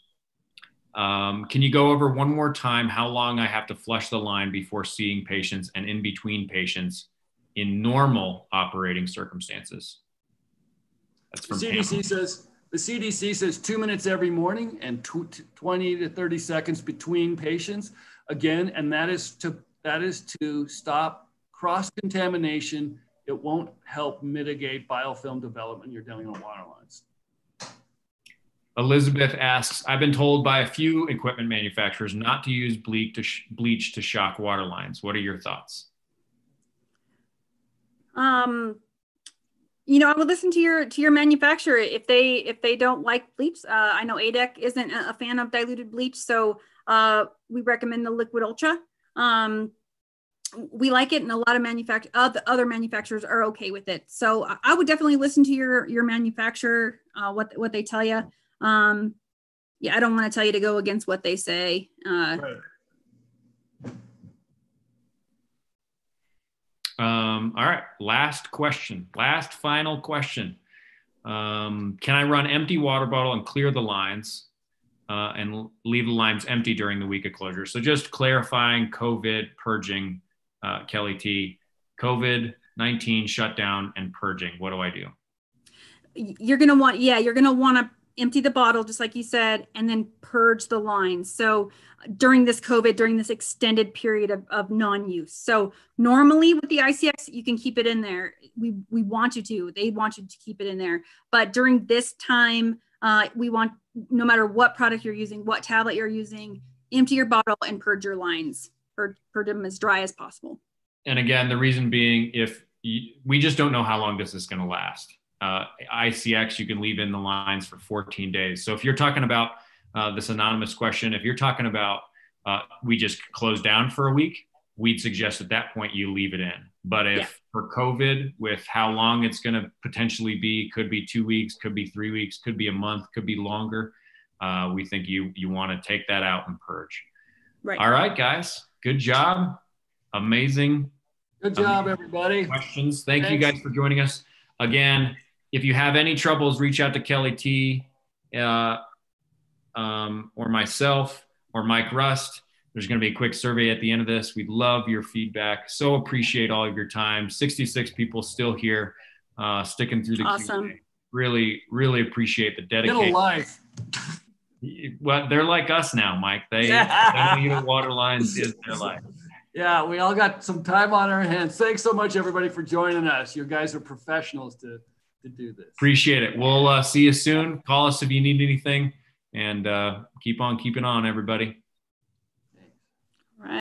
um, can you go over one more time how long I have to flush the line before seeing patients and in between patients in normal operating circumstances? That's from CDC Pam. says the CDC says two minutes every morning and 20 to 30 seconds between patients. Again, and that is to that is to stop cross contamination. It won't help mitigate biofilm development. You're dealing with water lines. Elizabeth asks, I've been told by a few equipment manufacturers not to use bleach to, bleach to shock water lines. What are your thoughts? Um, you know, I would listen to your to your manufacturer if they if they don't like bleach. Uh, I know ADEC isn't a fan of diluted bleach, so uh, we recommend the Liquid Ultra. Um, we like it, and a lot of manufacture other other manufacturers are okay with it. So I would definitely listen to your your manufacturer uh, what what they tell you. Um, yeah, I don't want to tell you to go against what they say. Uh, right. Um, all right, last question, last final question. Um, can I run empty water bottle and clear the lines uh, and leave the lines empty during the week of closure? So just clarifying COVID, purging, uh, Kelly T, COVID 19 shutdown and purging. What do I do? You're going to want, yeah, you're going to want to empty the bottle, just like you said, and then purge the lines. So during this COVID, during this extended period of, of non-use. So normally with the ICX, you can keep it in there. We, we want you to, they want you to keep it in there. But during this time, uh, we want, no matter what product you're using, what tablet you're using, empty your bottle and purge your lines, purge, purge them as dry as possible. And again, the reason being, if you, we just don't know how long this is going to last uh, ICX, you can leave in the lines for 14 days. So if you're talking about uh, this anonymous question, if you're talking about uh, we just close down for a week, we'd suggest at that point you leave it in. But if yeah. for COVID, with how long it's going to potentially be, could be two weeks, could be three weeks, could be a month, could be longer. Uh, we think you you want to take that out and purge. Right. All right, guys. good job. Amazing. Good job, everybody. Questions. Thank Thanks. you guys for joining us. Again, if you have any troubles, reach out to Kelly T uh, um, or myself or Mike Rust. There's going to be a quick survey at the end of this. We'd love your feedback. So appreciate all of your time. 66 people still here, uh, sticking through the awesome. Q&A. Really, really appreciate the dedication. Get a life. Well, they're like us now, Mike. They, yeah. they know water lines is their life. Yeah, we all got some time on our hands. Thanks so much, everybody, for joining us. You guys are professionals to to do this. Appreciate it. We'll uh, see you soon. Call us if you need anything, and uh, keep on keeping on, everybody.